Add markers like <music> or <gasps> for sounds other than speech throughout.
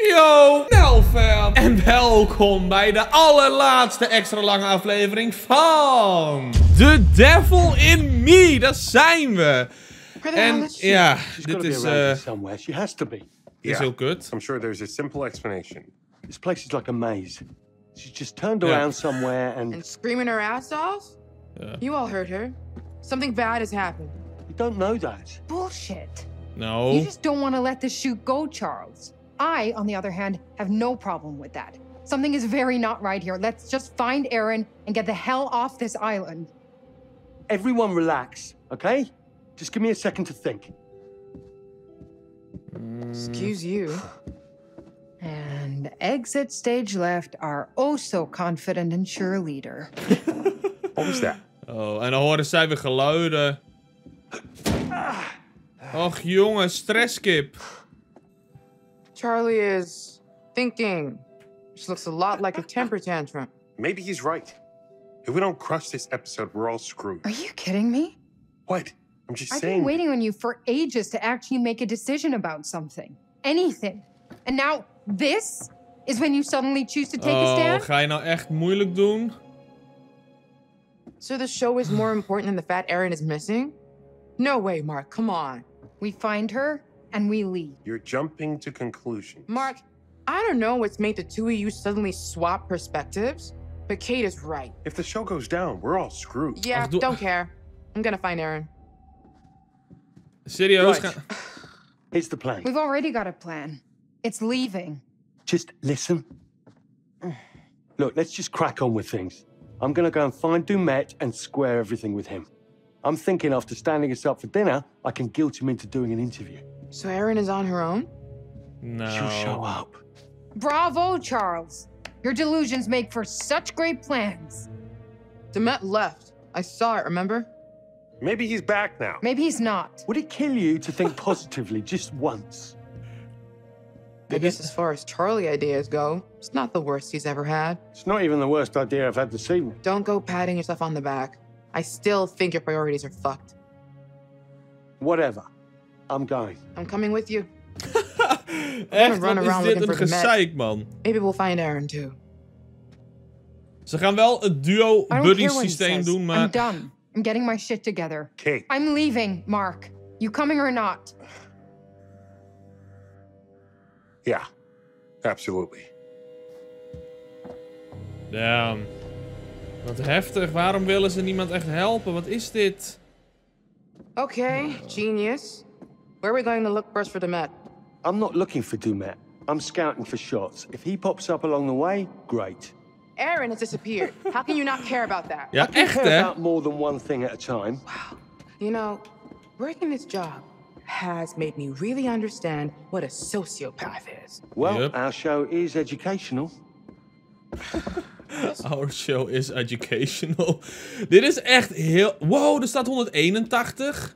Yo, Nelfam. En welkom bij de allerlaatste extra lange aflevering van... The Devil in Me, daar zijn we. En is she? ja, She's dit got to be is, around eh here somewhere. She has to be. is heel kut. I'm sure there's a simple explanation. This place is like a maze. She's just turned around somewhere and And screaming her ass off? Yeah. You all heard her. Something bad has happened. you don't know that. Bullshit. No. You just don't want to let the shoot go, Charles. I, on the other hand, have no problem with that. Something is very not right here. Let's just find Aaron and get the hell off this island. Everyone relax, okay? Just give me a second to think. Excuse you. <sighs> And exit stage left our oh so confident and sure leader. <laughs> What was that? Oh, en dan horen zij weer geluiden. Ah. Och jongen, stresskip. Charlie is thinking. She looks a lot like a temper tantrum. <laughs> Maybe he's right. If we don't crush this episode, we're all screwed. Are you kidding me? What? I'm just saying I've been waiting on you for ages to actually make a decision about something. Anything. And now this is when you suddenly choose to take a Oh, stand? ga je nou echt moeilijk doen? So the show is more <sighs> important than the fat Aaron is missing? No way, Mark. Come on. We find her and we leave. You're jumping to conclusions. Mark, I don't know what's made the two of you suddenly swap perspectives, but Kate is right. If the show goes down, we're all screwed. Yeah, Ach, don't care. I'm gonna find Aaron. Serieus? Right. Ga- Here's the plan. We've already got a plan. It's leaving. Just listen. Look, let's just crack on with things. I'm gonna go and find Dumet and square everything with him. I'm thinking after standing us up for dinner, I can guilt him into doing an interview. So Erin is on her own? She'll show up. Bravo, Charles. Your delusions make for such great plans. Demet left. I saw it, remember? Maybe he's back now. Maybe he's not. Would it kill you to think positively just once? I guess as far as Charlie ideas go, it's not the worst he's ever had. It's not even the worst idea I've had this evening. Don't go patting yourself on the back. I still think your priorities are fucked. Whatever. I'm going. I'm coming with you. <laughs> Echt, run wat is dit een gezeik, man. Maybe we'll find Aaron too. Ze gaan wel het duo buddy systeem doen, I'm maar... done. I'm getting my shit together. Kate, I'm leaving, Mark. You coming or not? yeah, absolutely. Damn. Wat heftig. Waarom willen ze niemand echt helpen? Wat is dit? Okay, genius. Where are we going to look first for Demet? I'm not looking for Dumet. I'm scouting for shots. If he pops up along the way, great. Aaron has disappeared. How can you not care about that? Yeah, I echt care hè? about more than one thing at a time. Wow. You know, working this job has made me really understand what a sociopath is. Well, Yep. our show is educational. <laughs> Our show is educational. Dit is echt heel... Wow, er staat 181.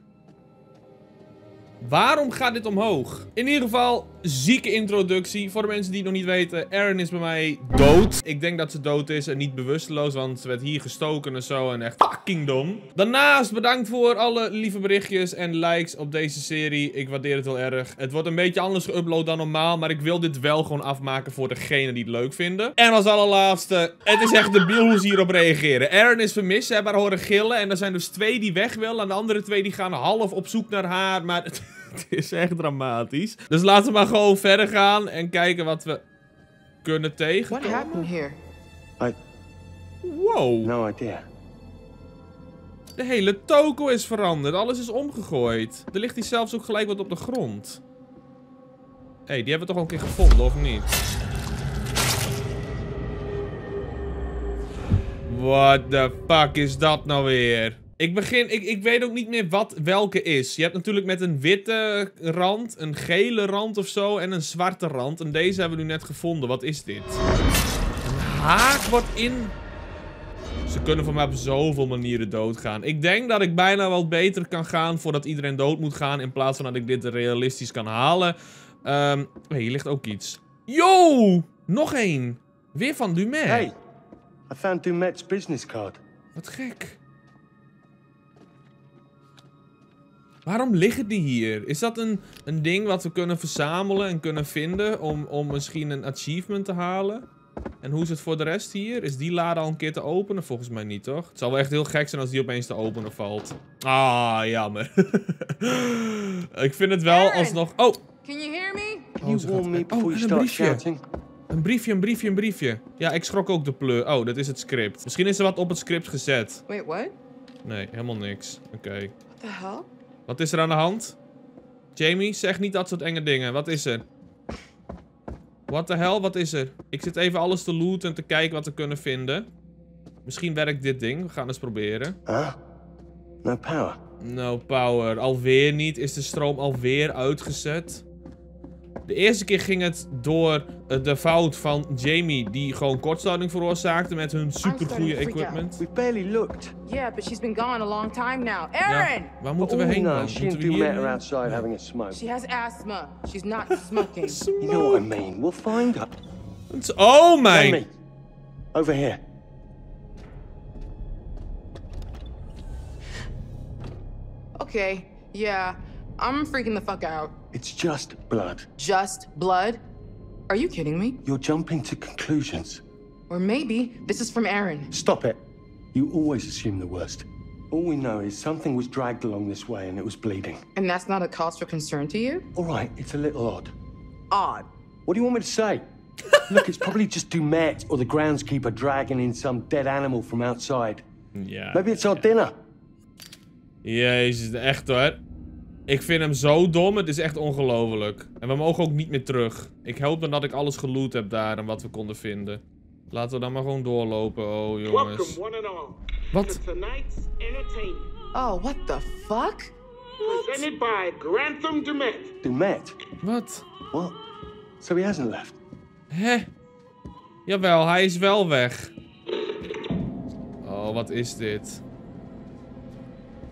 Waarom gaat dit omhoog? In ieder geval, zieke introductie. Voor de mensen die het nog niet weten, Aaron is bij mij dood. Ik denk dat ze dood is en niet bewusteloos, want ze werd hier gestoken en zo en echt fucking dom. Daarnaast bedankt voor alle lieve berichtjes en likes op deze serie. Ik waardeer het heel erg. Het wordt een beetje anders geüpload dan normaal, maar ik wil dit wel gewoon afmaken voor degenen die het leuk vinden. En als allerlaatste, het is echt debiel hoe ze hierop reageren. Aaron is vermist, ze hebben haar horen gillen en er zijn dus twee die weg willen. En de andere twee die gaan half op zoek naar haar, maar... <laughs> Het, is echt dramatisch. Dus laten we maar gewoon verder gaan en kijken wat we kunnen tegen. What happened here? I Wow. no idea. De hele toko is veranderd. Alles is omgegooid. Er ligt hier zelfs ook gelijk wat op de grond. Hé, hey, die hebben we toch al een keer gevonden, of niet? What the fuck is dat nou weer? Ik begin, ik, ik weet ook niet meer wat welke is. Je hebt natuurlijk met een witte rand, een gele rand of zo en een zwarte rand. En deze hebben we nu net gevonden. Wat is dit? Een haak wordt in ze kunnen voor mij op zoveel manieren doodgaan. Ik denk dat ik bijna wel beter kan gaan voordat iedereen dood moet gaan. In plaats van dat ik dit realistisch kan halen. Ehm hey, hier ligt ook iets. Yo! Nog één. Weer van Dumet. Hey, I found Dumet's business card. Wat gek. Waarom liggen die hier? Is dat een, een ding wat we kunnen verzamelen en kunnen vinden om, om misschien een achievement te halen? En hoe is het voor de rest hier? Is die lade al een keer te openen? Volgens mij niet, toch? Het zal wel echt heel gek zijn als die opeens te openen valt. Ah, jammer. <laughs> ik vind het wel alsnog... Oh, Can you hear me? Ze gaat- oh, en you een briefje. Een briefje, een briefje, een briefje. Ja, ik schrok ook de pleur. Oh, dat is het script. Misschien is er wat op het script gezet. Wait, what? Nee, helemaal niks. Oké. What the hell? Wat is er aan de hand? Jamie, zeg niet dat soort enge dingen. Wat is er? What the hell? Wat is er? Ik zit even alles te looten en te kijken wat we kunnen vinden. Misschien werkt dit ding. We gaan eens proberen. Huh? No power. No power. Alweer niet. Is de stroom alweer uitgezet? De eerste keer ging het door eh, de fout van Jamie, die gewoon kortsluiting veroorzaakte met hun supergoeie equipment. We barely looked. Yeah, but she's been gone a long time now. Ja, Aaron! waar moeten we heen she Moeten we hier heen? outside having a smoke. She has asthma. She's not smoking. <laughs> You know what I mean. We'll find her. Oh me. Over here. okay, yeah, I'm freaking the fuck out. It's just blood. Just blood? Are you kidding me? You're jumping to conclusions. Or maybe this is from Aaron. Stop it. You always assume the worst. All we know is something was dragged along this way and it was bleeding. And that's not a cause for concern to you? All right, it's a little odd. Odd. What do you want me to say? <laughs> Look, it's probably just Dumet or the groundskeeper dragging in some dead animal from outside. Ja. Maybe it's our dinner. Yeah, Jezus, echt hoor. Ik vind hem zo dom, het is echt ongelooflijk. En we mogen ook niet meer terug. Ik hoop dan dat ik alles geloot heb daar en wat we konden vinden. Laten we dan maar gewoon doorlopen, oh jongens. Welcome, one and all, Wat? Oh, what the fuck? presented by Grantham Dumet. Dumet? Wat? What? So he hasn't left. Hè? Jawel, hij is wel weg. Oh, wat is dit?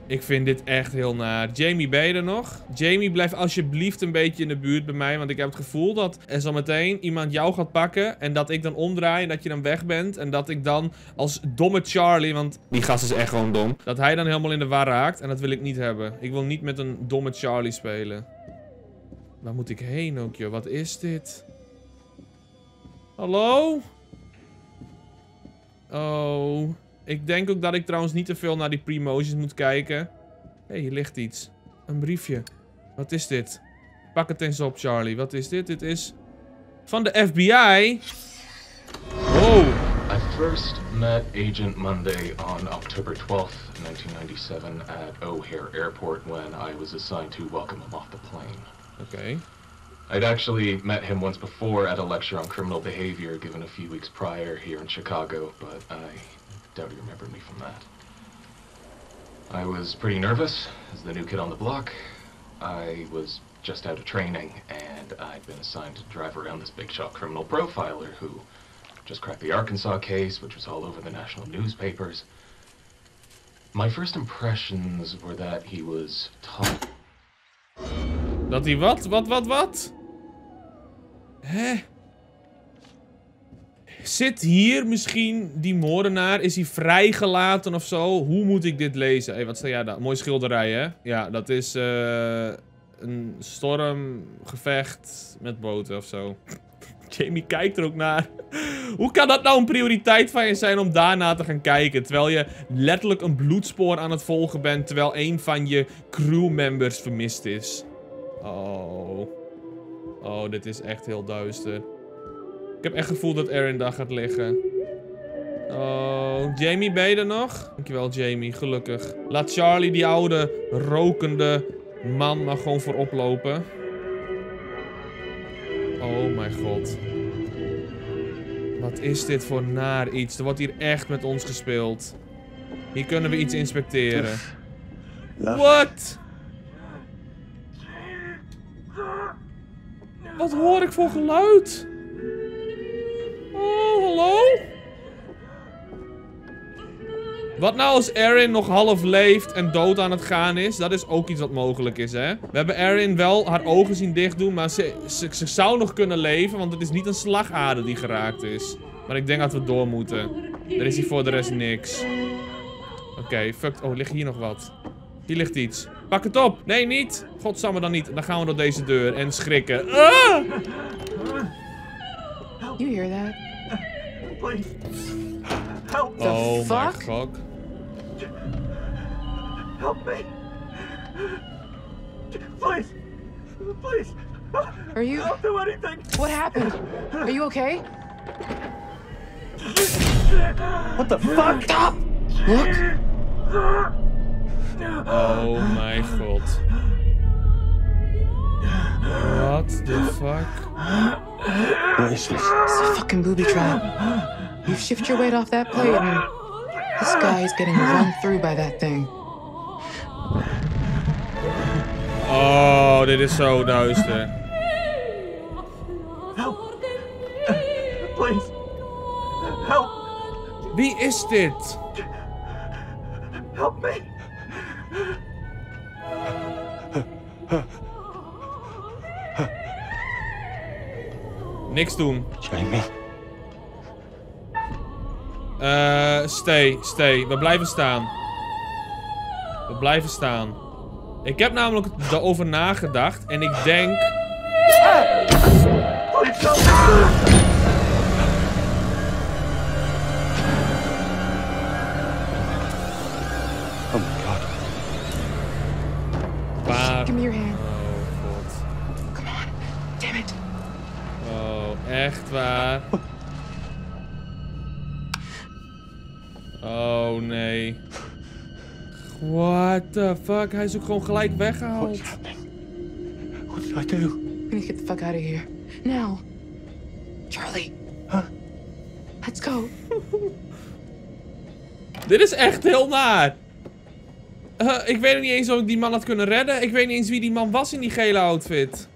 Ik vind dit echt heel naar. Jamie, ben je er nog? Jamie, blijf alsjeblieft een beetje in de buurt bij mij. Want ik heb het gevoel dat er zo meteen iemand jou gaat pakken. En dat ik dan omdraai en dat je dan weg bent. En dat ik dan als domme Charlie, want die gast is echt gewoon dom. Dat hij dan helemaal in de war raakt. En dat wil ik niet hebben. Ik wil niet met een domme Charlie spelen. Waar moet ik heen ook, joh? Wat is dit? Hallo? Oh. Ik denk ook dat ik trouwens niet te veel naar die pre-motions moet kijken. Hé, hey, hier ligt iets. Een briefje. Wat is dit? Pak het eens op, Charlie. Wat is dit? Dit is van de FBI. Oh. I first met Agent Monday on October 12th, 1997, at O'Hare Airport when I was assigned to welcome him off the plane. Oké. I'd actually met him once before at a lecture on criminal behavior given a few weeks prior here in Chicago, but I doubt he remembered me from that. I was pretty nervous as the new kid on the block. I was just out of training, and I'd been assigned to drive around this big shot criminal profiler who just cracked the Arkansas case, which was all over the national newspapers. My first impressions were that he was tough. Dat hij wat? Wat, wat, wat? Hè? Zit hier misschien die moordenaar? Is hij vrijgelaten of zo? Hoe moet ik dit lezen? Hé, hey, wat sta jij daar? Mooi schilderij, hè? Ja, dat is eh, een stormgevecht met boten of zo. <laughs> Jamie kijkt er ook naar. <laughs> Hoe kan dat nou een prioriteit van je zijn om daarna te gaan kijken? Terwijl je letterlijk een bloedspoor aan het volgen bent. Terwijl een van je crewmembers vermist is. Oh. Oh, dit is echt heel duister. Ik heb echt het gevoel dat Aaron daar gaat liggen. Oh, Jamie, ben je er nog? Dankjewel, Jamie. Gelukkig. Laat Charlie, die oude, rokende man, maar gewoon voorop lopen. Oh mijn god. Wat is dit voor naar iets? Er wordt hier echt met ons gespeeld. Hier kunnen we iets inspecteren. What? Wat hoor ik voor geluid? Oh, hallo? Wat nou als Erin nog half leeft en dood aan het gaan is? Dat is ook iets wat mogelijk is, hè? We hebben Erin wel haar ogen zien dicht doen, maar ze, ze, ze zou nog kunnen leven, want het is niet een slagader die geraakt is. Maar ik denk dat we door moeten. Er is hier voor de rest niks. Oké, fuck. Oh, ligt hier nog wat? Hier ligt iets. Pak het op. Nee, niet. Godsamme dan niet. Dan gaan we door deze deur en schrikken. Ah! You hear that? Please. Help. The Oh my fuck? god. Help me. Please. Please. Are you? Don't do anything. What happened? Are you okay? What the fuck? Stop! Look. Oh my god. What the fuck? What is this? It's a fucking booby trap. You shift your weight off that plate and this guy is getting run through by that thing. Oh, dit is zo duister. Help. Please. Help. Wie is dit? Help me. Niks doen. Jamie? Eh, stay, stay. We blijven staan. We blijven staan. Ik heb namelijk erover nagedacht en ik denk... Oh my god. Waar... Give me your hand. Oh god. Come on. Damn it. Oh, echt waar? Oh nee. What the fuck? Hij is ook gewoon gelijk weggehaald. What's happening? What did I do? We need to get the fuck out of here. Now. Charlie. Huh? Let's go. <laughs> Dit is echt heel naar. Eh, ik weet niet eens of ik die man had kunnen redden. Ik weet niet eens wie die man was in die gele outfit.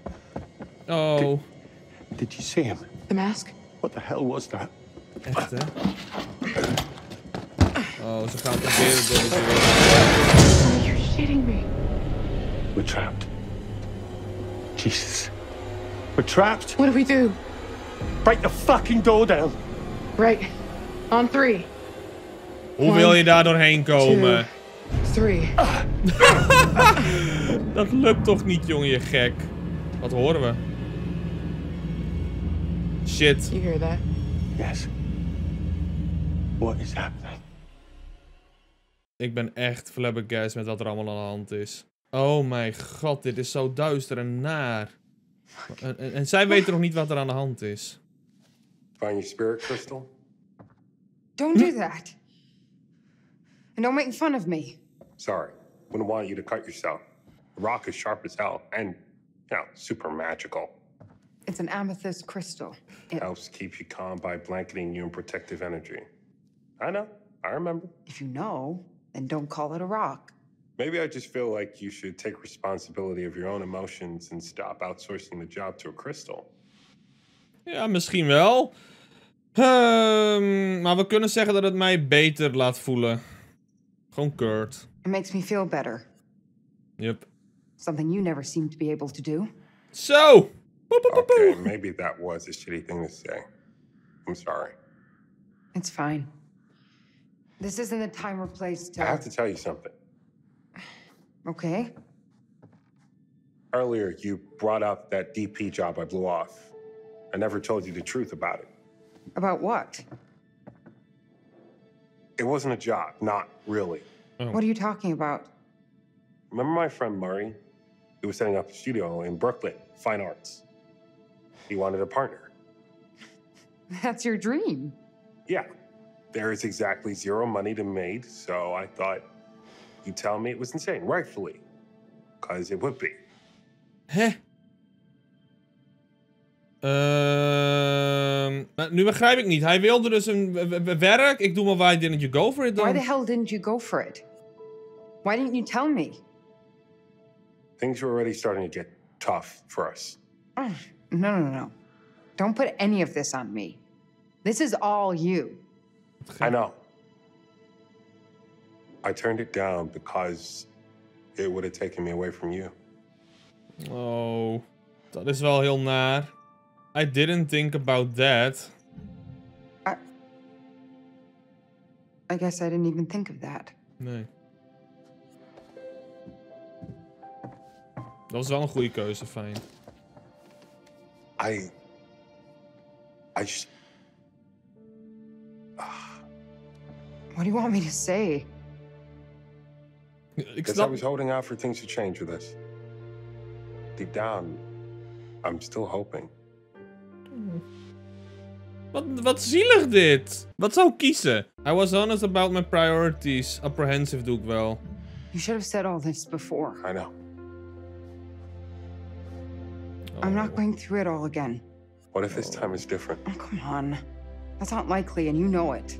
Oh, Did you see him? The mask? What the hell was that? echt? Oh, ze gaan proberen door. You're shitting me. We're trapped. Jesus. We're trapped. What do we do? Break the fucking door down. Right. On three. Hoe wil je daar doorheen komen? Three. <laughs> Dat lukt toch niet, jongen, je gek. Wat horen we? Shit. You hear that? Yes. What is happening? Ik ben echt flabbergast met wat er allemaal aan de hand is. Oh mijn god, dit is zo duister en naar. En, en- en zij weten nog niet wat er aan de hand is. Find your spirit crystal? Don't do that. And don't make fun of me. Sorry. Wouldn't want you to cut yourself. The rock is sharp as hell and, you know, super magical. It's an amethyst crystal. It, Helps keep you calm by blanketing you in protective energy. I know. I remember. if you know, then don't call it a rock. Maybe I just feel like you should take responsibility of your own emotions and stop outsourcing the job to a crystal. Ja, misschien wel. Ehm, maar we kunnen zeggen dat het mij beter laat voelen. Gewoon Kurt. It makes me feel better. Yep. Something you never seem to be able to do. Zo! Poe. Okay, <laughs> maybe that was a shitty thing to say. I'm sorry. It's fine. This isn't the time or place I have to. to tell you something. Okay. Earlier, you brought up that DP job I blew off. I never told you the truth about it. About what? It wasn't a job, not really. Oh. What are you talking about? Remember my friend Murray? He was setting up a studio in Brooklyn, fine arts. He wanted a partner. <laughs> That's your dream. Yeah, there is exactly zero money to made, so I thought you'd tell me it was insane, rightfully. Because it would be. Hè? Ehm, maar nu begrijp ik niet. Hij wilde dus een w- w- werk. Ik doe maar why didn't you go for it Why dan? the hell didn't you go for it? Why didn't you tell me? Things were already starting to get tough for us. Oh, no, no, no. Don't put any of this on me. This is all you. I know. I turned it down because it would have taken me away from you. Oh, dat is wel heel naar. I didn't think about that. I guess I didn't even think of that. Nee. Dat was wel een goede keuze, fijn. I. I just. What do you want me to say? Because Guess I was holding out for things to change with us. Deep down, I'm still hoping. Wat, wat zielig dit. Wat zou ik kiezen? I was honest about my priorities. Apprehensive doe ik wel. You should have said all this before. I know. I'm not oh. going through it all again. What if this time is different? Oh, come on. That's not likely, and you know it.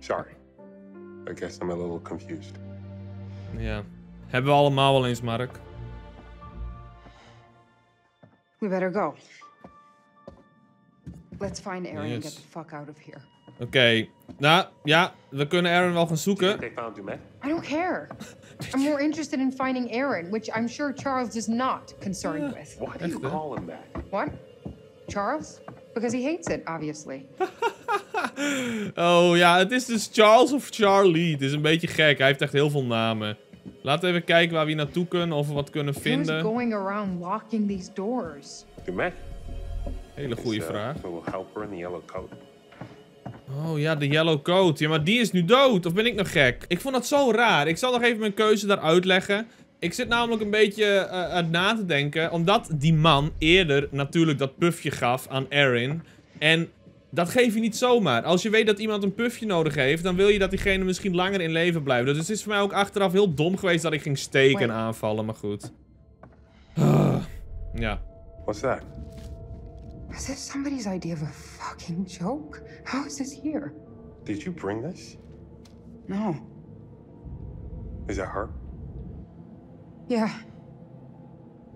Sorry. I guess I'm a little confused. Ja. Hebben we allemaal wel eens, Mark. We better go. Let's find Aaron and get the fuck out of here. Oké. Nou, ja. We kunnen Aaron wel gaan zoeken. They found Dumet? I don't care. <laughs> I'm more <laughs> interested in finding Aaron, which I'm sure Charles is not concerned with. Why do you call him that? What? Charles? Because he hates it, obviously. <laughs> Oh ja, het is dus Charles of Charlie. Het is een beetje gek. Hij heeft echt heel veel namen. Laten we even kijken waar we hier naartoe kunnen. Of we wat kunnen Who's vinden. going around locking these doors? Hele goede uh, vraag. Oh ja, de yellow coat. Ja, maar die is nu dood. Of ben ik nog gek? Ik vond dat zo raar. Ik zal nog even mijn keuze daar uitleggen. Ik zit namelijk een beetje eh, aan na te denken. Omdat die man eerder natuurlijk dat pufje gaf aan Erin. En dat geef je niet zomaar. Als je weet dat iemand een pufje nodig heeft, dan wil je dat diegene misschien langer in leven blijft. Dus het is voor mij ook achteraf heel dom geweest dat ik ging steken aanvallen. Maar goed. Ah, ja. What's that? Is this somebody's idea of a fucking joke? How is this here? Did you bring this? No. Is that her? Yeah,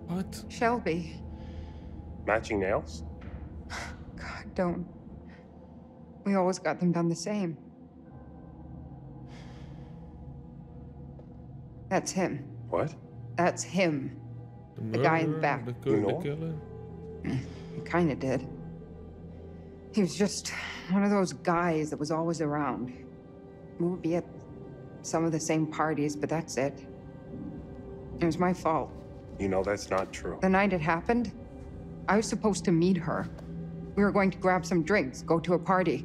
What? Shelby. Matching nails? God, don't. We always got them done the same. That's him. What? That's him. The guy in the back. The, You the know? killer. Mm. He kinda did. He was just one of those guys that was always around. We would be at some of the same parties, but that's it. It was my fault. You know that's not true. The night it happened, I was supposed to meet her. We were going to grab some drinks, go to a party.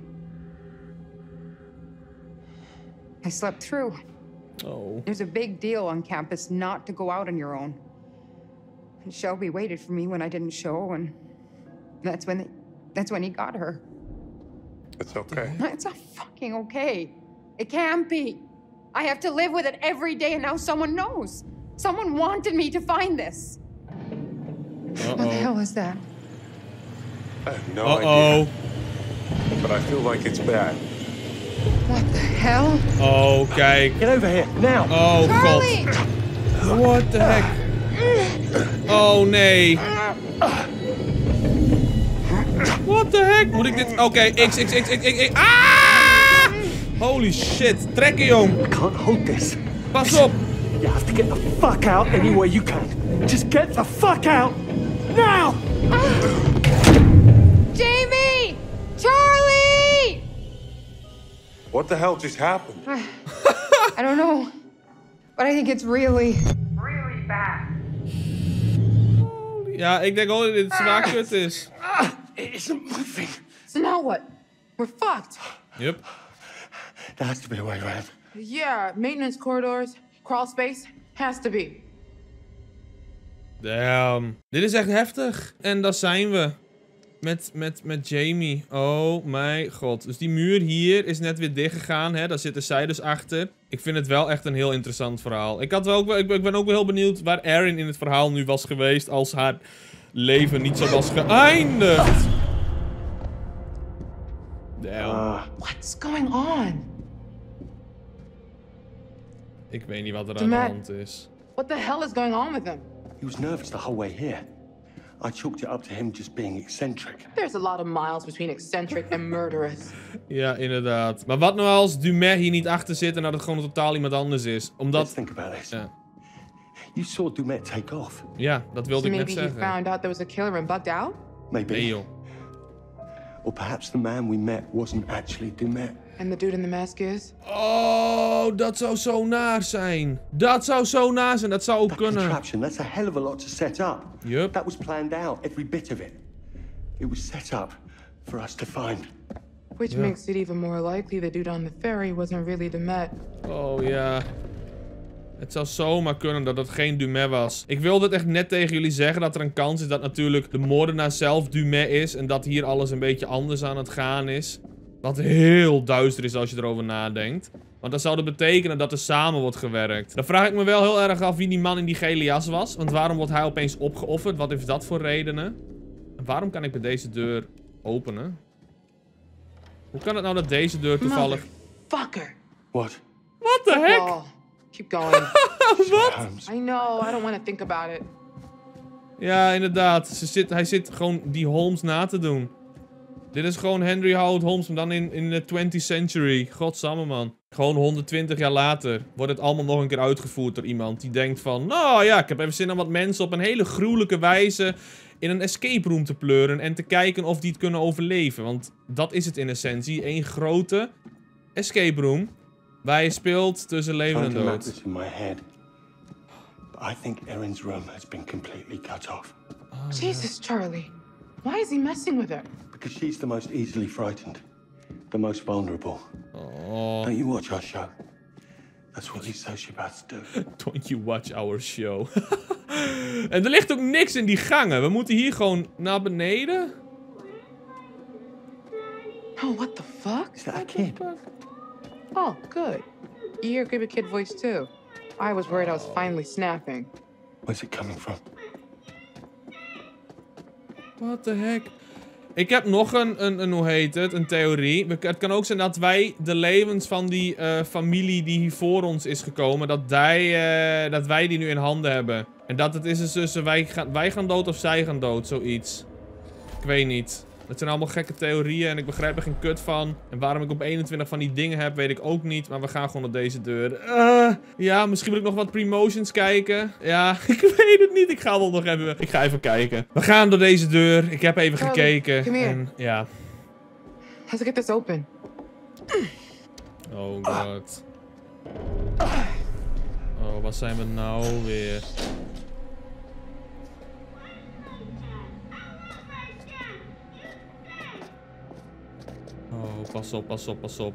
I slept through. Oh. There's a big deal on campus not to go out on your own. And Shelby waited for me when I didn't show, and that's when that's when he got her. It's okay. <laughs> It's not fucking okay. It can't be. I have to live with it every day, and now someone knows. Someone wanted me to find this. What the hell is that? I have no Uh-oh. idea. But I feel like it's bad. What the hell? Okay. Get over here, now! Oh, Charlie! god. What the heck? <sighs> Oh, nee. What the heck? Moet ik dit... Oké, X, X, X, X, X, X. Ah! Holy shit. Trekken, jong. I can't hold this. Pas op. You have to get the fuck out any way you can. Just get the fuck out! Now! Jamie! Charlie! What the hell just happened? <sighs> I don't know, but I think it's really, really bad. Ja, ik denk wel dat dit zwaar kut is. It isn't moving. So now what? We're fucked. Yup. There has to be a way around. Yeah, maintenance corridors, crawl space, has to be. Damn. Dit is echt heftig. En daar zijn we. Met, met, met Jamie. Oh mijn god. Dus die muur hier is net weer dichtgegaan. Hè? Daar zitten zij dus achter. Ik vind het wel echt een heel interessant verhaal. Ik, had wel ik ben ook wel heel benieuwd waar Erin in het verhaal nu was geweest. Als haar leven niet zo was geëindigd. Damn. Ah, What's going on? Ik weet niet wat er aan de hand is. What the hell is going on with him? he was nervous the whole way here. I chalked it up to him just being eccentric. There's a lot of miles between eccentric and murderous. <laughs> Ja, inderdaad. Maar wat nou als Dumet hier niet achter zit en dat het gewoon totaal iemand anders is? Let's Omdat... think about this. Ja, You saw Dumet take off. ja dat wilde So ik net maybe he found out there was a killer and bugged out? Maybe. Nee joh. Or perhaps the man we met wasn't actually Dumet. And the dude in the mask is? Oh, dat zou zo naar zijn. Dat zou zo naar zijn. Dat zou ook That kunnen. contraption, that's a hell of a lot to set up. Yup. That was planned out, every bit of it. It was set up for us to find. Which makes it even more likely the dude on the ferry wasn't really the Met. Oh ja. Het zou zomaar kunnen dat het geen Dumet was. Ik wilde het echt net tegen jullie zeggen dat er een kans is dat natuurlijk de moordenaar zelf Dumet is. En dat hier alles een beetje anders aan het gaan is. Wat heel duister is als je erover nadenkt. Want dan zou dat betekenen dat er samen wordt gewerkt. Dan vraag ik me wel heel erg af wie die man in die gele jas was. Want waarom wordt hij opeens opgeofferd? Wat heeft dat voor redenen? En waarom kan ik bij deze deur openen? Hoe kan het nou dat deze deur toevallig... Fucker. What? What the heck? Keep going. <laughs> Holmes. I know, I don't want to think about it. Ja, inderdaad. Ze zit, hij zit gewoon die Holmes na te doen. Dit is gewoon Henry Howard Holmes, maar dan in, in de 20th century. Godsamme, man. Gewoon 120 jaar later wordt het allemaal nog een keer uitgevoerd door iemand die denkt van... Nou ja, ik heb even zin om wat mensen op een hele gruwelijke wijze in een escape room te pleuren en te kijken of die het kunnen overleven. Want dat is het in essentie. Eén grote escape room je speelt tussen leven en dood. this in my head. But I think Erin's room has been completely cut off. Jesus, Charlie. Why is he messing with her? Because she's the most easily frightened. The most vulnerable. Oh. Don't you watch our show? That's what these sociopaths do. <laughs> Don't you watch our show. <laughs> en er ligt ook niks in die gangen. We moeten hier gewoon naar beneden. Oh, what the fuck? Is that a kid? Oh, good. You hear Give a Kid voice too. I was worried I was finally snapping. Where's it coming from? What the heck? Ik heb nog een, een, een hoe heet het, een theorie. We- Het kan ook zijn dat wij de levens van die eh, familie die hier voor ons is gekomen, dat, wij, eh, dat wij die nu in handen hebben. En dat het is dus tussen wij gaan, wij gaan dood of zij gaan dood, zoiets. Ik weet niet. Het zijn allemaal gekke theorieën en ik begrijp er geen kut van. En waarom ik op 21 van die dingen heb, weet ik ook niet. Maar we gaan gewoon op deze deur. Eh, ja, misschien moet ik nog wat premotions kijken. Ja, <laughs> ik weet het niet. Ik ga wel nog even... Ik ga even kijken. We gaan door deze deur. Ik heb even Charlie, gekeken. come here. En ja. Let's get this open. Oh god. Oh, wat zijn we nou weer? Oh, pas op, pas op, pas op.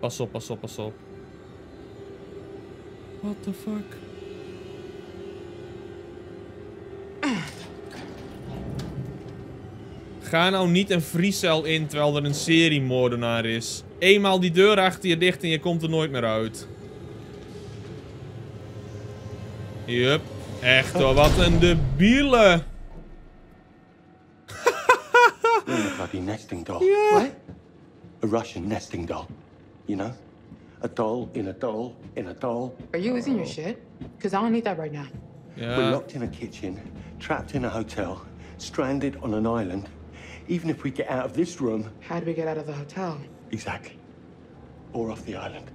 Pas op, pas op, pas op. What the fuck? Ga nou niet een vriescel in terwijl er een seriemoordenaar is. Eenmaal die deur achter je dicht en je komt er nooit meer uit. Yup. Echt hoor, wat een debiele. You're nesting doll. What? A Russian nesting doll. You know? A doll in a doll in a doll. Are you losing your shit? Because I don't need that right now. We're locked in a kitchen, trapped in a hotel, stranded on an island. Even if we get out of this room, How do we get out of the hotel? exactly. Or off the island.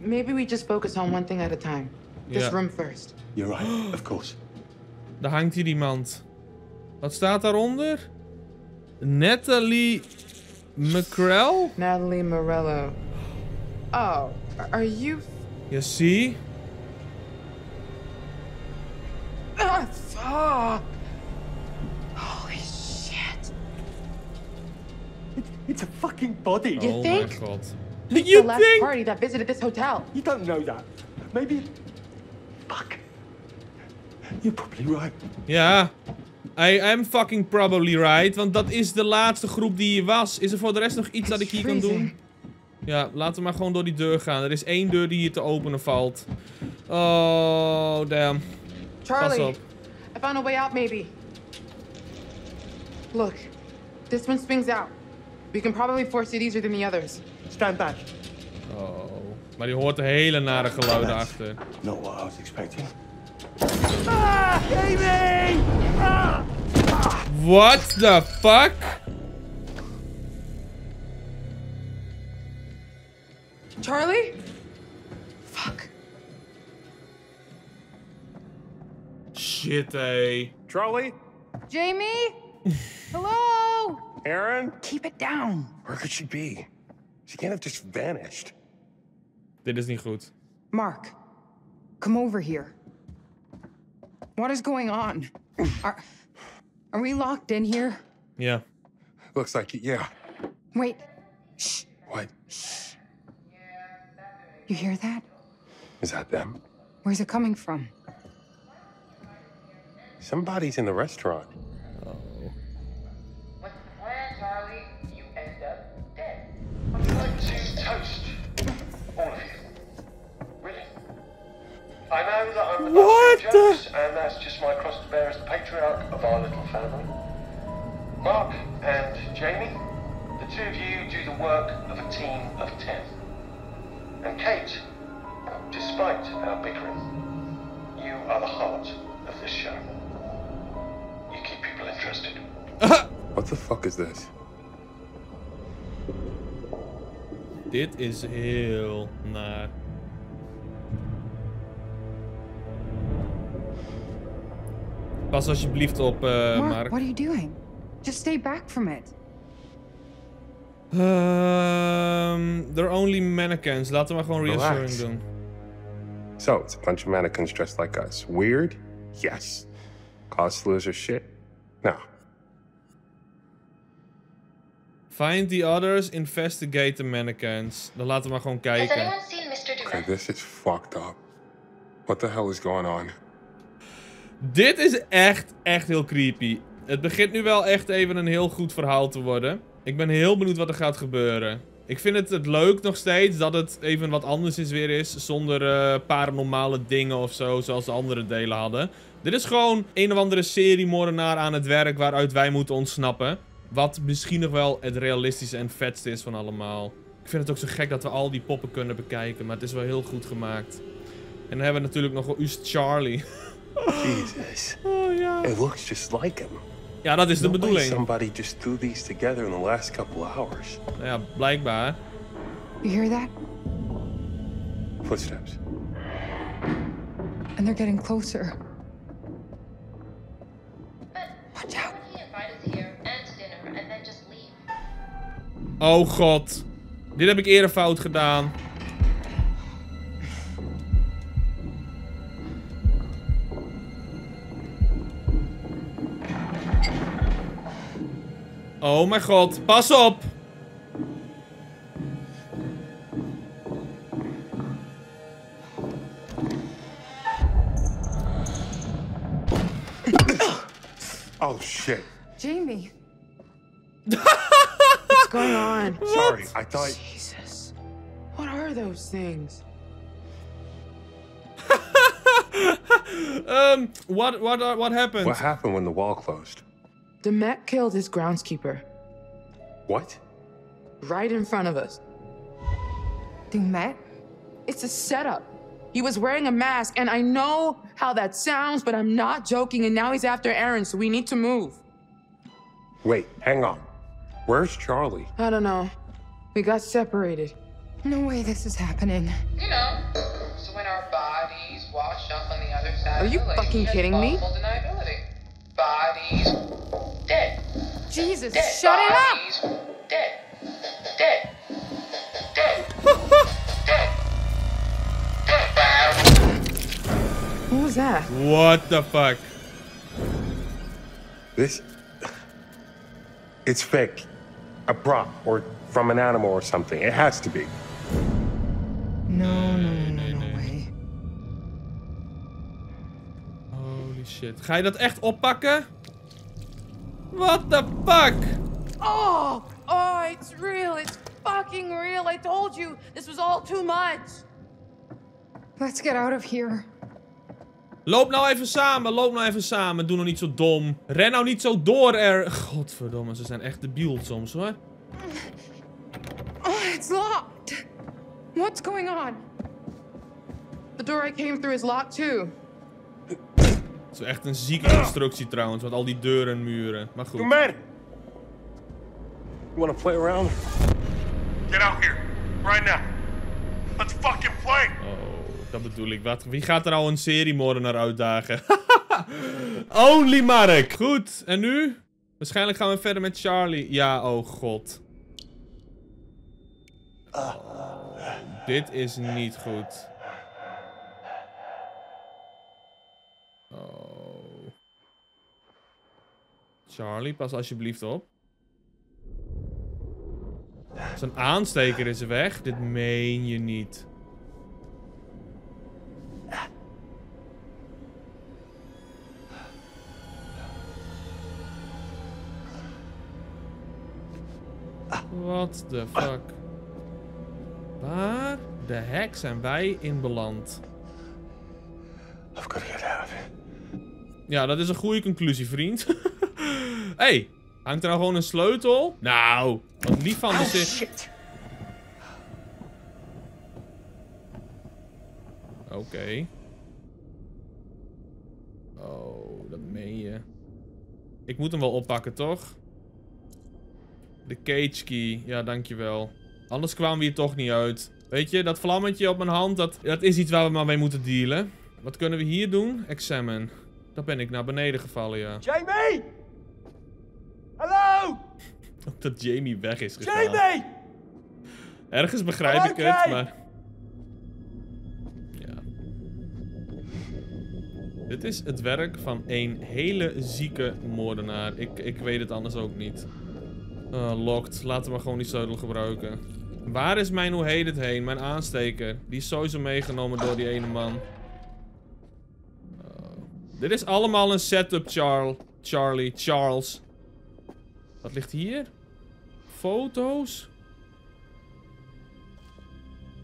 Maybe we just focus on one thing at a time. This Yeah. room first. You're right, <gasps> of course. Daar hangt hier iemand. Wat staat daaronder? Natalie McCrell? Natalie Morello. Oh, are you? Ja, zie. Ah, fuck! Holy shit! It's a fucking body. You oh think? mijn god. He's You the last think? party that visited this hotel. You don't know that. Maybe. Fuck. You're probably right. Ja. I am fucking probably right. Want dat is de laatste groep die hier was. Is er voor de rest nog iets dat ik hier kan doen? Ja, laten we maar gewoon door die deur gaan. Er is één deur die hier te openen valt. Oh, damn. Charlie, op. I found a way out, maybe. Look, this one swings out. We can probably force it easier than the others. Stand back. Oh. Maar die hoort de hele nare geluiden achter. Not what I was expecting. What the fuck? Charlie? Fuck. Shit, hé. Charlie? Jamie? <laughs> Hello? Aaron? Keep it down. Where could she be? She can't have just vanished. Dit is niet goed. Mark, come over here. What is going on? Are, are we locked in here? Yeah. Looks like it, yeah. Wait. Shh. What? Shh. You hear that? Is that them? Where's it coming from? Somebody's in the restaurant. What's the plan, Charlie? You end up dead. I'm toast I know that I'm the What butt of jokes, and that's just my cross to bear as the patriarch of our little family. Mark and Jamie, the two of you do the work of a team of ten. And Kate, despite our bickering, you are the heart of this show. You keep people interested. <laughs> What the fuck is this? Dit is heel naar. Pas alsjeblieft op, eh Mark, Mark. what are you doing? Just stay back from it. Ehm, they're only mannequins. Laten we maar gewoon Relax. reassuring doen. So, it's a bunch of mannequins dressed like us. Weird? Yes. Lose her shit? No. Find the others, investigate the mannequins. Dan laten we maar gewoon Has kijken. anyone seen Mr. Okay, this is fucked up. What the hell is going on? Dit is echt, echt heel creepy. Het begint nu wel echt even een heel goed verhaal te worden. Ik ben heel benieuwd wat er gaat gebeuren. Ik vind het, het leuk nog steeds dat het even wat anders is weer is. Zonder eh, paranormale dingen of zo, zoals de andere delen hadden. Dit is gewoon een of andere seriemoordenaar aan het werk waaruit wij moeten ontsnappen. Wat misschien nog wel het realistische en vetste is van allemaal. Ik vind het ook zo gek dat we al die poppen kunnen bekijken, maar het is wel heel goed gemaakt. En dan hebben we natuurlijk nog wel Charlie. <laughs> Jesus. Oh ja. It looks just like him. Ja, dat is de bedoeling. Somebody just threw these together in the last couple of hours. Nou ja, blijkbaar. You hear that? Footsteps. And they're getting closer. Watch out. would he invite us here and to dinner and then just leave? Oh god. Dit heb ik eerder fout gedaan. Oh mijn god, pas op! Oh shit. Jamie. <laughs> What's going on? <laughs> Sorry, I thought. Jesus. What are those things? <laughs> um, what, what, uh, what happened? What happened when the wall closed? Demet killed his groundskeeper What? right in front of us. Dumet? It's a setup. He was wearing a mask, and I know how that sounds, but I'm not joking. And now he's after Aaron, so we need to move. Wait, hang on. Where's Charlie? I don't know. We got separated. No way this is happening. You know, so when our bodies wash up on the other side Are of you the lake, fucking kidding me? Possible. Bodies dead. Jesus, Dead. shut it up! Bodies dead. Dead. Dead. <laughs> dead. Dead. What was that? What the fuck? This. It's fake. A prop, or from an animal or something. It has to be. No, no, no, no, no shit. Ga je dat echt oppakken? What the fuck? Oh, oh, it's real. It's fucking real. I told you this was all too much. Let's get out of here. Loop nou even samen, loop nou even samen. Doe nou niet zo dom. Ren nou niet zo door er. Godverdomme, ze zijn echt debiel soms hoor. Oh, it's locked. What's going on? The door I came through is locked too. Het is echt een zieke constructie trouwens, met al die deuren en muren. Maar goed. man! You wanna play around? Get out here. Right now. Let's fucking play! Oh, dat bedoel ik. Wat, wie gaat er nou een seriemoordenaar uitdagen? <laughs> Only Mark. Goed, en nu? Waarschijnlijk gaan we verder met Charlie. Ja, oh god. Dit is niet goed. Charlie, pas alsjeblieft op. Zijn aansteker is weg. Dit meen je niet. What the fuck? Waar de hek zijn wij in beland? Ja, dat is een goede conclusie, vriend. <laughs> hey, hangt er nou gewoon een sleutel? Nou, wat lief van de zin. shit! Oké. Oh, dat meen je. Ik moet hem wel oppakken, toch? De cage key. Ja, dankjewel. Anders kwamen we hier toch niet uit. Weet je, dat vlammetje op mijn hand, dat, dat is iets waar we maar mee moeten dealen. Wat kunnen we hier doen? Examine. Dan ben ik naar beneden gevallen, ja. Jamie! Hallo! Ook dat Jamie weg is gegaan. Jamie! Ergens begrijp ik het, maar... Ja. Dit is het werk van een hele zieke moordenaar. Ik, ik weet het anders ook niet. Uh, locked. Laten we maar gewoon die sleutel gebruiken. Waar is mijn, hoe heet het heen? Mijn aansteker. Die is sowieso meegenomen door die ene man. Oh. Dit is allemaal een setup, Charles. Charlie. Charles. Wat ligt hier? Foto's?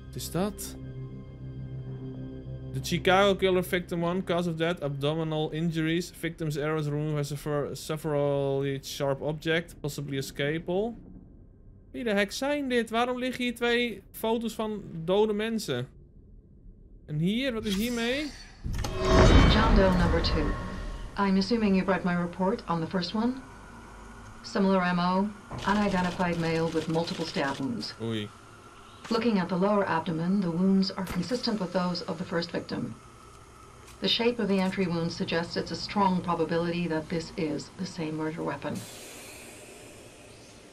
Wat is dat? The Chicago killer victim 1, cause of death, abdominal injuries. Victim's arrows removed as a sever- severally sharp object, possibly escapable. Wie de hek zijn dit? Waarom liggen hier twee foto's van dode mensen? En hier, wat is hiermee? John Doe number two. I'm assuming you've read my report on the first one? Similar MO, unidentified male with multiple stab wounds. Oei. Looking at the lower abdomen, the wounds are consistent with those of the first victim. The shape of the entry wound suggests it's a strong probability that this is the same murder weapon.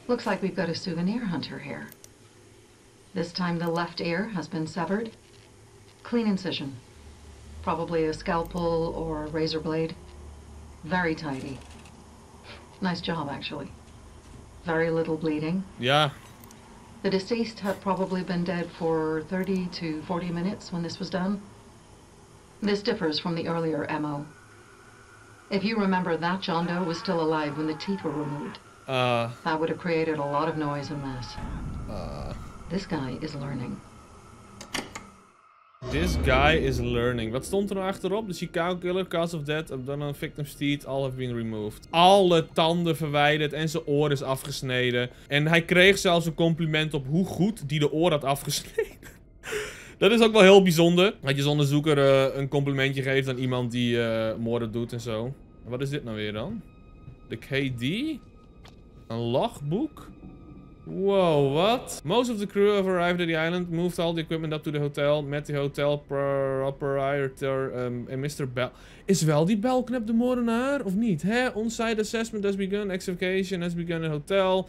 Looks like we've got a souvenir hunter here. This time the left ear has been severed. Clean incision. Probably a scalpel or a razor blade. Very tidy. Nice job, actually. Very little bleeding. Yeah. The deceased had probably been dead for 30 to 40 minutes when this was done. This differs from the earlier MO. If you remember, that John Doe was still alive when the teeth were removed. uh, That would have created a lot of noise and mess. uh, This guy is learning. This guy is learning. Wat stond er nou achterop? The Chicago killer, cause of death, abdominal victim's teeth, all have been removed. Alle tanden verwijderd en zijn oor is afgesneden. En hij kreeg zelfs een compliment op hoe goed die de oor had afgesneden. <laughs> Dat is ook wel heel bijzonder. Dat je zo'n onderzoeker eh, een complimentje geeft aan iemand die eh, moorden doet en zo. Wat is dit nou weer dan? De KD? Een logboek? Wow, what? Most of the crew have arrived at the island, moved all the equipment up to the hotel, met the hotel proprietor um, and Mr. Bell. Is wel die Belknap de moordenaar, of niet? Hè? On-site assessment has begun, excavation has begun the hotel.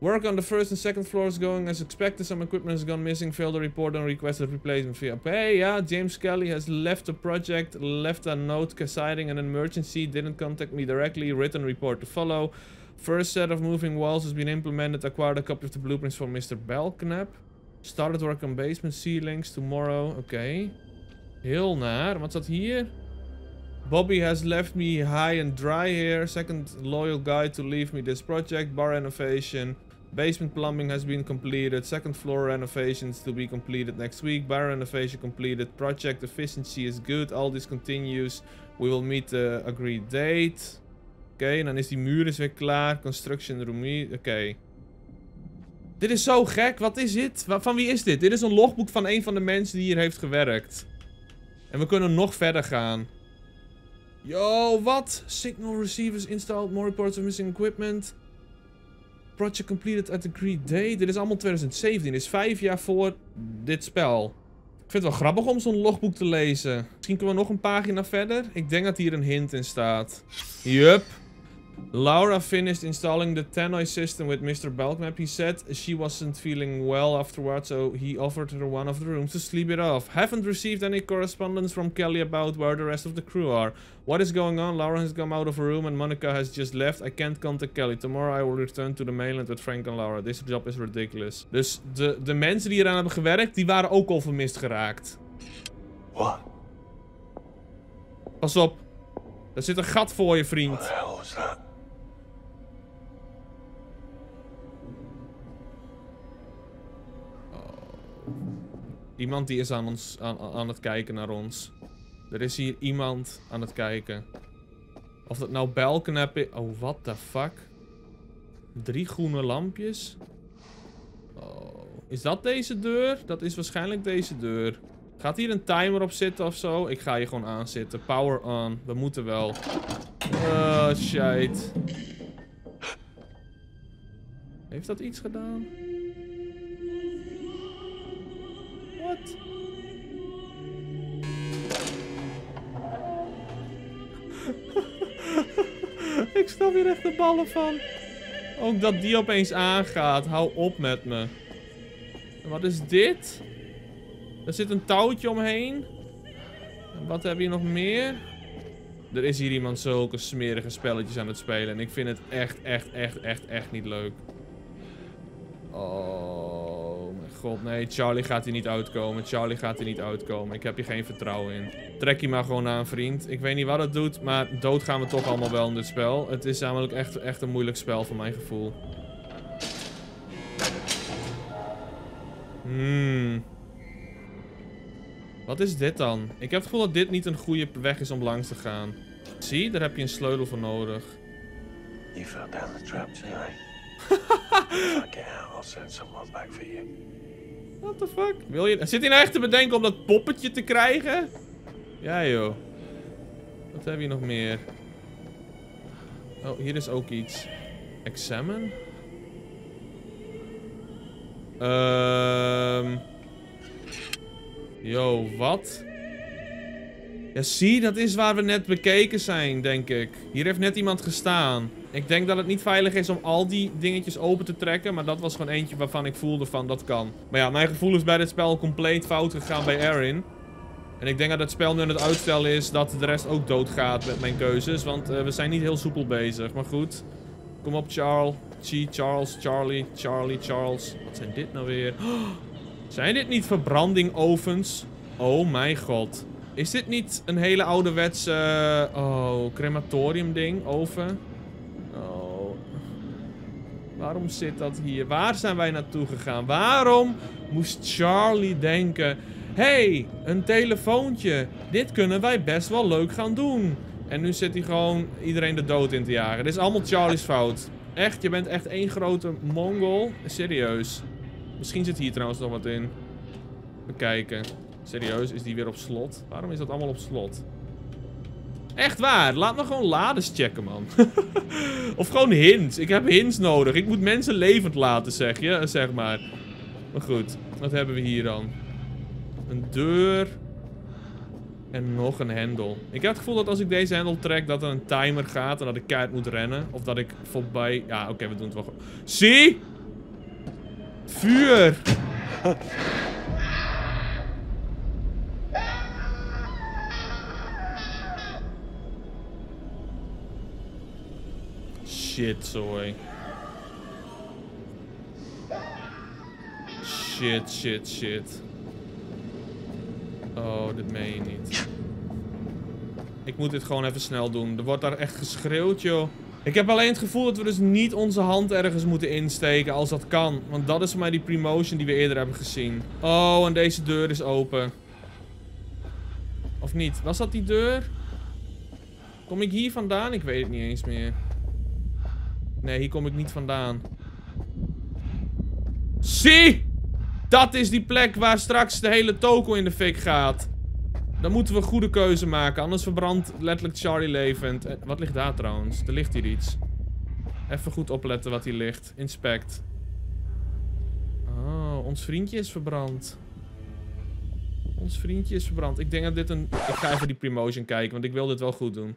Work on the first and second floors going as expected. Some equipment has gone missing. Failed to report on requested replacement fee. Okay, yeah. James Kelly has left the project, left a note citing an emergency. Didn't contact me directly. Written report to follow. First set of moving walls has been implemented. Acquired a copy of the blueprints from Mr. Belknap. Started work on basement ceilings tomorrow. Okay. Heel naar. Wat staat hier? Bobby has left me high and dry here. Second loyal guy to leave me this project. Bar renovation. Basement plumbing has been completed. Second floor renovations to be completed next week. Bar renovation completed. Project efficiency is good. All this continues. We will meet the agreed date. Oké, dan is die muur is weer klaar. Construction room. Oké. Dit is zo gek. Wat is dit? Van wie is dit? Dit is een logboek van een van de mensen die hier heeft gewerkt. En we kunnen nog verder gaan. Yo, wat? Signal receivers installed. More reports of missing equipment. Project completed at agreed date. Dit is allemaal 2017. Dit is vijf jaar voor dit spel. Ik vind het wel grappig om zo'n logboek te lezen. Misschien kunnen we nog een pagina verder. Ik denk dat hier een hint in staat. Yup. Laura finished installing the Tannoy system with Mr. Belknap. He said she wasn't feeling well afterwards, so he offered her one of the rooms to sleep it off. Haven't received any correspondence from Kelly about where the rest of the crew are. What is going on? Laura has come out of her room and Monica has just left. I can't contact Kelly. Tomorrow I will return to the mainland with Frank and Laura. This job is ridiculous. Dus de, de mensen die eraan hebben gewerkt, die waren ook al vermist geraakt. What? Pas op. Er zit een gat voor je, vriend. What the hell was that? Iemand die is aan, ons, aan, aan het kijken naar ons. Er is hier iemand aan het kijken. Of dat nou Belknap is... Oh, what the fuck? Drie groene lampjes. Oh. Is dat deze deur? Dat is waarschijnlijk deze deur. Gaat hier een timer op zitten of zo? Ik ga hier gewoon aanzitten. Power on. We moeten wel. Oh, shit. Heeft dat iets gedaan? <laughs> Ik snap hier echt de ballen van. Ook dat die opeens aangaat. Hou op met me. Wat is dit? Er zit een touwtje omheen. En wat heb je nog meer? Er is hier iemand zulke smerige spelletjes aan het spelen. En ik vind het echt, echt, echt, echt, echt niet leuk. Oh, mijn god. Nee, Charlie gaat hier niet uitkomen. Charlie gaat hier niet uitkomen. Ik heb hier geen vertrouwen in. Trek je maar gewoon aan, vriend. Ik weet niet wat het doet, maar dood gaan we toch allemaal wel in dit spel. Het is namelijk echt, echt een moeilijk spel voor mijn gevoel. Hmm. Wat is dit dan? Ik heb het gevoel dat dit niet een goede weg is om langs te gaan. Zie, daar heb je een sleutel voor nodig. You fell down the trap tonight. Out, I'll send someone back for you. What the fuck? Wil je... Zit hij nou echt te bedenken om dat poppetje te krijgen? Ja, joh. Wat heb je nog meer? Oh, hier is ook iets. Examine? Ehm... Yo, wat? Ja, zie, dat is waar we net bekeken zijn, denk ik. Hier heeft net iemand gestaan. Ik denk dat het niet veilig is om al die dingetjes open te trekken. Maar dat was gewoon eentje waarvan ik voelde van, dat kan. Maar ja, mijn gevoel is bij dit spel compleet fout gegaan bij Erin. En ik denk dat het spel nu aan het uitstellen is dat de rest ook doodgaat met mijn keuzes. Want uh, we zijn niet heel soepel bezig. Maar goed. Kom op, Charles. Chi, Charles, Charlie, Charlie, Charles. Wat zijn dit nou weer? <gasps> Zijn dit niet verbrandingovens? Oh mijn god. Is dit niet een hele ouderwetse... Uh, oh, crematorium ding? Oven? Waarom zit dat hier? Waar zijn wij naartoe gegaan? Waarom moest Charlie denken... hey, een telefoontje. Dit kunnen wij best wel leuk gaan doen. En nu zit hij gewoon iedereen de dood in te jagen. Dit is allemaal Charlie's fout. Echt, je bent echt één grote mongol. Serieus. Misschien zit hier trouwens nog wat in. Even kijken. Serieus, is die weer op slot? Waarom is dat allemaal op slot? Echt waar, laat me gewoon lades checken, man. <laughs> of gewoon hints. Ik heb hints nodig. Ik moet mensen levend laten, zeg je, zeg maar. Maar goed, wat hebben we hier dan? Een deur. En nog een hendel. Ik heb het gevoel dat als ik deze hendel trek, dat er een timer gaat en dat ik keihard moet rennen. Of dat ik voorbij... Ja, oké, we doen het wel gewoon. Zie! Vuur! Shit, zooi. Shit, shit, shit. Oh, dit meen je niet. Ik moet dit gewoon even snel doen. Er wordt daar echt geschreeuwd, joh. Ik heb alleen het gevoel dat we dus niet onze hand ergens moeten insteken als dat kan. Want dat is voor mij die promotion die we eerder hebben gezien. Oh, en deze deur is open. Of niet? Was dat die deur? Kom ik hier vandaan? Ik weet het niet eens meer. Nee, hier kom ik niet vandaan. Zie! Dat is die plek waar straks de hele toko in de fik gaat. Dan moeten we een goede keuze maken. Anders verbrandt letterlijk Charlie levend. Eh, wat ligt daar trouwens? Er ligt hier iets. Even goed opletten wat hier ligt. Inspect. Oh, ons vriendje is verbrand. Ons vriendje is verbrand. Ik denk dat dit een... Ik ga even die promotion kijken, want ik wil dit wel goed doen.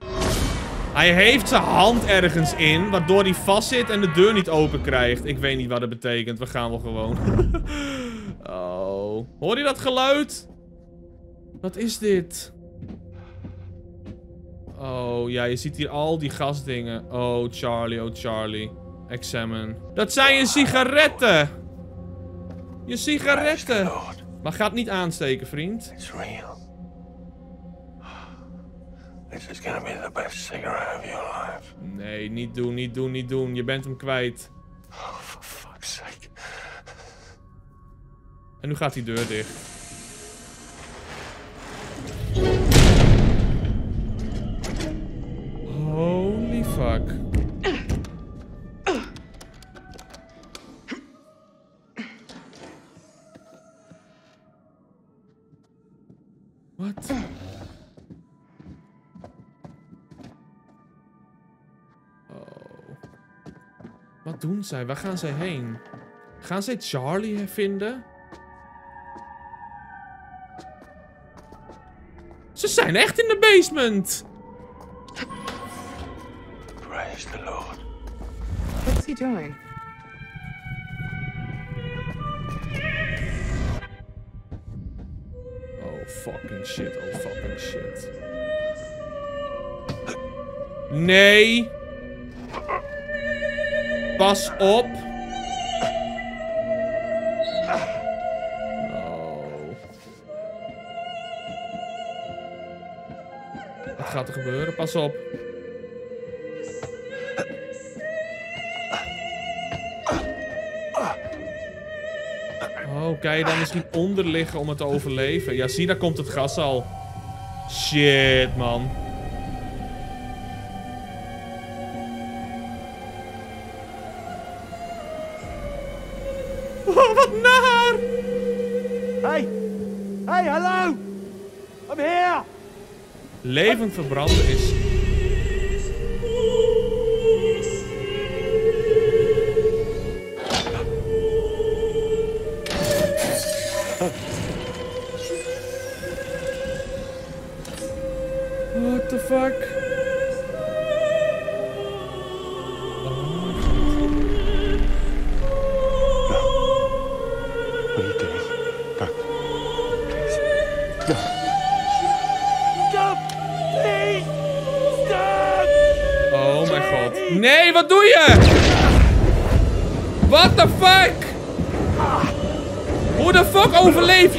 Hij heeft zijn hand ergens in, waardoor hij vastzit en de deur niet open krijgt. Ik weet niet wat dat betekent. We gaan wel gewoon. <laughs> oh. Hoor je dat geluid? Wat is dit? Oh, ja, je ziet hier al die gasdingen. Oh, Charlie, oh, Charlie. Examine. Dat zijn je sigaretten! Je sigaretten! Maar ga het niet aansteken, vriend. It's real. This is gonna be the best cigarette of your life. Nee, niet doen, niet doen, niet doen. Je bent hem kwijt. Oh, for fuck's sake. En nu gaat die deur dicht. Holy fuck. Wat? Wat doen zij? Waar gaan zij heen? Gaan zij Charlie vinden? Ze zijn echt in de basement! Praise the Lord. What's he doing? Oh fucking shit, oh fucking shit. Nee! Pas op! Oh. Wat gaat er gebeuren? Pas op. Oh, kan je daar misschien onder liggen om het te overleven? Ja, zie, daar komt het gas al. Shit, man. Levend verbranden is...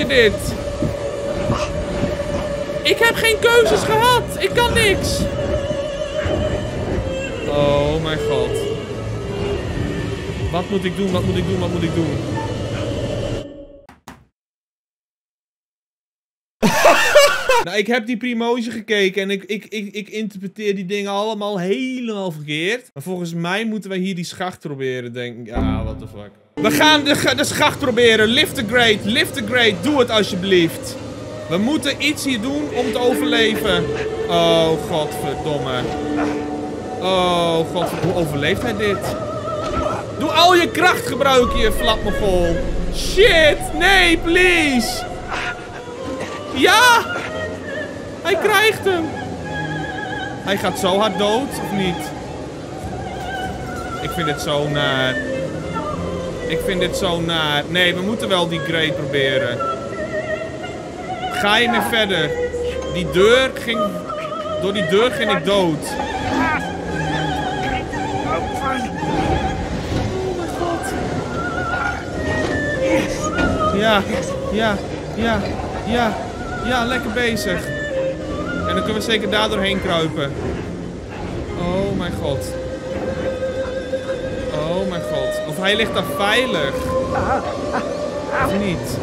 dit? Ik heb geen keuzes gehad. Ik kan niks. Oh mijn god. Wat moet ik doen? Wat moet ik doen? Wat moet ik doen? <laughs> nou, ik heb die Primoge gekeken en ik, ik, ik, interpreteer die dingen allemaal helemaal verkeerd. Maar volgens mij moeten wij hier die schacht proberen, denk ik. Ja, what the fuck. We gaan de, de schacht proberen. Lift the grate, lift the grate. Doe het alsjeblieft. We moeten iets hier doen om te overleven. Oh, godverdomme. Oh, god, hoe overleeft hij dit? Doe al je kracht gebruiken, je flapmogol. Shit, nee, please. Ja! Hij krijgt hem. Hij gaat zo hard dood, of niet? Ik vind dit zo naar. Ik vind dit zo naar. Nee, we moeten wel die grade proberen. Ga je meer verder? Die deur ging... Door die deur ging ik dood. Ja, ja, ja, ja, ja, lekker bezig. En dan kunnen we zeker daar doorheen kruipen. Oh mijn god. Oh mijn god. Hij ligt daar veilig. Of niet?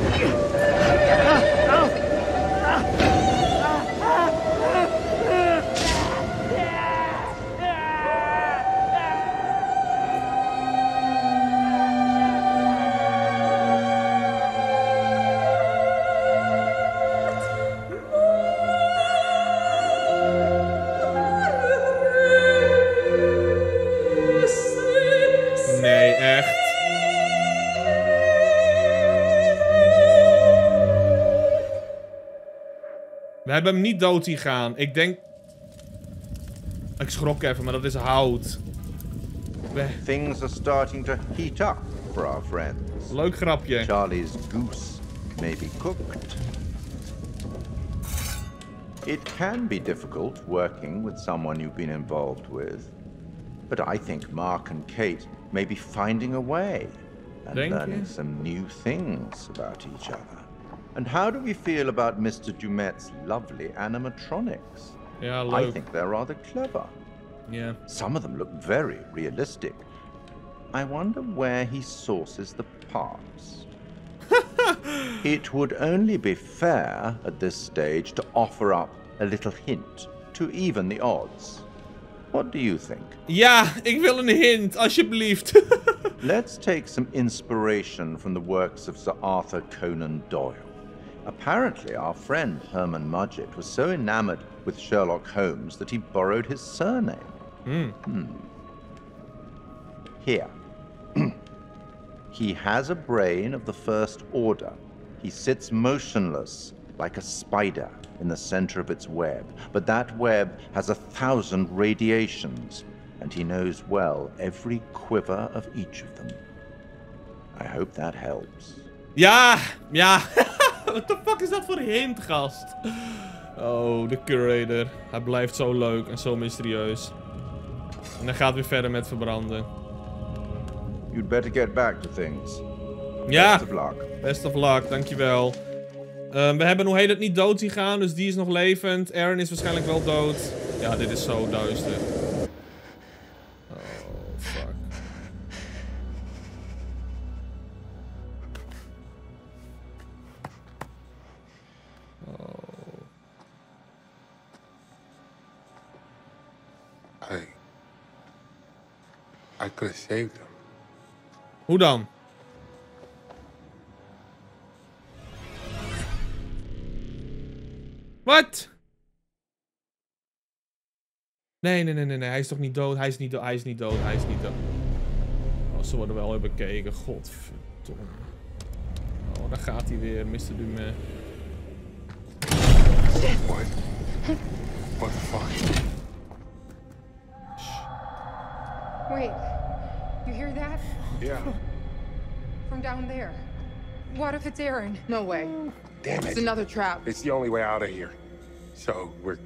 Hebben hem niet dood zien gaan. Ik denk... Ik schrok even, maar dat is hout. Things are starting to heat up for our friends. Leuk grapje. Charlie's goose may be cooked. It can be difficult working with someone you've been involved with. But I think Mark and Kate may be finding a way and je? learning some new things about each other. And how do we feel about Mr. Dumet's lovely animatronics? Ja, I leuk. think they're rather clever. Ja. Some of them look very realistic. I wonder where he sources the parts. <laughs> it would only be fair at this stage to offer up a little hint to even the odds. What do you think? Ja, ik wil een hint, alsjeblieft. <laughs> Let's take some inspiration from the works of Sir Arthur Conan Doyle. Apparently, our friend Herman Mudgett was so enamored with Sherlock Holmes that he borrowed his surname. Hmm. Here. <clears throat> he has a brain of the first order. He sits motionless, like a spider, in the center of its web. But that web has a thousand radiations, and he knows well every quiver of each of them. I hope that helps. Ja, ja. <laughs> What the fuck is dat voor hint, gast? Oh, de curator. Hij blijft zo leuk en zo mysterieus. En hij gaat weer verder met verbranden. You'd better get back to things. Ja. Best of luck. Best of luck, dankjewel. Ehm, we hebben, hoe heet het, niet dood zien gaan, dus die is nog levend. Aaron is waarschijnlijk wel dood. Ja, dit is zo duister. I could have saved him. Hoe dan? Wat? Nee, nee, nee, nee, nee. Hij is toch niet dood? Hij is niet dood. Hij is niet dood. Hij is niet dood. Oh, ze worden wel weer bekeken. Godverdomme. Oh, daar gaat hij weer, Mr. Dumet. What? What the fuck? Wait, you hear that? Yeah. <laughs> From down there. What if it's Aaron? No way. Damn It's it. another trap. It's the only way out of here. So we're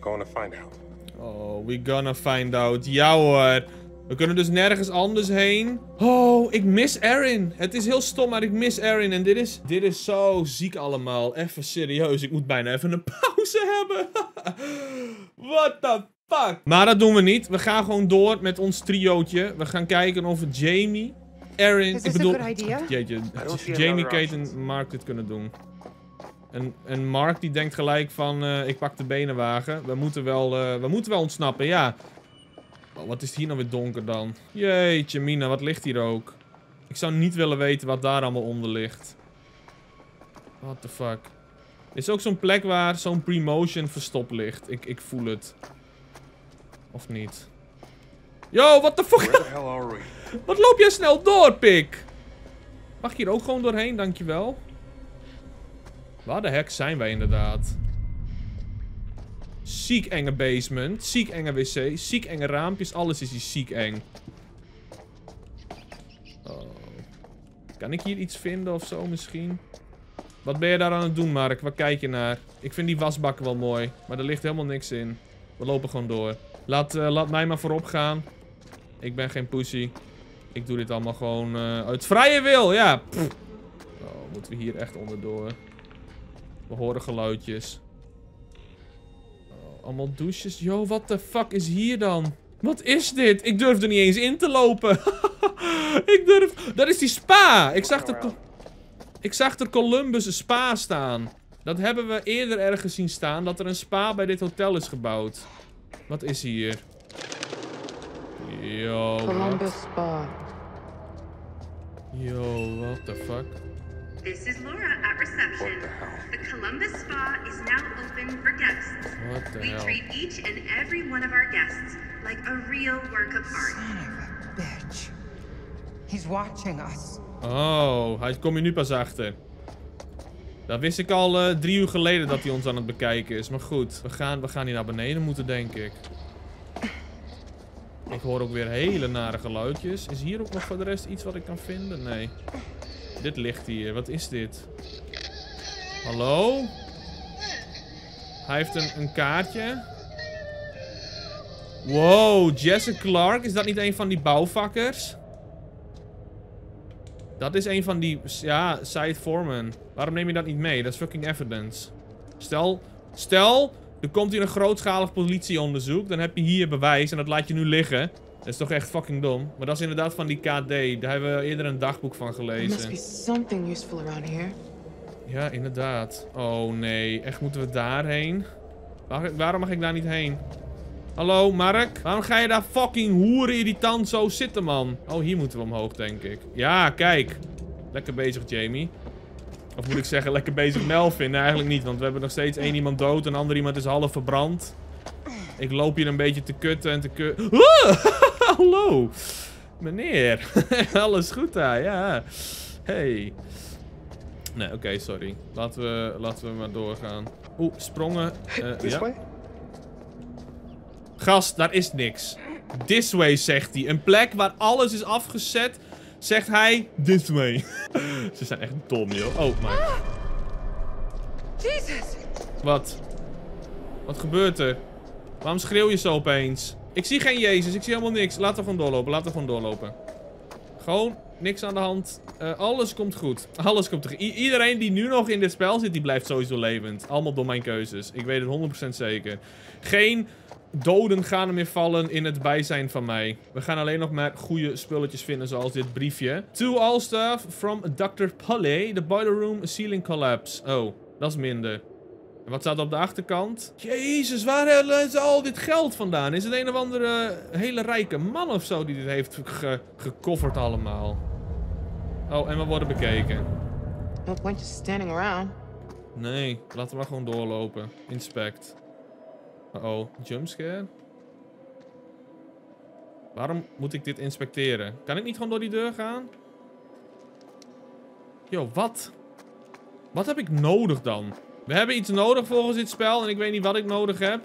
going to find out. Oh, we gonna find out. Ja hoor. We kunnen dus nergens anders heen. Oh, ik mis Erin. Het is heel stom, maar ik mis Erin. En dit is, dit is zo ziek allemaal. Even serieus. Ik moet bijna even een <laughs> pauze hebben. <laughs> What the fuck? Maar dat doen we niet. We gaan gewoon door met ons triootje. We gaan kijken of we Jamie, Erin... Is ik bedoel... good idea? Jeetje, don't see Jamie, Kate en Mark dit kunnen doen. En, en Mark die denkt gelijk van, eh, ik pak de benenwagen. We moeten wel, eh, we moeten wel ontsnappen, ja. Oh, wat is hier nou weer donker dan? Jeetje mina, wat ligt hier ook? Ik zou niet willen weten wat daar allemaal onder ligt. What the fuck? Dit is ook zo'n plek waar zo'n pre-motion verstopt ligt. Ik, ik voel het. Of niet? Yo, what the fuck? <laughs> Wat loop jij snel door, pik? Mag ik hier ook gewoon doorheen, dankjewel. Waar de hek zijn wij inderdaad? Ziek enge basement, ziek enge wc, ziek enge raampjes, alles is hier ziek eng. Oh. Kan ik hier iets vinden of zo misschien? Wat ben je daar aan het doen, Mark? Waar kijk je naar? Ik vind die wasbakken wel mooi, maar er ligt helemaal niks in. We lopen gewoon door. Laat, eh, laat mij maar voorop gaan. Ik ben geen pussy. Ik doe dit allemaal gewoon eh, uit vrije wil, ja. Oh, moeten we hier echt onderdoor. We horen geluidjes. Oh, allemaal douches. Yo, wat de fuck is hier dan? Wat is dit? Ik durf er niet eens in te lopen. <laughs> ik durf... Dat is die spa. Ik zag er... Ik zag er Columbus Spa staan. Dat hebben we eerder ergens zien staan. Dat er een spa bij dit hotel is gebouwd. Wat is hier? Yo, wat? Columbus Spa. Yo, what the fuck? This is Laura at reception. The Columbus Spa is now open for guests. What the we hell? treat each and every one of our guests like a real work of art. Bitch. He's watching us. Oh, hij kom je nu pas achter. Dat wist ik al eh, drie uur geleden dat hij ons aan het bekijken is. Maar goed, we gaan, we gaan hier naar beneden moeten, denk ik. Ik hoor ook weer hele nare geluidjes. Is hier ook nog voor de rest iets wat ik kan vinden? Nee. Dit ligt hier. Wat is dit? Hallo? Hij heeft een, een kaartje. Wow, Jesse Clark. Is dat niet een van die bouwvakkers? Dat is een van die... Ja, side foreman. Waarom neem je dat niet mee? Dat is fucking evidence. Stel... Stel... Er komt hier een grootschalig politieonderzoek. Dan heb je hier bewijs en dat laat je nu liggen. Dat is toch echt fucking dom. Maar dat is inderdaad van die KD. Daar hebben we eerder een dagboek van gelezen. here. Ja, inderdaad. Oh nee, echt moeten we daarheen? Waar- waarom mag ik daar niet heen? Hallo, Mark? Waarom ga je daar fucking hoeren irritant zo zitten, man? Oh, hier moeten we omhoog, denk ik. Ja, kijk. Lekker bezig, Jamie. Of moet ik zeggen, lekker bezig Melvin? Nee, eigenlijk niet, want we hebben nog steeds één iemand dood. Een ander iemand is half verbrand. Ik loop hier een beetje te kutten en te kutten. <laughs> Hallo. Meneer. <laughs> Alles goed daar, ja. Hey. Nee, oké, sorry. Laten we, laten we maar doorgaan. Oeh, sprongen. This ja. Gast, daar is niks. This way, zegt hij. Een plek waar alles is afgezet, zegt hij this way. <laughs> Ze zijn echt dom, joh. Oh, maar. Jesus! Wat? Wat gebeurt er? Waarom schreeuw je zo opeens? Ik zie geen Jezus, ik zie helemaal niks. Laten we gewoon doorlopen, laten we gewoon doorlopen. Gewoon, niks aan de hand. Eh, alles komt goed. Alles komt goed. Iedereen die nu nog in dit spel zit, die blijft sowieso levend. Allemaal door mijn keuzes. Ik weet het 100% zeker. Geen doden gaan er meer vallen in het bijzijn van mij. We gaan alleen nog maar goede spulletjes vinden, zoals dit briefje. To all stuff from Dr. Polly. The boiler room ceiling collapse. Oh, dat is minder. En wat staat op de achterkant? Jezus, waar ze al dit geld vandaan? Is het een of andere hele rijke man of zo die dit heeft ge gecoverd allemaal? Oh, en we worden bekeken. No point just standing around. Nee, laten we maar gewoon doorlopen. Inspect. Uh-oh, jumpscare? Waarom moet ik dit inspecteren? Kan ik niet gewoon door die deur gaan? Yo, wat? Wat heb ik nodig dan? We hebben iets nodig volgens dit spel en ik weet niet wat ik nodig heb.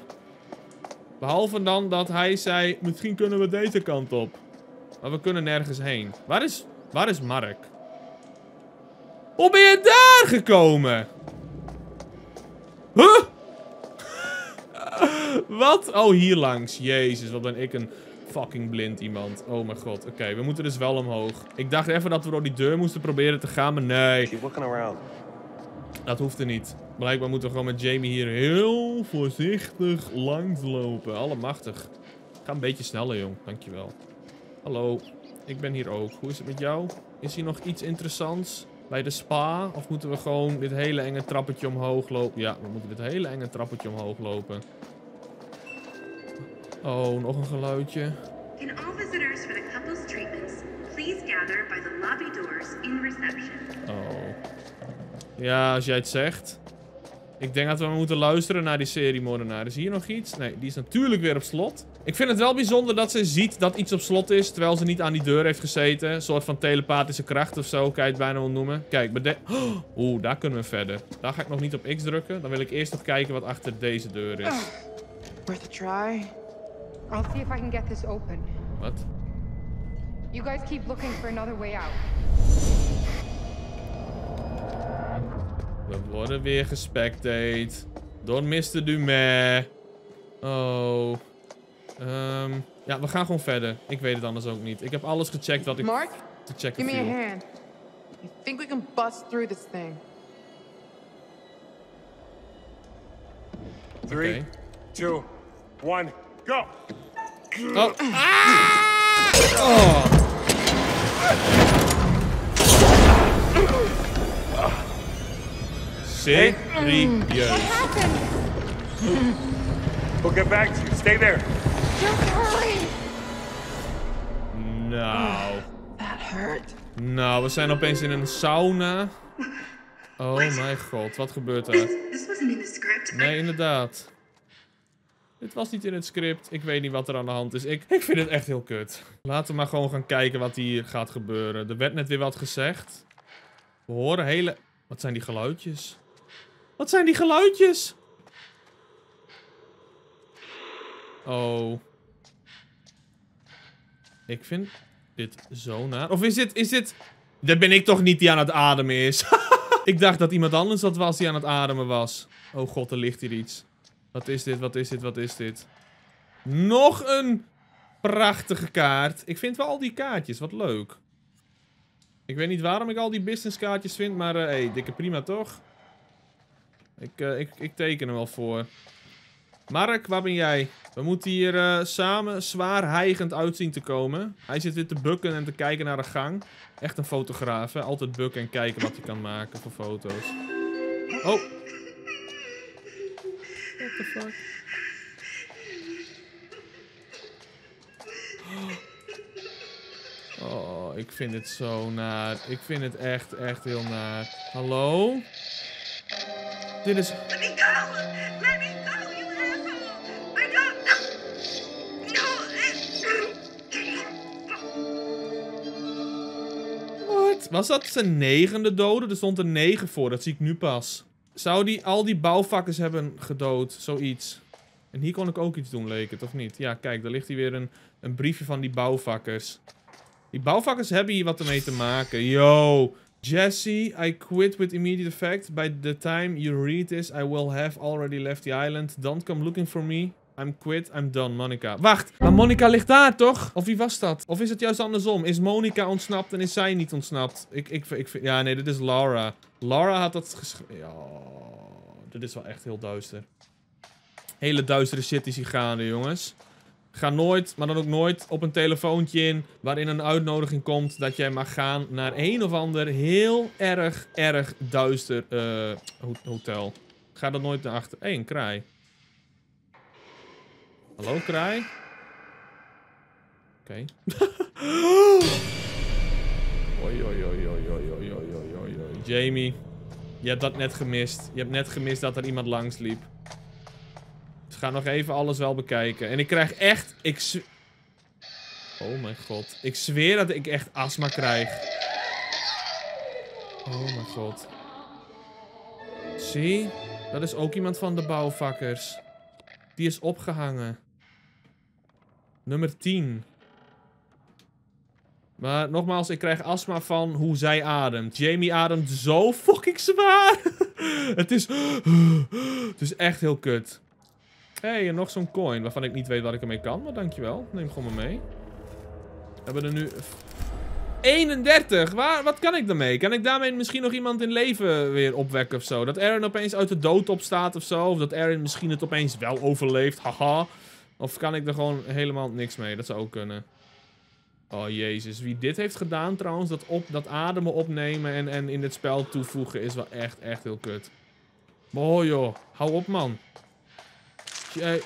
Behalve dan dat hij zei, misschien kunnen we deze kant op. Maar we kunnen nergens heen. Waar is, waar is Mark? Hoe ben je daar gekomen? Huh? <laughs> wat? Oh, hier langs. Jezus, wat ben ik een fucking blind iemand. Oh mijn god. Oké, we moeten dus wel omhoog. Ik dacht even dat we door die deur moesten proberen te gaan, maar nee. Keep looking around. Dat hoeft er niet. Blijkbaar moeten we gewoon met Jamie hier heel voorzichtig langs lopen. Allemachtig. Ga een beetje sneller, jong. Dankjewel. Hallo. Ik ben hier ook. Hoe is het met jou? Is hier nog iets interessants? Bij de spa? Of moeten we gewoon dit hele enge trappetje omhoog lopen? Ja, we moeten dit hele enge trappetje omhoog lopen. Oh, nog een geluidje. Can all visitors for the couple's treatments please gather by the lobby doors in reception? Oh. Ja, als jij het zegt. Ik denk dat we moeten luisteren naar die serie moordenaar. Is hier nog iets? Nee, die is natuurlijk weer op slot. Ik vind het wel bijzonder dat ze ziet dat iets op slot is, terwijl ze niet aan die deur heeft gezeten. Een soort van telepathische kracht of zo, kan je het bijna wel noemen. Kijk. Oh, <gasps> Oeh, daar kunnen we verder. Daar ga ik nog niet op X drukken. Dan wil ik eerst nog kijken wat achter deze deur is. <sighs> Worth a try. I'll see if I can get this open. Wat? You guys keep looking for another way out. We worden weer gespectate. Door Mr. Dumet. Oh. Ehm, ja, we gaan gewoon verder. Ik weet het anders ook niet. Ik heb alles gecheckt wat ik Mark, te checken give me a hand. I think we can bust through this thing. Three, two, one, go! Oh. Ah! Oh. Serieus. We'll get back to you. Stay there. Nou. That hurt. Nou, we zijn opeens in een sauna. Oh mijn god, wat gebeurt er? This wasn't in the script. Nee, inderdaad. Dit was niet in het script. Ik weet niet wat er aan de hand is. Ik, ik vind het echt heel kut. Laten we maar gewoon gaan kijken wat hier gaat gebeuren. Er werd net weer wat gezegd. We horen hele... Wat zijn die geluidjes? Wat zijn die geluidjes? Oh. Ik vind dit zo naar. Of is dit, is dit... Dat ben ik toch niet die aan het ademen is. <laughs> ik dacht dat iemand anders dat was die aan het ademen was. Oh god, er ligt hier iets. Wat is dit, wat is dit, wat is dit? Nog een prachtige kaart. Ik vind wel al die kaartjes, wat leuk. Ik weet niet waarom ik al die business kaartjes vind, maar hé, hey, dikke prima toch? Ik, eh, ik, ik teken er wel voor. Mark, waar ben jij? We moeten hier eh, samen zwaar hijgend uitzien te komen. Hij zit weer te bukken en te kijken naar de gang. Echt een fotograaf, hè? Altijd bukken en kijken wat hij kan maken voor foto's. Oh. What the fuck? Oh, ik vind het zo naar. Ik vind het echt, echt heel naar. Hallo? Dit is... Let me go! Let me go, you asshole! I don't... No! Wat? Was dat zijn negende dode? Er stond een negen voor, dat zie ik nu pas. Zou die al die bouwvakkers hebben gedood? Zoiets. En hier kon ik ook iets doen, leek het, of niet? Ja, kijk, daar ligt hier weer een, een briefje van die bouwvakkers. Die bouwvakkers hebben hier wat ermee te maken. Yo, Jesse, I quit with immediate effect. By the time you read this, I will have already left the island. Don't come looking for me. I'm quit, I'm done, Monica. Wacht, maar Monica ligt daar toch? Of wie was dat? Of is het juist andersom? Is Monica ontsnapt en is zij niet ontsnapt? Ik, ik, ik, ja, nee, dit is Laura. Laura had dat geschreven. Ja, dit is wel echt heel duister. Hele duistere shit is hier gaande, jongens. Ga nooit, maar dan ook nooit, op een telefoontje in waarin een uitnodiging komt dat jij mag gaan naar een of ander heel erg, erg duister ho- hotel. Ga er nooit naar achter. Hé, hey, een kraai. Hallo, kraai? Oké. <laughs> Oei, oei, oei, oei, oei, oei, oei, oei, oei. Jamie, je hebt dat net gemist. Je hebt net gemist dat er iemand langs liep. Ga nog even alles wel bekijken. En ik krijg echt... Ik Oh mijn god. Ik zweer dat ik echt astma krijg. Oh mijn god. Zie? Dat is ook iemand van de bouwvakkers. Die is opgehangen. Nummer 10. Maar nogmaals, ik krijg astma van hoe zij ademt. Jamie ademt zo fucking zwaar. <laughs> het is... <gasps> het is echt heel kut. Hey, en nog zo'n coin waarvan ik niet weet wat ik ermee kan. Maar dankjewel. Neem gewoon maar mee. We hebben er nu... 31! Waar, wat kan ik daarmee? Kan ik daarmee misschien nog iemand in leven weer opwekken of zo? Dat Aaron opeens uit de dood opstaat of zo? Of dat Aaron misschien het opeens wel overleeft? Haha. Of kan ik er gewoon helemaal niks mee? Dat zou ook kunnen. Oh jezus, wie dit heeft gedaan trouwens, dat, op, dat ademen opnemen en, en in het spel toevoegen is wel echt, echt heel kut. Oh joh, hou op man. Jee.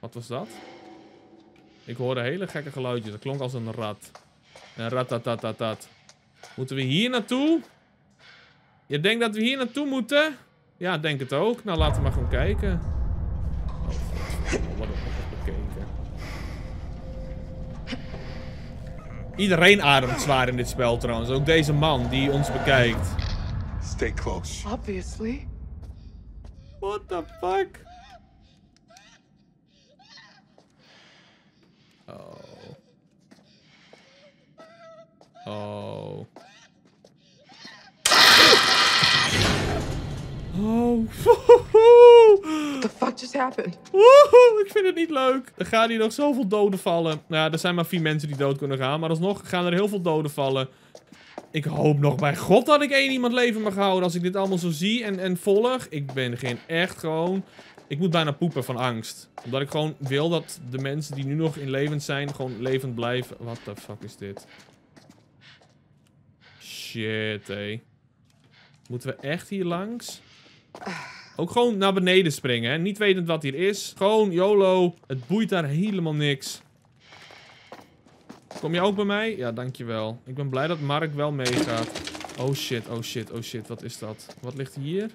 Wat was dat? Ik hoorde hele gekke geluidjes, dat klonk als een rat. Een ratatatatat. Moeten we hier naartoe? Je denkt dat we hier naartoe moeten? Ja, denk het ook. Nou, laten we maar gaan kijken. Oh, wat heb ik bekeken. Iedereen ademt zwaar in dit spel trouwens. Ook deze man die ons bekijkt. Stay close. Obviously. What the fuck? Oh. Oh. Oh. <laughs> What the fuck just happened? Woehoe, ik vind het niet leuk. Er gaan hier nog zoveel doden vallen. Nou ja, er zijn maar vier mensen die dood kunnen gaan. Maar alsnog gaan er heel veel doden vallen. Ik hoop nog bij God dat ik één iemand leven mag houden. Als ik dit allemaal zo zie en, en volg. Ik ben geen echt gewoon... Ik moet bijna poepen van angst. Omdat ik gewoon wil dat de mensen die nu nog in levend zijn, gewoon levend blijven. What the fuck is dit? Shit, hé. Moeten we echt hier langs? Ook gewoon naar beneden springen, hè. Niet wetend wat hier is. Gewoon YOLO. Het boeit daar helemaal niks. Kom je ook bij mij? Ja, dankjewel. Ik ben blij dat Mark wel meegaat. Oh shit, oh shit, oh shit. Wat is dat? Wat ligt hier?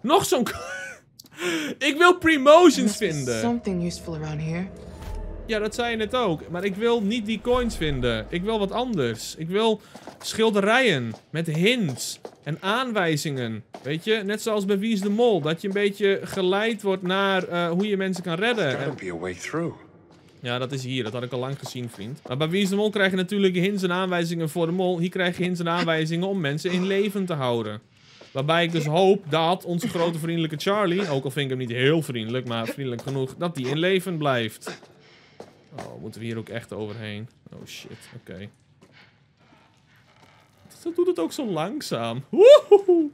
Nog zo'n... <laughs> ik wil promotions vinden. Something useful around here. Ja, dat zei je net ook. Maar ik wil niet die coins vinden. Ik wil wat anders. Ik wil schilderijen met hints en aanwijzingen. Weet je, net zoals bij Wie is de Mol. Dat je een beetje geleid wordt naar eh, hoe je mensen kan redden. En- be a way through. Ja, dat is hier. Dat had ik al lang gezien, vriend. Maar bij Wie is de Mol krijg je natuurlijk hints en aanwijzingen voor de mol. Hier krijg je hints en aanwijzingen om mensen in leven te houden. Waarbij ik dus hoop dat onze grote vriendelijke Charlie, ook al vind ik hem niet heel vriendelijk, maar vriendelijk genoeg, dat die in leven blijft. Oh, moeten we hier ook echt overheen? Oh shit, oké. Dat doet het ook zo langzaam. Woehoe.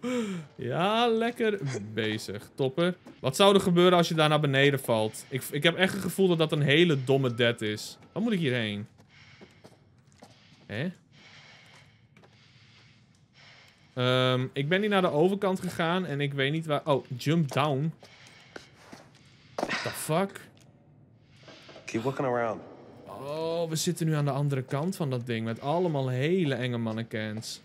Ja, lekker bezig. Topper. Wat zou er gebeuren als je daar naar beneden valt? Ik, ik heb echt het gevoel dat dat een hele domme dead is. Waar moet ik hierheen? Hè? Ehm, ik ben hier naar de overkant gegaan en ik weet niet waar... Oh, jump down. What the fuck? Keep looking around. Oh, we zitten nu aan de andere kant van dat ding. Met allemaal hele enge mannequins.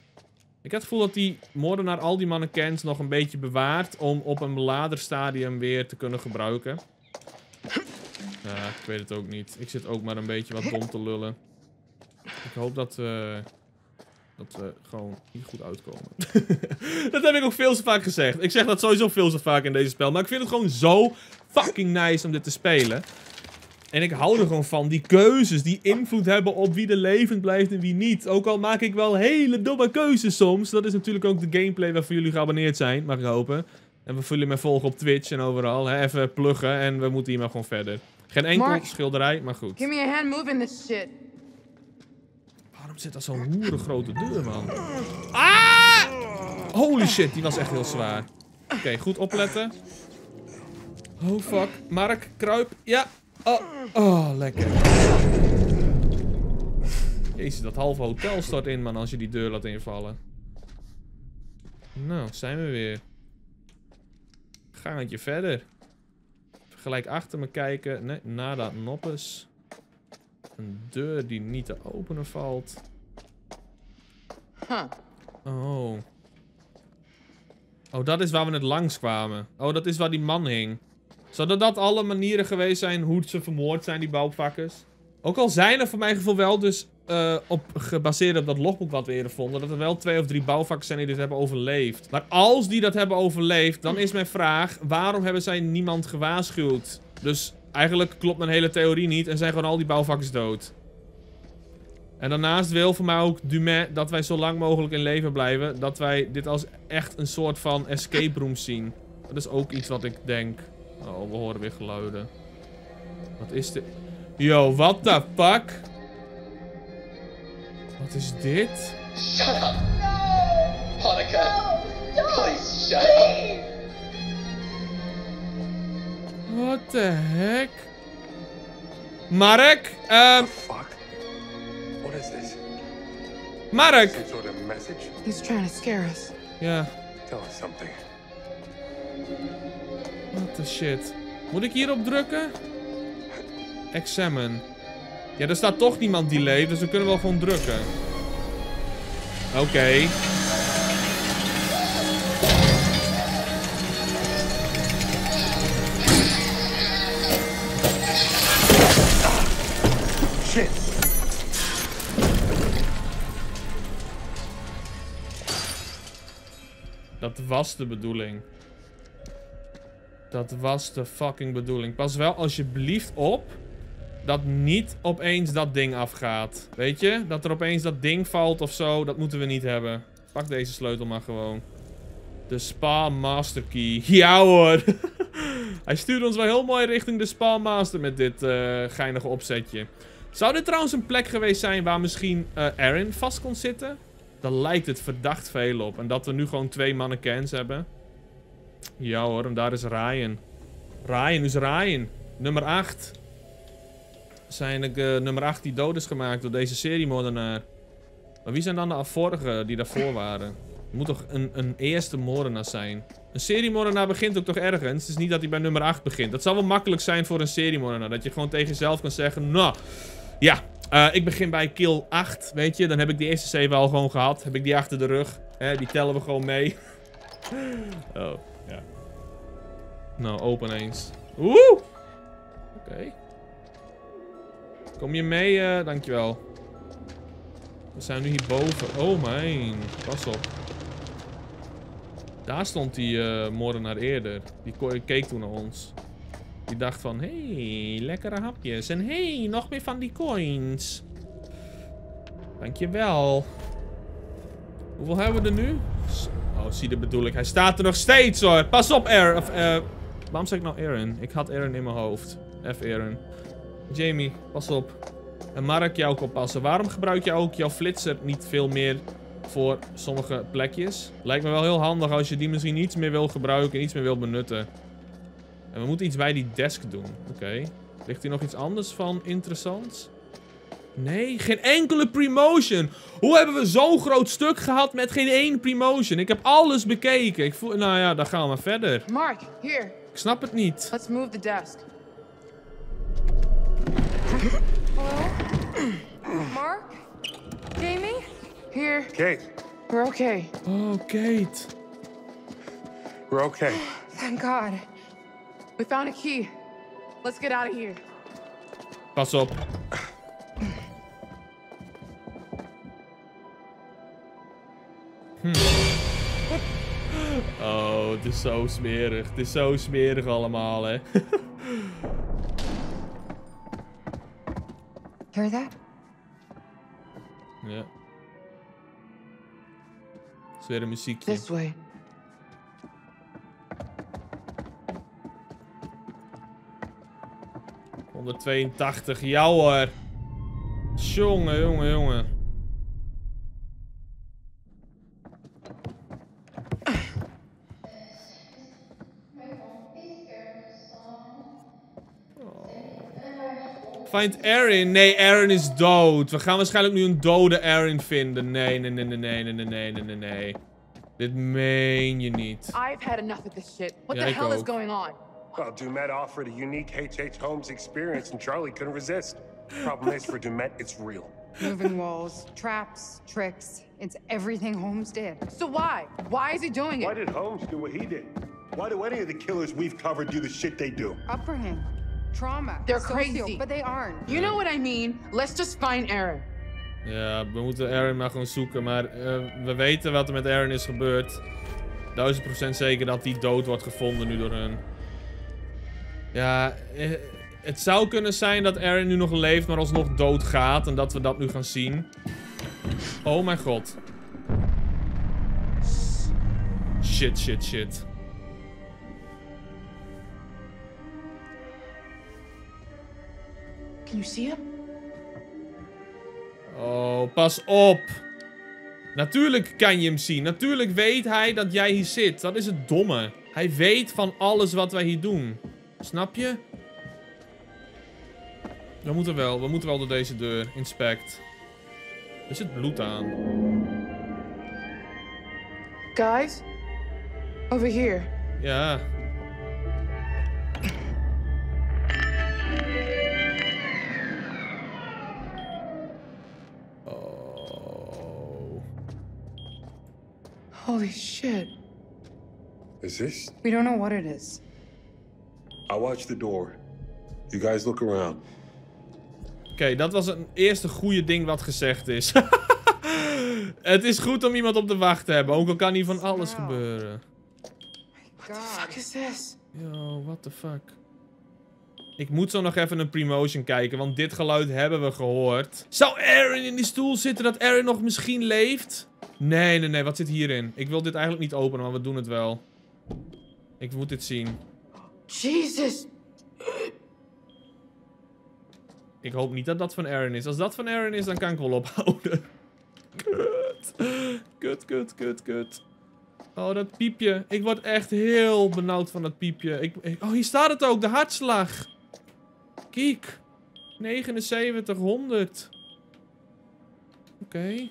Ik heb het gevoel dat die moordenaar al die mannequins nog een beetje bewaart... om op een later stadium weer te kunnen gebruiken. Ja, ik weet het ook niet. Ik zit ook maar een beetje wat dom te lullen. Ik hoop dat we... Dat we gewoon hier goed uitkomen. <laughs> dat heb ik ook veel te vaak gezegd. Ik zeg dat sowieso veel te vaak in deze spel. Maar ik vind het gewoon zo fucking nice om dit te spelen. En ik hou er gewoon van. Die keuzes die invloed hebben op wie er levend blijft en wie niet. Ook al maak ik wel hele domme keuzes soms. Dat is natuurlijk ook de gameplay waarvoor jullie geabonneerd zijn, mag ik hopen. En we vullen me volgen op Twitch en overal. Hè? Even pluggen en we moeten hier maar gewoon verder. Geen enkel Mark. schilderij, maar goed. Give me a hand moving this shit. Zit daar zo'n hoere grote deur, man? Ah! Holy shit, die was echt heel zwaar. Oké, goed opletten. Oh, fuck. Mark, kruip. Ja. Oh, oh lekker. Jezus, dat halve hotel stort in, man, als je die deur laat invallen. Nou, zijn we weer. Gaantje verder. Gelijk achter me kijken. Nee, nada noppes. Een deur die niet te openen valt. Huh. Oh. Oh, dat is waar we net langs kwamen. Oh, dat is waar die man hing. Zouden dat alle manieren geweest zijn hoe ze vermoord zijn, die bouwvakkers? Ook al zijn er voor mijn gevoel wel dus eh, op gebaseerd op dat logboek wat we eerder vonden, dat er wel twee of drie bouwvakkers zijn die dit hebben overleefd. Maar als die dat hebben overleefd, dan is mijn vraag, waarom hebben zij niemand gewaarschuwd? Dus eigenlijk klopt mijn hele theorie niet en zijn gewoon al die bouwvakkers dood. En daarnaast wil voor mij ook Dumet dat wij zo lang mogelijk in leven blijven. Dat wij dit als echt een soort van escape room zien. Dat is ook iets wat ik denk. Oh, we horen weer geluiden. Wat is dit? Yo, what the fuck? Wat is dit? Shut up! Hanukkah! Please shut up! What the heck? Mark? Ehm... This? Message? He's trying to scare us. Ja. Tell us something. What the shit. Moet ik hierop drukken? Examine. Ja, er staat toch niemand die leeft, dus we kunnen wel gewoon drukken. Oké. Shit. Dat was de bedoeling. Dat was de fucking bedoeling. Pas wel alsjeblieft op dat niet opeens dat ding afgaat. Weet je? Dat er opeens dat ding valt of zo. Dat moeten we niet hebben. Pak deze sleutel maar gewoon. De Spa Master Key. <laughs> Ja hoor. <laughs> Hij stuurt ons wel heel mooi richting de Spa Master met dit eh, geinige opzetje. Zou dit trouwens een plek geweest zijn waar misschien eh Aaron vast kon zitten? Daar lijkt het verdacht veel op. En dat we nu gewoon twee mannequins hebben. Ja hoor, en daar is Ryan. Ryan is Ryan. Nummer 8. Zijn ik eh, nummer 8 die dood is gemaakt door deze seriemoordenaar. Maar wie zijn dan de vorige die daarvoor waren? Moet toch een, een eerste moordenaar zijn? Een seriemoordenaar begint ook toch ergens? Het is niet dat hij bij nummer 8 begint. Dat zal wel makkelijk zijn voor een seriemoordenaar. Dat je gewoon tegen jezelf kan zeggen... Nou, ja, eh, ik begin bij kill 8, weet je. Dan heb ik die eerste save al gewoon gehad. Heb ik die achter de rug. Hè, die tellen we gewoon mee. <laughs> oh, ja. Nou, open eens. Oeh! Oké. Kom je mee? eh dankjewel. We zijn nu hierboven. Oh mijn. Pas op. Daar stond die eh moordenaar eerder. Die keek toen naar ons. Die dacht van, hey, lekkere hapjes. En hey, nog meer van die coins. Dankjewel. Hoeveel hebben we er nu? Oh, zie dat bedoel ik. Hij staat er nog steeds hoor. Pas op, Aaron. Eh, waarom zeg ik nou Aaron? Ik had Aaron in mijn hoofd. F Aaron. Jamie, pas op. En Mark, jou ook oppassen. Waarom gebruik je ook jouw flitser niet veel meer voor sommige plekjes? Lijkt me wel heel handig als je die misschien iets meer wil gebruiken en iets meer wil benutten. En we moeten iets bij die desk doen. Oké. Ligt hier nog iets anders van interessants? Nee, geen enkele promotion. Hoe hebben we zo'n groot stuk gehad met geen één promotion? Ik heb alles bekeken. Ik voel, nou ja, dan gaan we maar verder. Mark, here. Ik snap het niet. Let's move the desk. Mark? Jamie? Here. Kate, We're okay. Oh, Kate. we're okay. Thank God. We found a key. Let's get out of here. Pas op. Hm. Oh, het is zo smerig. Het is zo smerig allemaal, hè. <laughs> Hear that? ja. Het is weer een muziekje. This way. ...182, ja hoor. Jongen, jongen, jongen. Find Aaron. Nee, Aaron is dood. We gaan waarschijnlijk nu een dode Aaron vinden. Nee, nee, nee, nee, nee, nee, nee, nee, nee, nee. Dit meen je niet. I've had enough of this shit. What the hell is go. going on? Well, Dumet offered a unique H.H. Holmes experience, and Charlie couldn't resist. Problem is, for Dumet, it's real. Moving walls, traps, tricks. It's everything Holmes did. So why? Why is he doing it? Why did Holmes do what he did? Why do any of the killers we've covered do the shit they do? Upbringing, trauma. They're socio- crazy. But they aren't. You know what I mean? Let's just find Aaron. Ja, we moeten Aaron maar gewoon zoeken. Maar eh, we weten wat er met Aaron is gebeurd. Duizend procent zeker dat hij dood wordt gevonden nu door hun. Ja, eh, het zou kunnen zijn dat Aaron nu nog leeft, maar alsnog dood gaat. En dat we dat nu gaan zien. Oh mijn god. Shit, shit, shit. Can you see him? Oh, pas op. Natuurlijk kan je hem zien. Natuurlijk weet hij dat jij hier zit. Dat is het domme. Hij weet van alles wat wij hier doen. Snap je? We moeten wel. We moeten wel door deze deur. Inspect. Er zit bloed aan. Guys? Over here. Ja. Oh. Holy shit. Is this? We don't know what it is. I'll watch the door. You guys look around. Oké, dat was een eerste goede ding wat gezegd is. <laughs> Het is goed om iemand op de wacht te hebben. Ook al kan hier van alles gebeuren. What the fuck is this? Yo, what the fuck. Ik moet zo nog even een promotion kijken, want dit geluid hebben we gehoord. Zou Aaron in die stoel zitten dat Aaron nog misschien leeft? Nee, nee, nee, wat zit hierin? Ik wil dit eigenlijk niet openen, maar we doen het wel. Ik moet dit zien. Jesus. Ik hoop niet dat dat van Aaron is. Als dat van Aaron is, dan kan ik wel ophouden. Kut. Kut, kut, kut, kut. Oh, dat piepje. Ik word echt heel benauwd van dat piepje. Ik, oh, hier staat het ook. De hartslag. Kijk. 7900. Oké.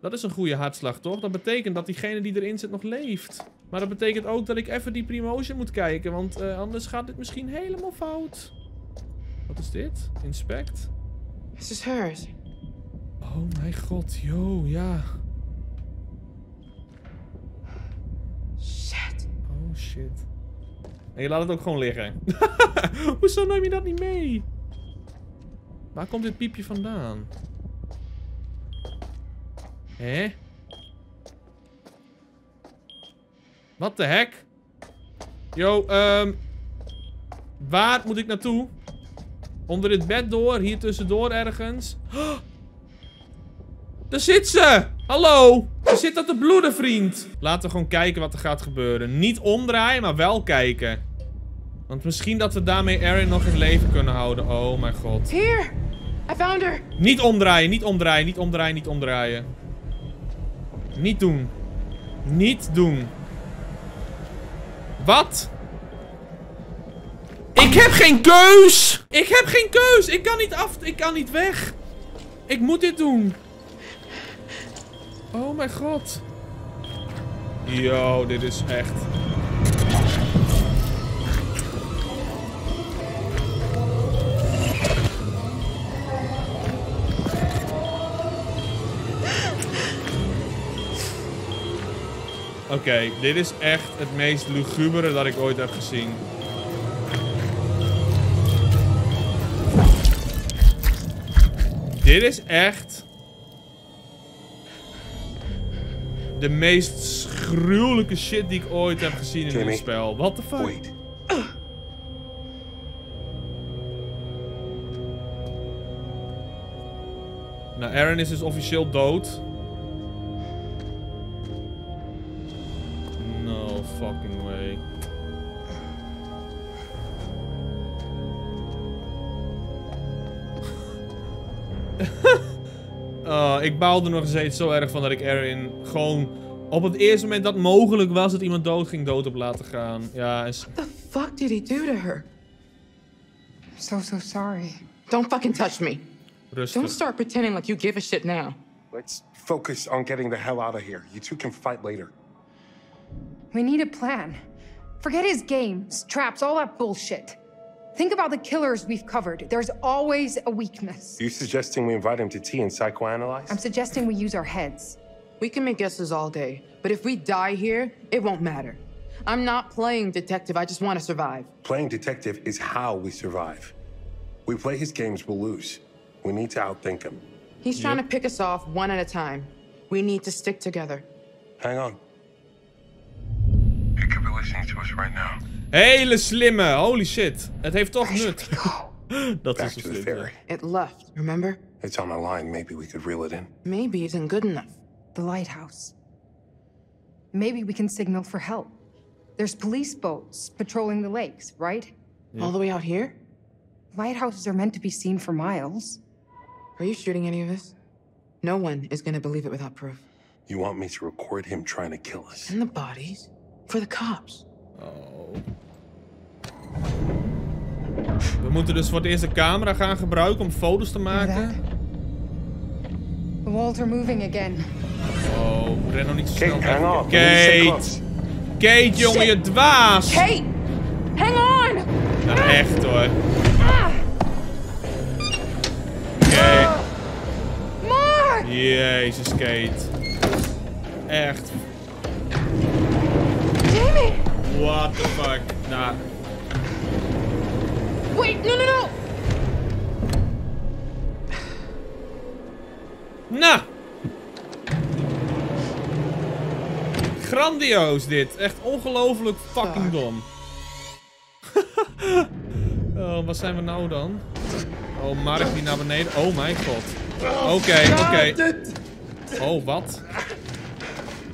Dat is een goede hartslag, toch? Dat betekent dat diegene die erin zit nog leeft. Maar dat betekent ook dat ik even die promotion moet kijken. Want eh, anders gaat dit misschien helemaal fout. Wat is dit? Inspect? This is hers. Oh mijn god, yo, ja. Shit. Oh shit. En je laat het ook gewoon liggen. <laughs> Hoezo neem je dat niet mee? Waar komt dit piepje vandaan? Hè? Wat de hek? Yo, ehm... Waar moet ik naartoe? Onder dit bed door, hier tussendoor ergens. Oh, daar zit ze! Hallo! Ze zit dat te bloeden, vriend. Laten we gewoon kijken wat er gaat gebeuren. Niet omdraaien, maar wel kijken. Want misschien dat we daarmee Erin nog in leven kunnen houden. Oh mijn god. Here! I found her! Niet omdraaien, niet omdraaien, niet omdraaien, niet omdraaien. Niet doen. Niet doen. Wat? Ik heb geen keus! Ik heb geen keus! Ik kan niet af, ik kan niet weg. Ik moet dit doen. Oh mijn god. Yo, dit is echt... Oké, dit is echt het meest lugubere dat ik ooit heb gezien. Dit is echt... De meest gruwelijke shit die ik ooit heb gezien in dit spel. What the fuck? Wait. Nou, Aaron is dus officieel dood. Oh, ik baalde nog steeds zo erg van dat ik Erin gewoon op het eerste moment dat mogelijk was dat iemand dood ging dood op laten gaan. Ja, en... s- What the fuck did he do to her? I'm so, so sorry. Don't fucking touch me. Rustig. Don't start pretending like you give a shit now. Let's focus on getting the hell out of here. You two can fight later. We need a plan. Forget his games, traps, all that bullshit. Think about the killers we've covered. There's always a weakness. Are you suggesting we invite him to tea and psychoanalyze? I'm suggesting we use our heads. We can make guesses all day, but if we die here, it won't matter. I'm not playing detective, I just want to survive. Playing detective is how we survive. We play his games, we'll lose. We need to outthink him. He's trying to pick us off one at a time. We need to stick together. Hang on. He could be listening to us right now. Hele slimme, holy shit. Het heeft toch nut. <laughs> Dat Back is to zo the ferry. It left, remember? It's on a line. Maybe we could reel it in. Maybe isn't good enough. The lighthouse. Maybe we can signal for help. There's police boats patrolling the lakes, right? All the way out here? Lighthouses are meant to be seen for miles. Are you shooting any of this? No one is gonna believe it without proof. You want me to record him trying to kill us? And the bodies? For the cops. Oh. We moeten dus voor het eerst de camera gaan gebruiken om foto's te maken. Are moving again. Oh, ren nog niet zo snel. Kate, hang on. Kate! Kate, jongen, je dwaas! Kate! Hang on! Nou, echt hoor. Kate. Mark! Jezus, Kate. Echt. It! What the fuck? Nou, Wait, no, no, no! nou. Grandioos dit. Echt ongelooflijk fucking dom. <laughs> oh, wat zijn we nou dan? Oh, Mark die naar beneden. Oh mijn god. Oké, oké. Oh, wat?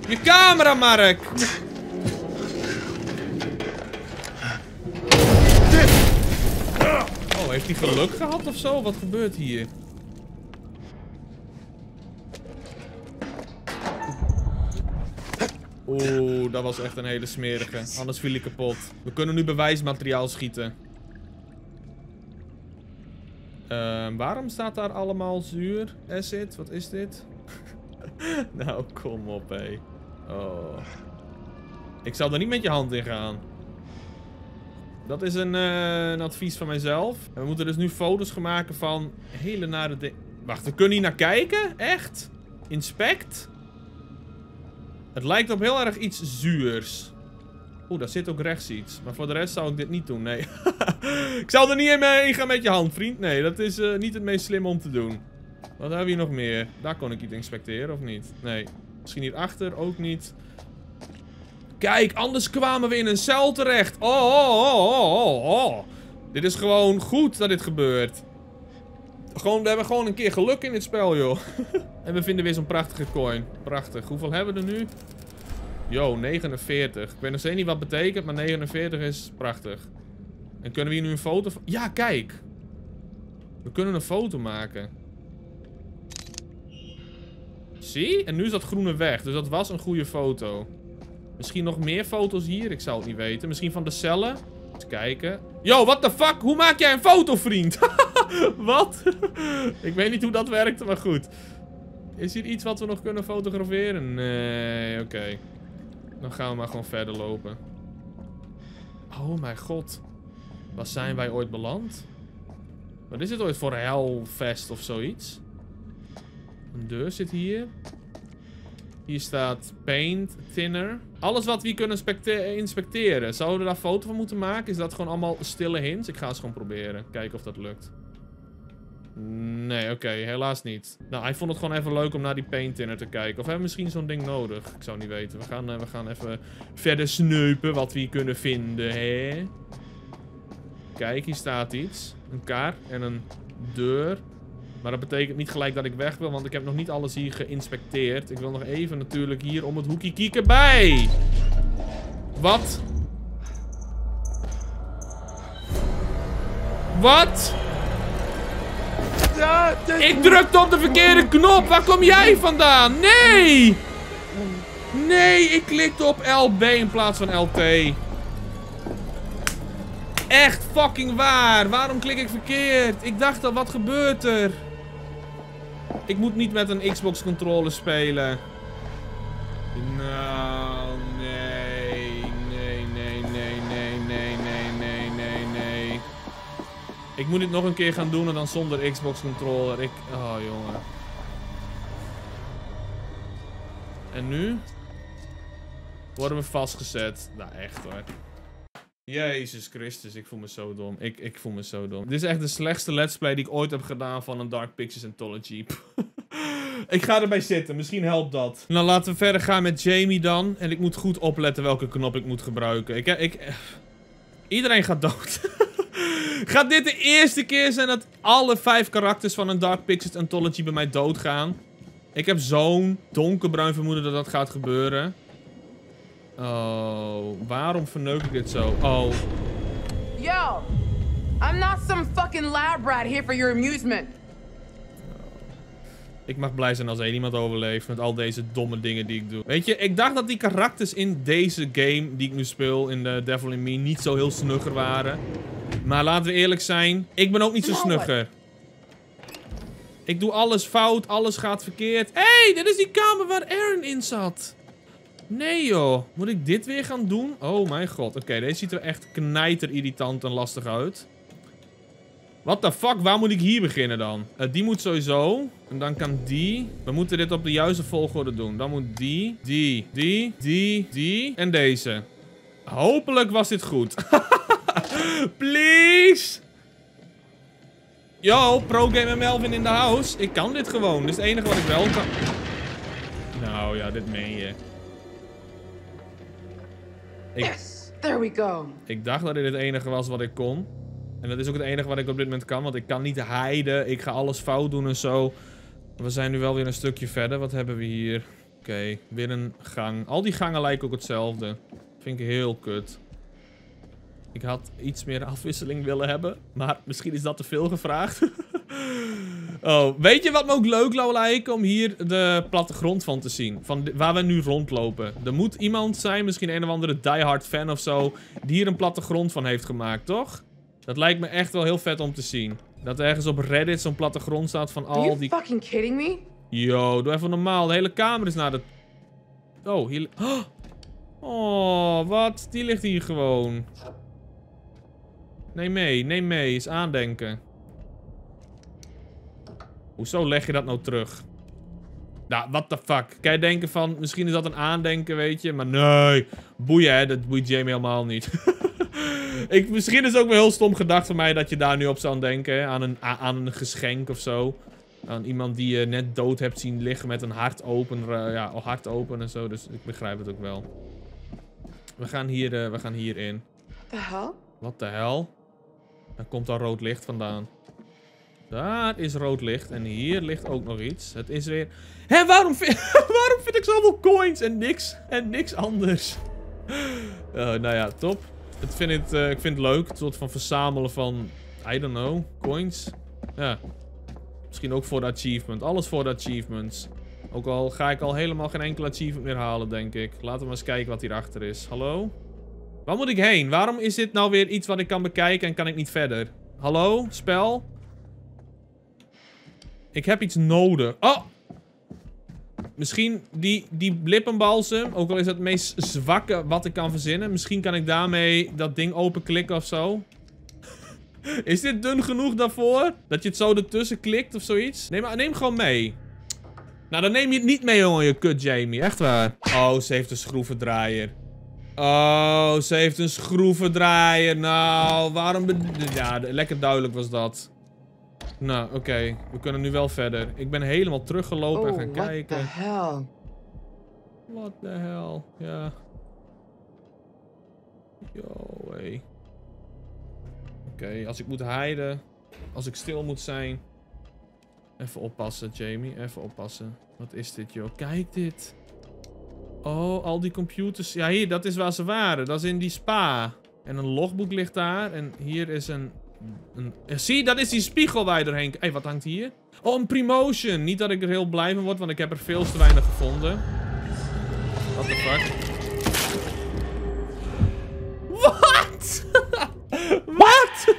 Je camera, Mark! Oh, heeft hij geluk gehad of zo? Wat gebeurt hier? Oeh, dat was echt een hele smerige. Anders viel ik kapot. We kunnen nu bewijsmateriaal schieten. Ehm, waarom staat daar allemaal zuur? Acid? Wat is dit? <laughs> nou, kom op, hé. Oh. Ik zou er niet met je hand in gaan. Dat is een, eh, een advies van mijzelf. En we moeten dus nu foto's gaan maken van hele nare dingen. Wacht, we kunnen hier naar kijken? Echt? Inspect? Het lijkt op heel erg iets zuurs. Oeh, daar zit ook rechts iets. Maar voor de rest zou ik dit niet doen, nee. <laughs> ik zou er niet mee gaan met je hand, vriend. Nee, dat is eh, niet het meest slim om te doen. Wat hebben we hier nog meer? Daar kon ik iets inspecteren, of niet? Nee. Misschien hierachter ook niet. Kijk, anders kwamen we in een cel terecht. Oh, oh, oh, oh, oh. Dit is gewoon goed dat dit gebeurt. Gewoon, we hebben gewoon een keer geluk in dit spel, joh. <laughs> en we vinden weer zo'n prachtige coin. Prachtig. Hoeveel hebben we er nu? Yo, 49. Ik weet nog steeds niet wat betekent, maar 49 is prachtig. En kunnen we hier nu een foto van... Ja, kijk. We kunnen een foto maken. Zie? En nu is dat groene weg. Dus dat was een goede foto. Misschien nog meer foto's hier? Ik zou het niet weten. Misschien van de cellen? Eens kijken. Yo, what the fuck? Hoe maak jij een foto, vriend? <laughs> wat? <laughs> ik weet niet hoe dat werkte, maar goed. Is hier iets wat we nog kunnen fotograferen? Nee, oké. Dan gaan we maar gewoon verder lopen. Oh mijn god. Waar zijn wij ooit beland? Wat is dit ooit voor Hellfest of zoiets? Een deur zit hier. Hier staat paint, thinner. Alles wat we kunnen inspecteren. Zouden we daar foto van moeten maken? Is dat gewoon allemaal stille hints? Ik ga eens gewoon proberen. Kijken of dat lukt. Nee, oké. helaas niet. Nou, hij vond het gewoon even leuk om naar die paint thinner te kijken. Of hebben we misschien zo'n ding nodig? Ik zou niet weten. We gaan, uh, we gaan even verder sneupen wat we hier kunnen vinden, hè? Kijk, hier staat iets. Een kaart en een deur. Maar dat betekent niet gelijk dat ik weg wil, want ik heb nog niet alles hier geïnspecteerd. Ik wil nog even natuurlijk hier om het hoekje kieken bij. Wat? Wat? Ik drukte op de verkeerde knop. Waar kom jij vandaan? Nee! Nee, ik klikte op LB in plaats van LT. Echt fucking waar. Waarom klik ik verkeerd? Ik dacht al, wat gebeurt er? Ik moet niet met een Xbox controller spelen. Nou, nee. Nee, nee, nee, nee, nee, nee, nee, nee, nee. Ik moet dit nog een keer gaan doen en dan zonder Xbox controller. Ik... Oh, jongen. En nu? Worden we vastgezet. Nou, echt hoor. Jezus Christus, ik voel me zo dom. Ik, ik voel me zo dom. Dit is echt de slechtste let's play die ik ooit heb gedaan van een Dark Pictures Anthology. <laughs> ik ga erbij zitten, misschien helpt dat. Nou, laten we verder gaan met Jamie dan. En ik moet goed opletten welke knop ik moet gebruiken. Ik, ik, iedereen gaat dood. <laughs> gaat dit de eerste keer zijn dat alle vijf karakters van een Dark Pictures Anthology bij mij doodgaan? Ik heb zo'n donkerbruin vermoeden dat dat gaat gebeuren. Oh, waarom verneuk ik dit zo? Oh. Yo, I'm not some fucking lab rat here for your amusement. Ik mag blij zijn als één iemand overleeft met al deze domme dingen die ik doe. Weet je, ik dacht dat die karakters in deze game die ik nu speel, in de Devil in Me, niet zo heel snugger waren. Maar laten we eerlijk zijn, ik ben ook niet zo snugger. Ik doe alles fout, alles gaat verkeerd. Hé, hey, dit is die kamer waar Aaron in zat. Nee joh. Moet ik dit weer gaan doen? Oh mijn god. Oké, deze ziet er echt knijter irritant en lastig uit. What the fuck? Waar moet ik hier beginnen dan? Uh, die moet sowieso. En dan kan die. We moeten dit op de juiste volgorde doen. Dan moet die, die, die, die, die en deze. Hopelijk was dit goed. <laughs> Please! Yo, Pro Gamer Melvin in de house. Ik kan dit gewoon. Dit is het enige wat ik wel kan. Nou ja, dit meen je. Ik, yes, there we go. Ik dacht dat dit het enige was wat ik kon. En dat is ook het enige wat ik op dit moment kan, want ik kan niet heiden. Ik ga alles fout doen en zo. We zijn nu wel weer een stukje verder. Wat hebben we hier? Oké, weer een gang. Al die gangen lijken ook hetzelfde. Vind ik heel kut. Ik had iets meer afwisseling willen hebben. Maar misschien is dat te veel gevraagd. <laughs> oh, weet je wat me ook leuk zou lijken? Om hier de plattegrond van te zien. Van waar we nu rondlopen. Er moet iemand zijn, misschien een of andere diehard fan of zo. Die hier een plattegrond van heeft gemaakt, toch? Dat lijkt me echt wel heel vet om te zien. Dat ergens op Reddit zo'n plattegrond staat van al die... Are fucking kidding me? Yo, doe even normaal. De hele kamer is naar de... Oh, hier... <gasps> Oh, wat? Die ligt hier gewoon. Neem mee, neem mee. Is aandenken. Hoezo leg je dat nou terug? Nou, what the fuck. Kan je denken van, misschien is dat een aandenken, weet je. Maar nee, boeien hè, dat boeit Jamie helemaal niet. <laughs> Ik, misschien is het ook wel heel stom gedacht van mij dat je daar nu op zou denken. Aan een, aan een geschenk of zo. Aan iemand die je net dood hebt zien liggen met een hart open, uh, ja, hart open en zo. Dus ik begrijp het ook wel. We gaan hier, uh, we gaan hier in. The hell? Wat de hel? Daar komt al rood licht vandaan. Daar is rood licht. En hier ligt ook nog iets. Het is weer... Hé, waarom vind, <laughs> waarom vind ik zoveel coins en niks, en niks anders? Uh, <laughs> nou ja, top. Het vind uh, ik vind het leuk. Het soort van verzamelen van... I don't know. Coins. Ja. Misschien ook voor de achievement. Alles voor de achievements. Ook al ga ik al helemaal geen enkele achievement meer halen, denk ik. Laten we eens kijken wat hierachter is. Hallo? Waar moet ik heen? Waarom is dit nou weer iets wat ik kan bekijken en kan ik niet verder? Hallo? Spel? Ik heb iets nodig. Oh! Misschien die, die blippenbalsem. Ook al is het het meest zwakke wat ik kan verzinnen. Misschien kan ik daarmee dat ding openklikken of zo. <laughs> is dit dun genoeg daarvoor? Dat je het zo ertussen klikt of zoiets? Neem, neem gewoon mee. Nou, dan neem je het niet mee, jongen, je kut Jamie. Echt waar. Oh, ze heeft een schroevendraaier. Oh, ze heeft een schroevendraaier. Nou, waarom... Ja, lekker duidelijk was dat. Nou, oké. We kunnen nu wel verder. Ik ben helemaal teruggelopen en Oh, gaan what kijken. the hell? What the hell? Ja. Yo, hey. Oké, als ik moet hijden. Als ik stil moet zijn. Even oppassen, Jamie. Even oppassen. Wat is dit, joh? Kijk dit. Oh, al die computers. Ja, hier, dat is waar ze waren. Dat is in die spa. En een logboek ligt daar. En hier is een... een zie, dat is die spiegel waar je doorheen... Hé, hey, wat hangt hier? Oh, een promotion. Niet dat ik er heel blij van word, want ik heb er veel te weinig gevonden. What the fuck? Wat? <laughs> Wat?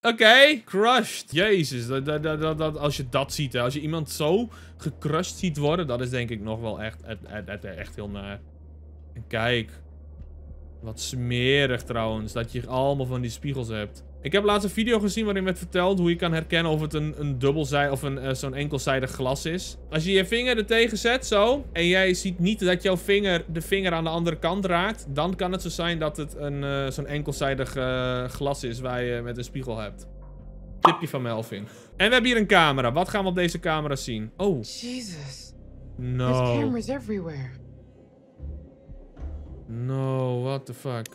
Oké, crushed. Jezus, dat, dat, dat, als je dat ziet, hè, als je iemand zo gecrushed ziet worden, dat is denk ik nog wel echt, echt, heel naar. Kijk, wat smerig trouwens, dat je allemaal van die spiegels hebt. Ik heb laatst een video gezien waarin werd verteld hoe je kan herkennen of het een, een dubbelzij of een, eh, zo'n enkelzijdig glas is. Als je je vinger er tegen zet, zo, en jij ziet niet dat jouw vinger de vinger aan de andere kant raakt, dan kan het zo zijn dat het een, eh, zo'n enkelzijdig eh, glas is waar je met een spiegel hebt. Tipje van Melvin. En we hebben hier een camera. Wat gaan we op deze camera zien? Oh, Jesus. There's no. cameras everywhere. No, what the fuck.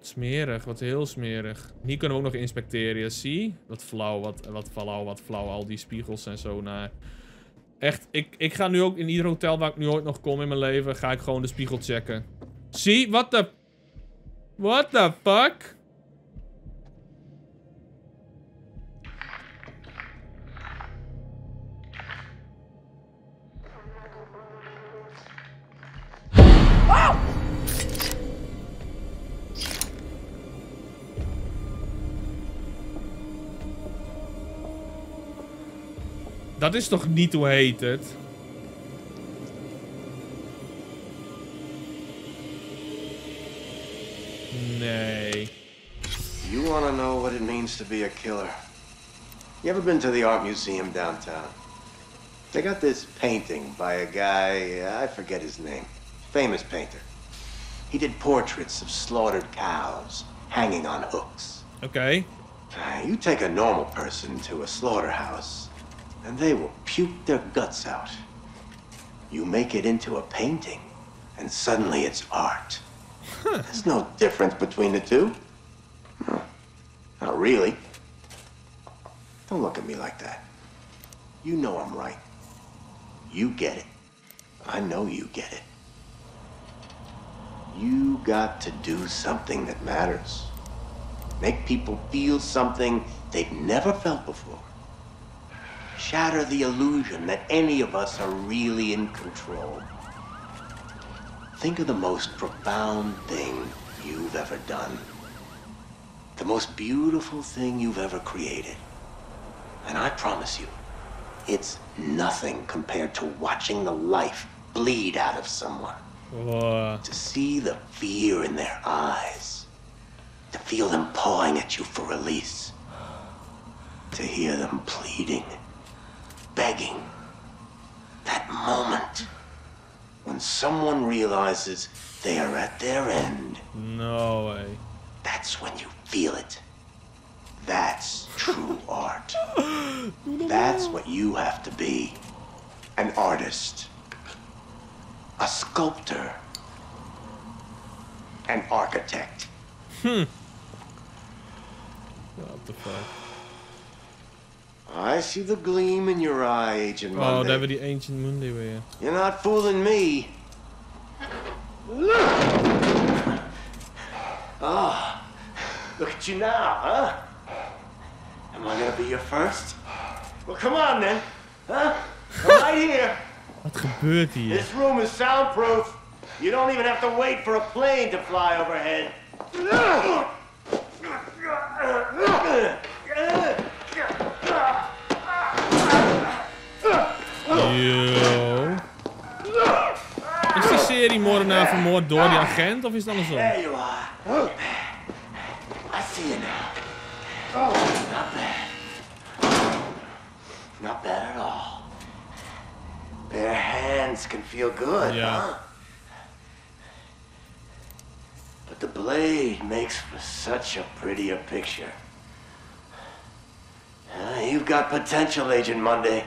Smerig, wat heel smerig. Hier kunnen we ook nog inspecteren. Zie? Wat flauw, wat, wat flauw, wat flauw. Al die spiegels en zo naar. Echt, ik, ik ga nu ook in ieder hotel waar ik nu ooit nog kom in mijn leven, ga ik gewoon de spiegel checken. Zie? Wat de... What the fuck? Dat is toch niet hoe heet het? Nee. You want to know what it means to be a killer? You ever been to the art museum downtown? They got this painting by a guy, I forget his name. Famous painter. He did portraits of slaughtered cows hanging on hooks. Uh, You take a normal person to a slaughterhouse, and they will puke their guts out. You make it into a painting, and suddenly it's art. There's no difference between the two. No, not really. Don't look at me like that. You know I'm right. You get it. I know you get it. You got to do something that matters. Make people feel something they've never felt before. Shatter the illusion that any of us are really in control. Think of the most profound thing you've ever done. The most beautiful thing you've ever created. And I promise you, it's nothing compared to watching the life bleed out of someone. Wow. To see the fear in their eyes. To feel them pawing at you for release. To hear them pleading, begging. That moment when someone realizes they are at their end. No way. That's when you feel it. That's true art. <gasps> That's what you have to be. An artist. A sculptor. an architect. Hmm. What the fuck? I see the gleam in your eye, Agent Monday. Oh, daar Monday. hebben we die Ancient Monday weer. You're not fooling me. <laughs> Ah, look at you now, huh? Am I gonna be your first? Well, come on then, huh? I'm right here. Wat gebeurt hier? This room is soundproof. You don't even have to wait for a plane to fly overhead. Yo. Is die serie moordenaar vermoord door die agent of is het andersom? There you are. I see you now. Not bad. Not bad at all. Bare hands can feel good, Yeah. huh? But the blade makes for such a prettier picture. Uh, you've got potential, Agent Monday.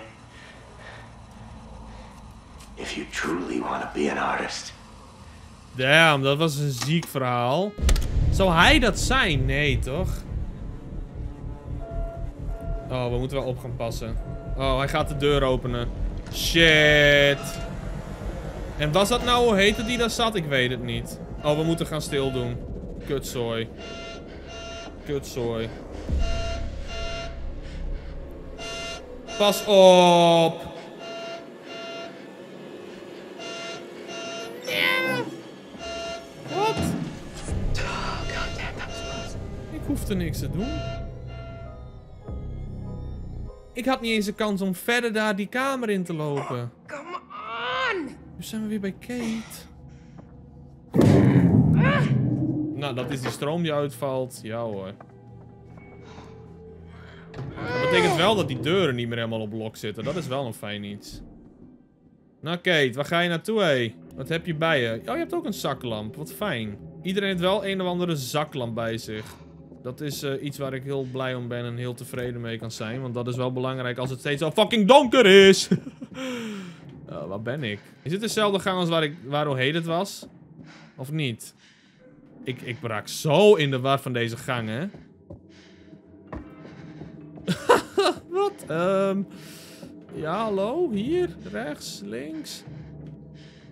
If you truly want to be an artist. Damn, dat was een ziek verhaal. Zou hij dat zijn? Nee, toch? Oh, we moeten wel op gaan passen. Oh, hij gaat de deur openen. Shit. En was dat nou, hoe heette die daar zat? Ik weet het niet. Oh, we moeten gaan stil doen. Kutzooi. Kutzooi. Pas op. Wat? Ik hoefde niks te doen. Ik had niet eens de kans om verder daar die kamer in te lopen. Come on! Nu zijn we weer bij Kate. Nou, dat is die stroom die uitvalt. Ja hoor. Dat betekent wel dat die deuren niet meer helemaal op lok zitten. Dat is wel een fijn iets. Nou Kate, waar ga je naartoe hé? Wat heb je bij je? Oh, je hebt ook een zaklamp. Wat fijn. Iedereen heeft wel een of andere zaklamp bij zich. Dat is eh, iets waar ik heel blij om ben en heel tevreden mee kan zijn. Want dat is wel belangrijk als het steeds zo fucking donker is. Uh, <laughs> waar ben ik? Is dit dezelfde gang als waar, ik, waar het was? Of niet? Ik, ik raak zo in de war van deze gang, hè? <laughs> Wat? Ehm ja, hallo? Hier? Rechts? Links?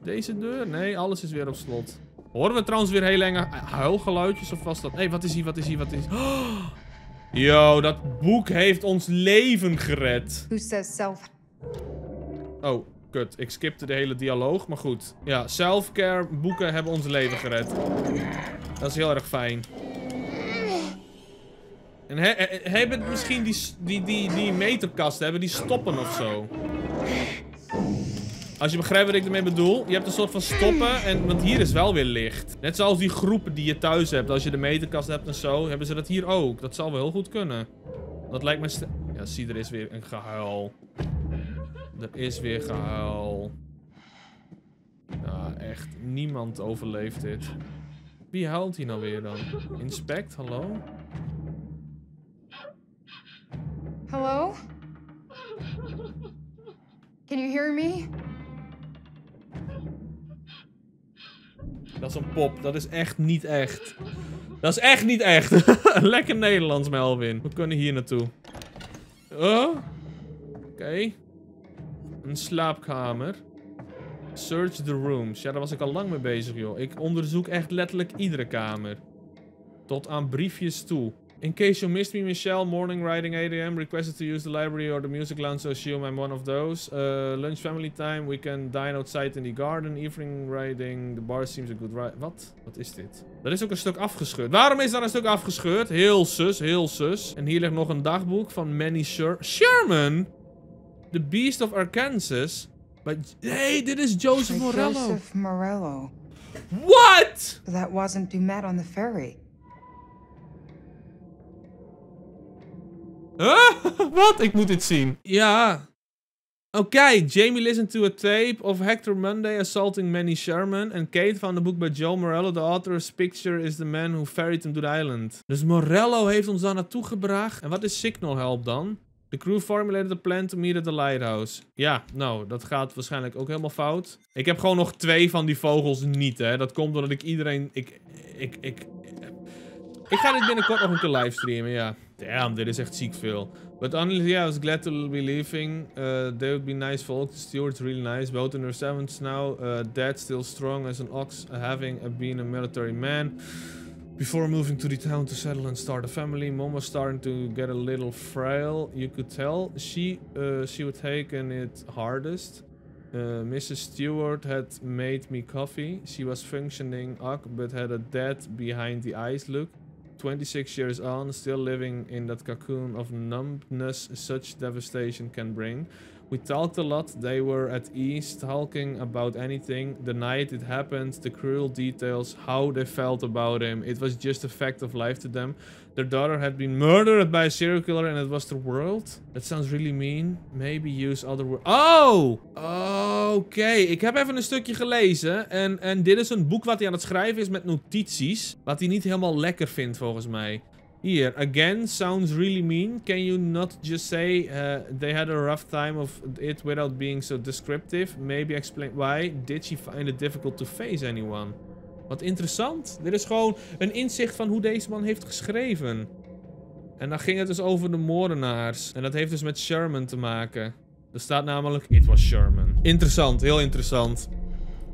Deze deur? Nee, alles is weer op slot. Horen we trouwens weer heel enge huilgeluidjes? Of was dat... Nee, wat is hier? Wat is hier? Wat is... Oh! <gasps> Yo, dat boek heeft ons leven gered. Who says self? Oh, kut. Ik skipte de hele dialoog, maar goed. Ja, self-care boeken hebben ons leven gered. Dat is heel erg fijn. En he, he- hebben misschien die, die, die, die meterkasten, hebben die stoppen of zo? Als je begrijpt wat ik ermee bedoel. Je hebt een soort van stoppen, en, want hier is wel weer licht. Net zoals die groepen die je thuis hebt. Als je de meterkast hebt en zo, hebben ze dat hier ook. Dat zal wel heel goed kunnen. Dat lijkt me... Ja, zie, er is weer een gehuil. Er is weer gehuil. Ja, echt. Niemand overleeft dit. Wie huilt hier nou weer dan? Inspect, hallo? Hello? Can you hear me? Dat is een pop. Dat is echt niet echt. Dat is echt niet echt. <laughs> Lekker Nederlands, Melvin. We kunnen hier naartoe. Oh. Oké. Een slaapkamer. Search the rooms. Ja, daar was ik al lang mee bezig, joh. Ik onderzoek echt letterlijk iedere kamer. Tot aan briefjes toe. In case you missed me, Michelle, morning riding 8 a.m. Requested to use the library or the music lounge, so assume I'm one of those. Uh, lunch family time, we can dine outside in the garden. Evening riding, the bar seems a good ride. Wat? Wat is dit? Er is ook een stuk afgescheurd. Waarom is daar een stuk afgescheurd? Heel sus, heel sus. En hier ligt nog een dagboek van Manny Sher Sherman. The Beast of Arkansas. Maar, hey, dit is Joseph Morello. Joseph Morello. What? That wasn't Dumet on the ferry. Huh? <laughs> Wat? Ik moet dit zien. Ja. Oké, Jamie listened to a tape of Hector Monday assaulting Manny Sherman. And Kate found a book by Joe Morello. The author's picture is the man who ferried him to the island. Dus Morello heeft ons daar naartoe gebracht. En wat is Signal Help dan? The crew formulated a plan to meet at the lighthouse. Ja, nou, dat gaat waarschijnlijk ook helemaal fout. Ik heb gewoon nog twee van die vogels niet, hè. Dat komt doordat ik iedereen... Ik, ik, ik, ik ga dit binnenkort nog een keer livestreamen, ja. Damn, dit is echt ziek veel. But honestly, yeah, I was glad to be leaving. Uh, they would be nice folk. The steward's really nice. Both in their sevens now. Uh, dad still strong as an ox, having uh, been a military man. Before moving to the town to settle and start a family, mom was starting to get a little frail. You could tell she uh, she would taken it hardest. Uh, Mrs. Stewart had made me coffee. She was functioning up, but had a dead behind the eyes look. 26 years on, still living in that cocoon of numbness such devastation can bring. We talked a lot, they were at ease, talking about anything. The night it happened, the cruel details, how they felt about him. It was just a fact of life to them. Their daughter had been murdered by a serial killer and it was the world. That sounds really mean. Maybe use other words. Oh! Oké, ik heb even een stukje gelezen. En, en dit is een boek wat hij aan het schrijven is met notities. Wat hij niet helemaal lekker vindt volgens mij. Hier, again, sounds really mean. Can you not just say uh, they had a rough time of it without being so descriptive? Maybe explain why. Did she find it difficult to face anyone? Wat interessant. Dit is gewoon een inzicht van hoe deze man heeft geschreven. En dan ging het dus over de moordenaars. En dat heeft dus met Sherman te maken. Er staat namelijk, it was Sherman. Interessant, heel interessant.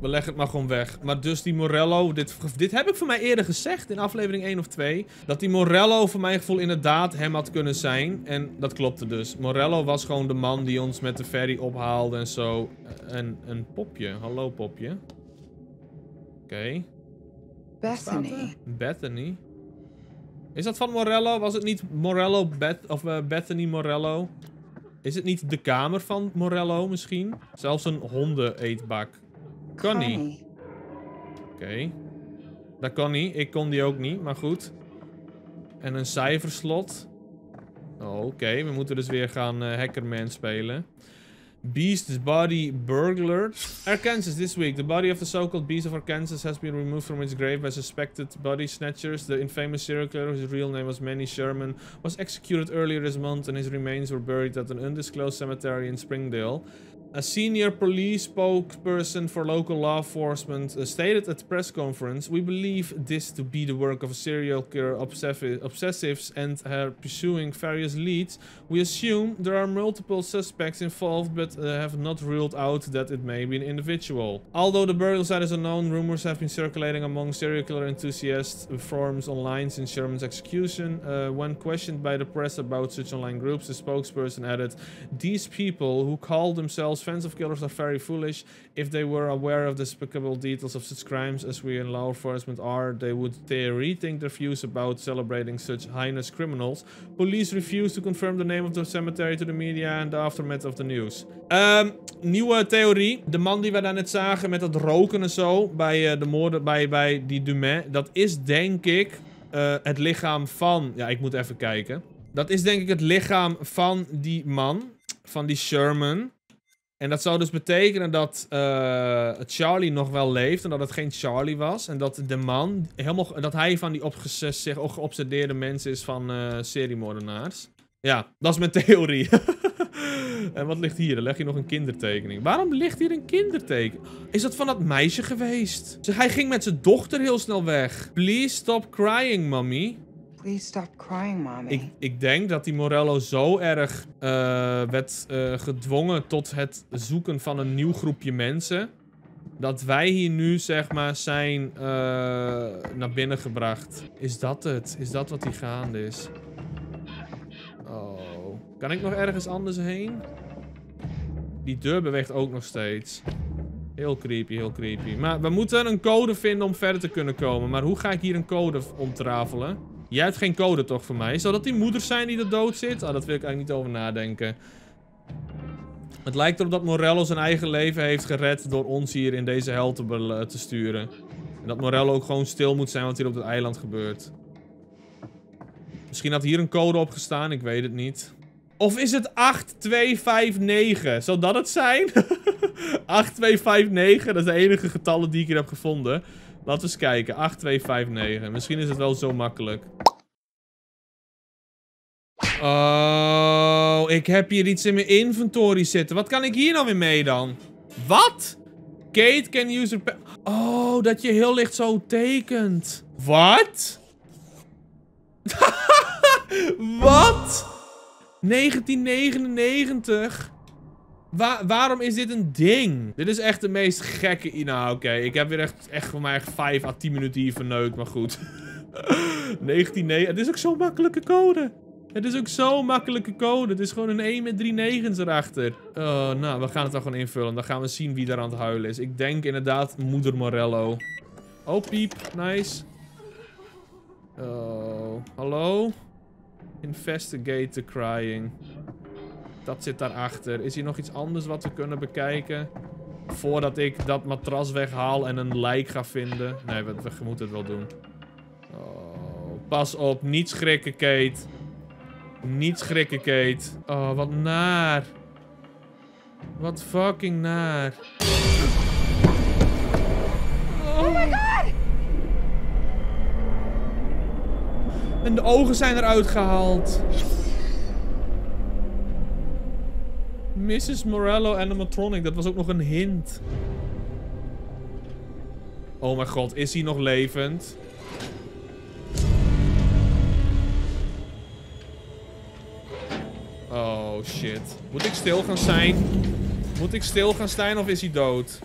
We leggen het maar gewoon weg. Maar dus die Morello, dit, dit heb ik voor mij eerder gezegd in aflevering 1 of 2. Dat die Morello voor mijn gevoel inderdaad hem had kunnen zijn. En dat klopte dus. Morello was gewoon de man die ons met de ferry ophaalde en zo. En een popje. Hallo popje. Oké. Bethany. Bethany. Is dat van Morello? Was het niet Morello Beth of uh, Bethany Morello? Is het niet de kamer van Morello misschien? Zelfs een honden-eetbak. Kan niet. Oké. Dat kan niet. Ik kon die ook niet, maar goed. En een cijferslot. Oh, Oké, we moeten dus weer gaan uh, Hackerman spelen. Beast's body burglared. Arkansas this week. The body of the so-called Beast of Arkansas has been removed from its grave by suspected body snatchers. The infamous serial killer, whose real name was Manny Sherman, was executed earlier this month and his remains were buried at an undisclosed cemetery in Springdale. A senior police spokesperson for local law enforcement uh, stated at the press conference, We believe this to be the work of serial killer obsessive, obsessives and are pursuing various leads. We assume there are multiple suspects involved, but uh, have not ruled out that it may be an individual. Although the burial site is unknown, rumors have been circulating among serial killer enthusiasts forums online since Sherman's execution. Uh, when questioned by the press about such online groups, the spokesperson added, These people who call themselves fans of killers are very foolish. If they were aware of the despicable details of such crimes as we in law enforcement are, they would rethink their views about celebrating such heinous criminals. Police refuse to confirm the name of the cemetery to the media and the aftermath of the news. Um, nieuwe theorie. De man die we daar net zagen met dat roken en zo bij uh, de moorden bij, bij die Dumet. Dat is denk ik uh, het lichaam van... Ja, ik moet even kijken. Dat is denk ik het lichaam van die man. Van die Sherman. En dat zou dus betekenen dat uh, Charlie nog wel leeft en dat het geen Charlie was. En dat de man, helemaal, dat hij van die zich geobsedeerde mensen is van uh, seriemoordenaars. Ja, dat is mijn theorie. <laughs> en wat ligt hier? Er leg je nog een kindertekening. Waarom ligt hier een kindertekening? Is dat van dat meisje geweest? Hij ging met zijn dochter heel snel weg. Please stop crying, mommy. Please stop crying, mommy. Ik, ik denk dat die Morello zo erg uh, werd uh, gedwongen tot het zoeken van een nieuw groepje mensen. Dat wij hier nu, zeg maar, zijn uh, naar binnen gebracht. Is dat het? Is dat wat hier gaande is? Oh. Kan ik nog ergens anders heen? Die deur beweegt ook nog steeds. Heel creepy, heel creepy. Maar we moeten een code vinden om verder te kunnen komen. Maar hoe ga ik hier een code omtrafelen? Jij hebt geen code toch voor mij? Zou dat die moeder zijn die er dood zit? Ah, dat wil ik eigenlijk niet over nadenken. Het lijkt erop dat Morello zijn eigen leven heeft gered door ons hier in deze hel te, te sturen. En dat Morello ook gewoon stil moet zijn wat hier op het eiland gebeurt. Misschien had hier een code op gestaan, ik weet het niet. Of is het 8259? Zou dat het zijn? <laughs> 8259, dat is de enige getallen die ik hier heb gevonden. Laten we eens kijken. 8259. Misschien is het wel zo makkelijk. Oh ik heb hier iets in mijn inventory zitten. Wat kan ik hier nou weer mee dan? Wat? Kate can use her Oh, dat je heel licht zo tekent. Wat? <laughs> Wat? 1999? Wa waarom is dit een ding? Dit is echt de meest gekke... Nou, oké. Ik heb weer echt, echt voor mij echt 5 à 10 minuten hier verneukt, maar goed. <laughs> 19... Het is ook zo'n makkelijke code. Het is ook zo'n makkelijke code. Het is gewoon een 1 met 3 negens erachter. Oh, nou, we gaan het dan gewoon invullen. Dan gaan we zien wie daar aan het huilen is. Ik denk inderdaad moeder Morello. Oh, piep. Nice. Oh, hallo? Investigate the crying. Dat zit daarachter. Is hier nog iets anders wat we kunnen bekijken? Voordat ik dat matras weghaal en een lijk ga vinden. Nee, we, we moeten het wel doen. Oh, pas op. Niet schrikken, Kate. Niet schrikken, Kate. Oh, wat naar. Wat fucking naar. Oh my god! En de ogen zijn eruit gehaald. Mrs. Morello animatronic, dat was ook nog een hint. Oh mijn god, is hij nog levend? Oh shit. Moet ik stil gaan zijn? Moet ik stil gaan zijn of is hij dood?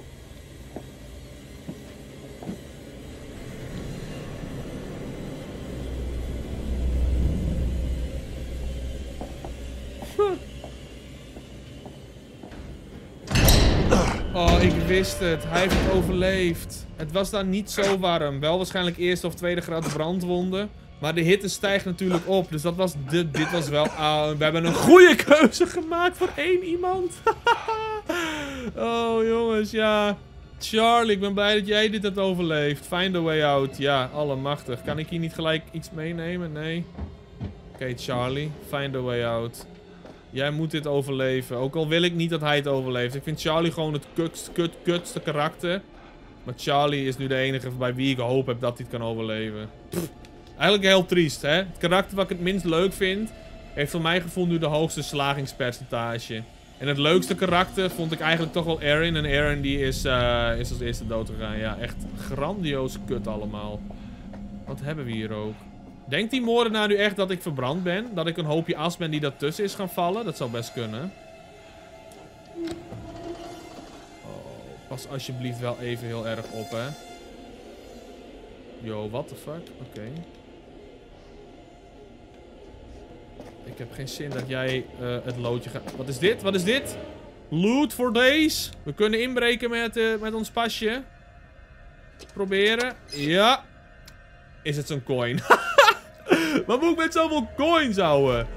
Oh, ik wist het. Hij heeft overleefd. Het was daar niet zo warm. Wel waarschijnlijk eerste of tweede graad brandwonden. Maar de hitte stijgt natuurlijk op. Dus dat was de, dit was wel... We hebben een goede keuze gemaakt voor één iemand. <laughs> oh, jongens, ja. Charlie, ik ben blij dat jij dit hebt overleefd. Find a way out. Ja, allemachtig. Kan ik hier niet gelijk iets meenemen? Nee. Oké, Charlie. Find a way out. Jij moet dit overleven. Ook al wil ik niet dat hij het overleeft. Ik vind Charlie gewoon het kut, kut, kutste karakter. Maar Charlie is nu de enige bij wie ik hoop heb dat hij het kan overleven. Eigenlijk heel triest, hè? Het karakter wat ik het minst leuk vind... heeft voor mijn gevoel nu de hoogste slagingspercentage. En het leukste karakter vond ik eigenlijk toch wel Erin. En Erin die is, uh, is als eerste dood gegaan. Ja, echt grandioos kut allemaal. Wat hebben we hier ook? Denkt die moordenaar nu echt dat ik verbrand ben? Dat ik een hoopje as ben die daartussen is gaan vallen? Dat zou best kunnen. Oh, pas alsjeblieft wel even heel erg op, hè. Yo, what the fuck? Oké. Ik heb geen zin dat jij uh, het loodje gaat... Wat is dit? Wat is dit? Loot for days. We kunnen inbreken met, uh, met ons pasje. Proberen. Ja. Is het zo'n coin? <laughs> Wat moet ik met zoveel coins houden?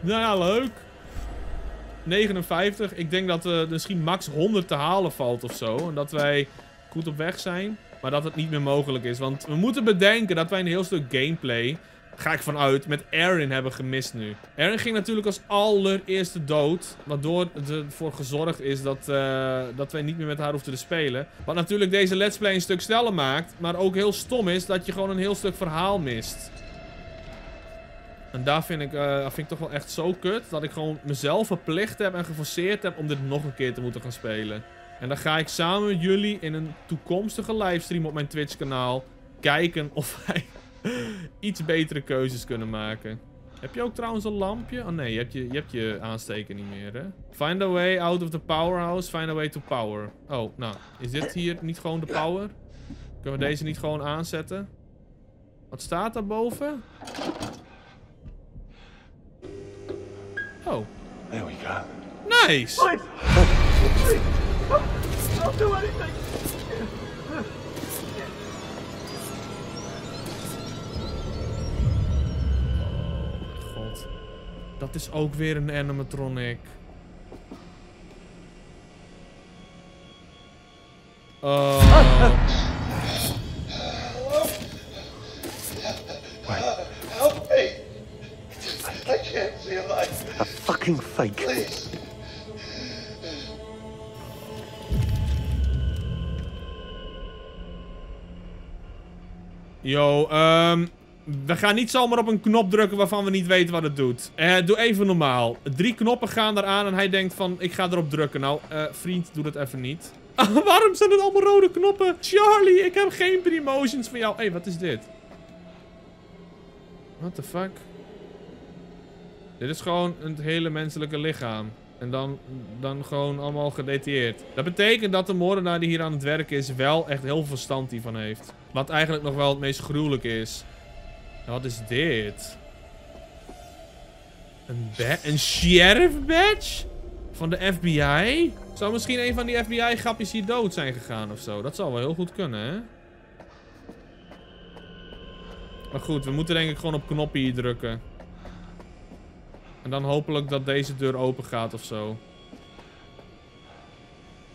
Nou leuk. 59. Ik denk dat er misschien max 100 te halen valt of zo. En dat wij goed op weg zijn. Maar dat het niet meer mogelijk is. Want we moeten bedenken dat wij een heel stuk gameplay... Ga ik vanuit, met Erin hebben gemist nu. Erin ging natuurlijk als allereerste dood. Waardoor ervoor gezorgd is dat, uh, dat wij niet meer met haar hoefden te spelen. Wat natuurlijk deze let's play een stuk sneller maakt. Maar ook heel stom is dat je gewoon een heel stuk verhaal mist. En daar vind ik, uh, vind ik toch wel echt zo kut. Dat ik gewoon mezelf verplicht heb en geforceerd heb om dit nog een keer te moeten gaan spelen. En dan ga ik samen met jullie in een toekomstige livestream op mijn Twitch kanaal kijken of <laughs> wij iets betere keuzes kunnen maken. Heb je ook trouwens een lampje? Oh nee, je hebt je, je, hebt je aansteken niet meer, hè? Find a way out of the powerhouse. Find a way to power. Oh, nou. Is dit hier niet gewoon de power? Kunnen we deze niet gewoon aanzetten? Wat staat daar boven? Oh. There we go. Nice! Please! Please! Don't do anything! God. Dat is ook weer een animatronic. Oh. Help me! I can't see a light. A fucking fake. Yo, um, We gaan niet zomaar op een knop drukken waarvan we niet weten wat het doet. Eh, doe even normaal. Drie knoppen gaan eraan en hij denkt van, ik ga erop drukken. Nou, eh, vriend, doe dat even niet. <laughs> waarom zijn het allemaal rode knoppen? Charlie, ik heb geen pre-motions van jou. Hé, hey, wat is dit? What the fuck? Dit is gewoon een hele menselijke lichaam. En dan, dan gewoon allemaal gedetailleerd. Dat betekent dat de moordenaar die hier aan het werken is wel echt heel veel verstand hiervan heeft. Wat eigenlijk nog wel het meest gruwelijk is. Wat is dit? Een, een sheriff badge? Van de FBI? Zou misschien een van die FBI-grapjes hier dood zijn gegaan of zo? Dat zou wel heel goed kunnen, hè? Maar goed, we moeten denk ik gewoon op knoppen hier drukken. En dan hopelijk dat deze deur open gaat of zo.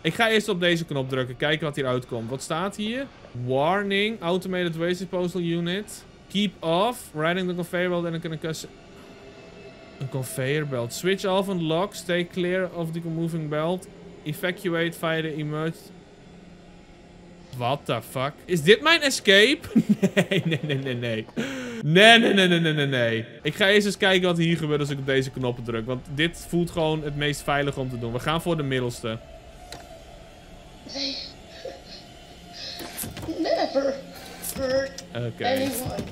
Ik ga eerst op deze knop drukken. Kijken wat hier uitkomt. Wat staat hier? Warning. Automated Waste Disposal Unit. Keep off. Riding the conveyor belt and a cuss... Een conveyor belt. Switch off and lock. Stay clear of the moving belt. Evacuate via the emerge... What the fuck? Is dit mijn escape? nee, <laughs> nee, nee, nee, nee. Nee, nee, nee, nee, nee, nee, nee. Ik ga eerst eens kijken wat hier gebeurt als ik op deze knoppen druk. Want dit voelt gewoon het meest veilig om te doen. We gaan voor de middelste. They never hurt Oké. anyone.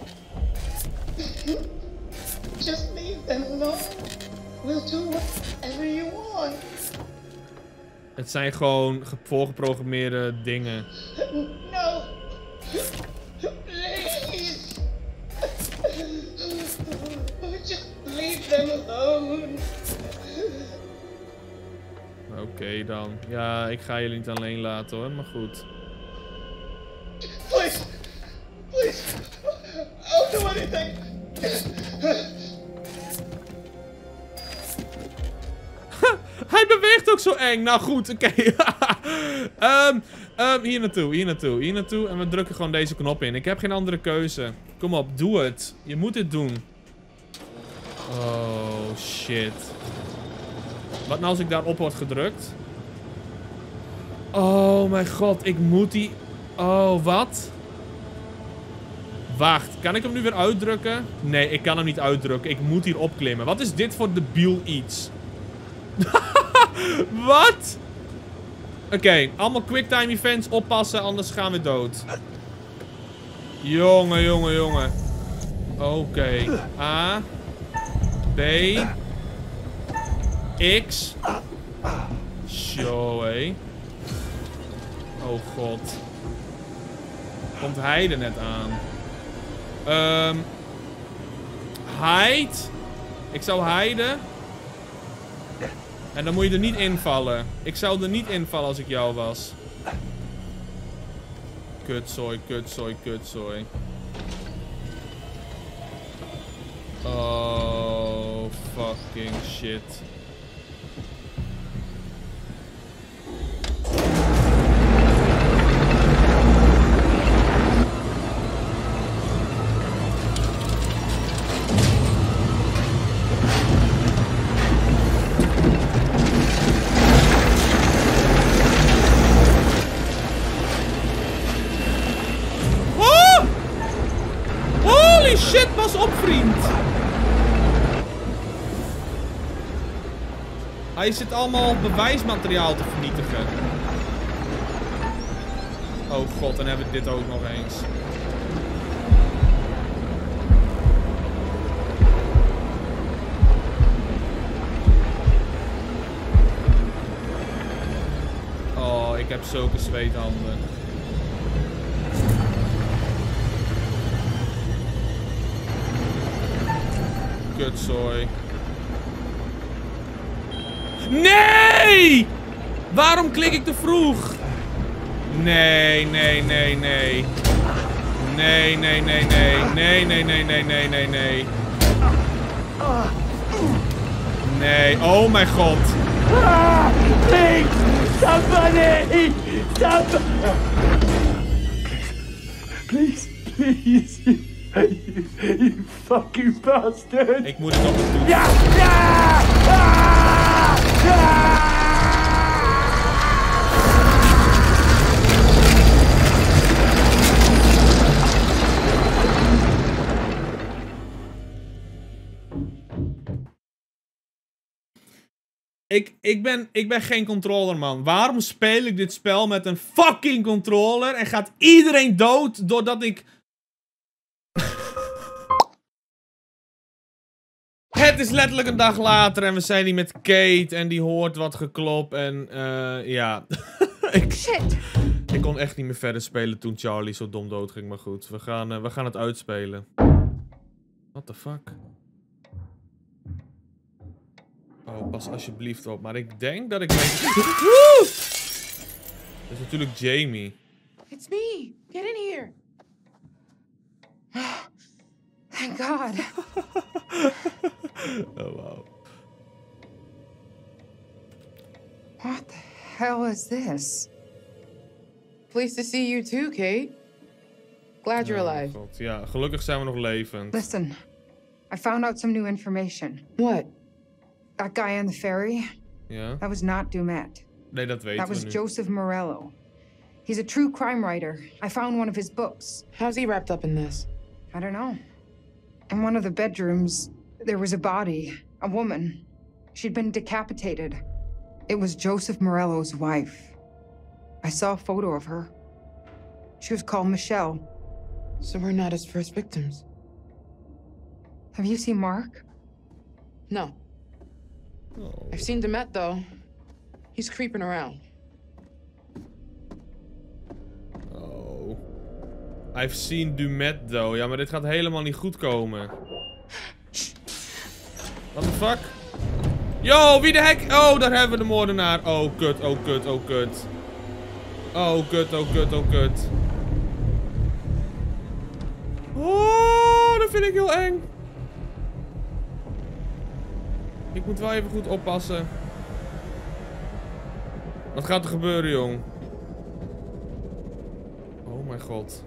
Just leave them alone. We'll do whatever you want. Het zijn gewoon ge- voorgeprogrammeerde dingen. No. Please. Just leave them alone. Oké dan. Ja, ik ga jullie niet alleen laten hoor, maar goed. Please. Please. I'll do anything. <laughs> Hij beweegt ook zo eng. Nou goed, oké. <laughs> Ehm, ehm, hier naartoe, hier naartoe, hier naartoe. En we drukken gewoon deze knop in. Ik heb geen andere keuze. Kom op, doe het. Je moet dit doen. Oh, shit. Wat nou als ik daarop word gedrukt? Oh mijn god, ik moet die... Oh, wat? Wacht, kan ik hem nu weer uitdrukken? Nee, ik kan hem niet uitdrukken. Ik moet hier opklimmen. Wat is dit voor debiel iets? <laughs> Wat? Oké, allemaal quicktime events oppassen, anders gaan we dood. Jongen, jongen, jongen. Oké. A. B. X. Zo, hé. Oh god. Komt hij net aan? Hide. Ik zou hiden. En dan moet je er niet invallen. Ik zou er niet invallen als ik jou was. Kutzooi, kutzooi, kutzooi. Oh, fucking shit. Hij zit allemaal bewijsmateriaal te vernietigen. Oh god, dan hebben we dit ook nog eens. Oh, ik heb zulke zweethanden. Kutzooi. Nee! Waarom klik ik te vroeg? Nee, nee, nee, nee. Nee, nee, nee, nee. Nee, nee, nee, nee, nee, nee, nee. Nee, oh mijn god. Please, somebody, somebody. Please, please, <laughs> you, you, fucking bastard. Ik moet het op het doen. Ja, ja. Ik, ik, ben, ik ben geen controller, man. Waarom speel ik dit spel met een fucking controller en gaat iedereen dood doordat ik Het is letterlijk een dag later en we zijn hier met Kate en die hoort wat geklop en eh ja. <laughs> ik, Shit! ik kon echt niet meer verder spelen toen Charlie zo dom dood ging, maar goed. We gaan, eh, we gaan het uitspelen. What the fuck? Oh, pas alsjeblieft op. Maar ik denk dat ik! <laughs> Dat is natuurlijk Jamie. It's me. Get in here. Thank God. <laughs> Oh, wow. What the hell is this? Pleased to see you too, Kate. Glad you're Oh, alive. God. Ja, gelukkig zijn we nog levend. Listen, I found out some new information. What? That guy on the ferry, Yeah. that was not Dumet. Nee, dat weten That we was nu. Joseph Morello. He's a true crime writer. I found one of his books. How's he wrapped up in this? I don't know. In one of the bedrooms, there was a body, a woman. She'd been decapitated. It was Joseph Morello's wife. I saw a photo of her. She was called Michelle. So we're not his first victims. Have you seen Mark? No. Oh. I've seen Demet though. He's creeping around. I've seen Dumet though. Ja, maar dit gaat helemaal niet goed komen. What the fuck? Yo, wie de hek? Oh, daar hebben we de moordenaar. Oh, kut, oh, kut, oh, kut. Oh, kut, oh, kut, oh, kut. Oh, dat vind ik heel eng. Ik moet wel even goed oppassen. Wat gaat er gebeuren, jong? Oh mijn god.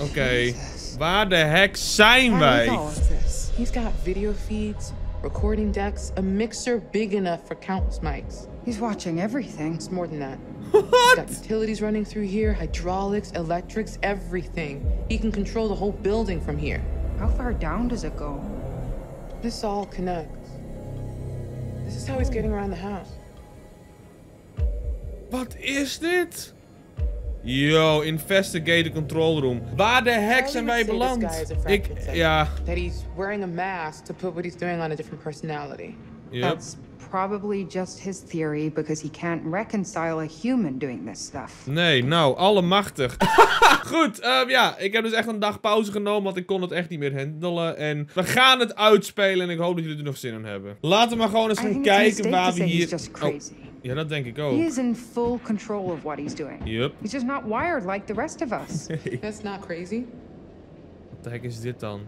Oké, waar de hek zijn How wij? is all of this? He's got video feeds, recording decks, a mixer big enough for countless mics. He's watching everything. It's more than that. <laughs> He's got utilities running through here, hydraulics, electrics, everything. He can control the whole building from here. How far down does it go? This all connects. This is how he's getting around the house. What is is dit? Yo, investigate the control room. Waar de How zijn wij beland? Ik, ja. That he's wearing a mask to put what he's doing on a different personality. Yep. That's probably just his theory because he can't reconcile a human doing this stuff. Nee, nou, allemachtig. <laughs> Goed, ehm, ja, ik heb dus echt een dag pauze genomen, want ik kon het echt niet meer handelen. En we gaan het uitspelen en ik hoop dat jullie er nog zin in hebben. Laten we maar gewoon eens gaan kijken waar we hier... Oh. Ja, dat denk ik He ook. is in full control of what he's doing. Yep. He's just not wired like the rest of us. <laughs> That's not crazy. Wat de hek is dit dan?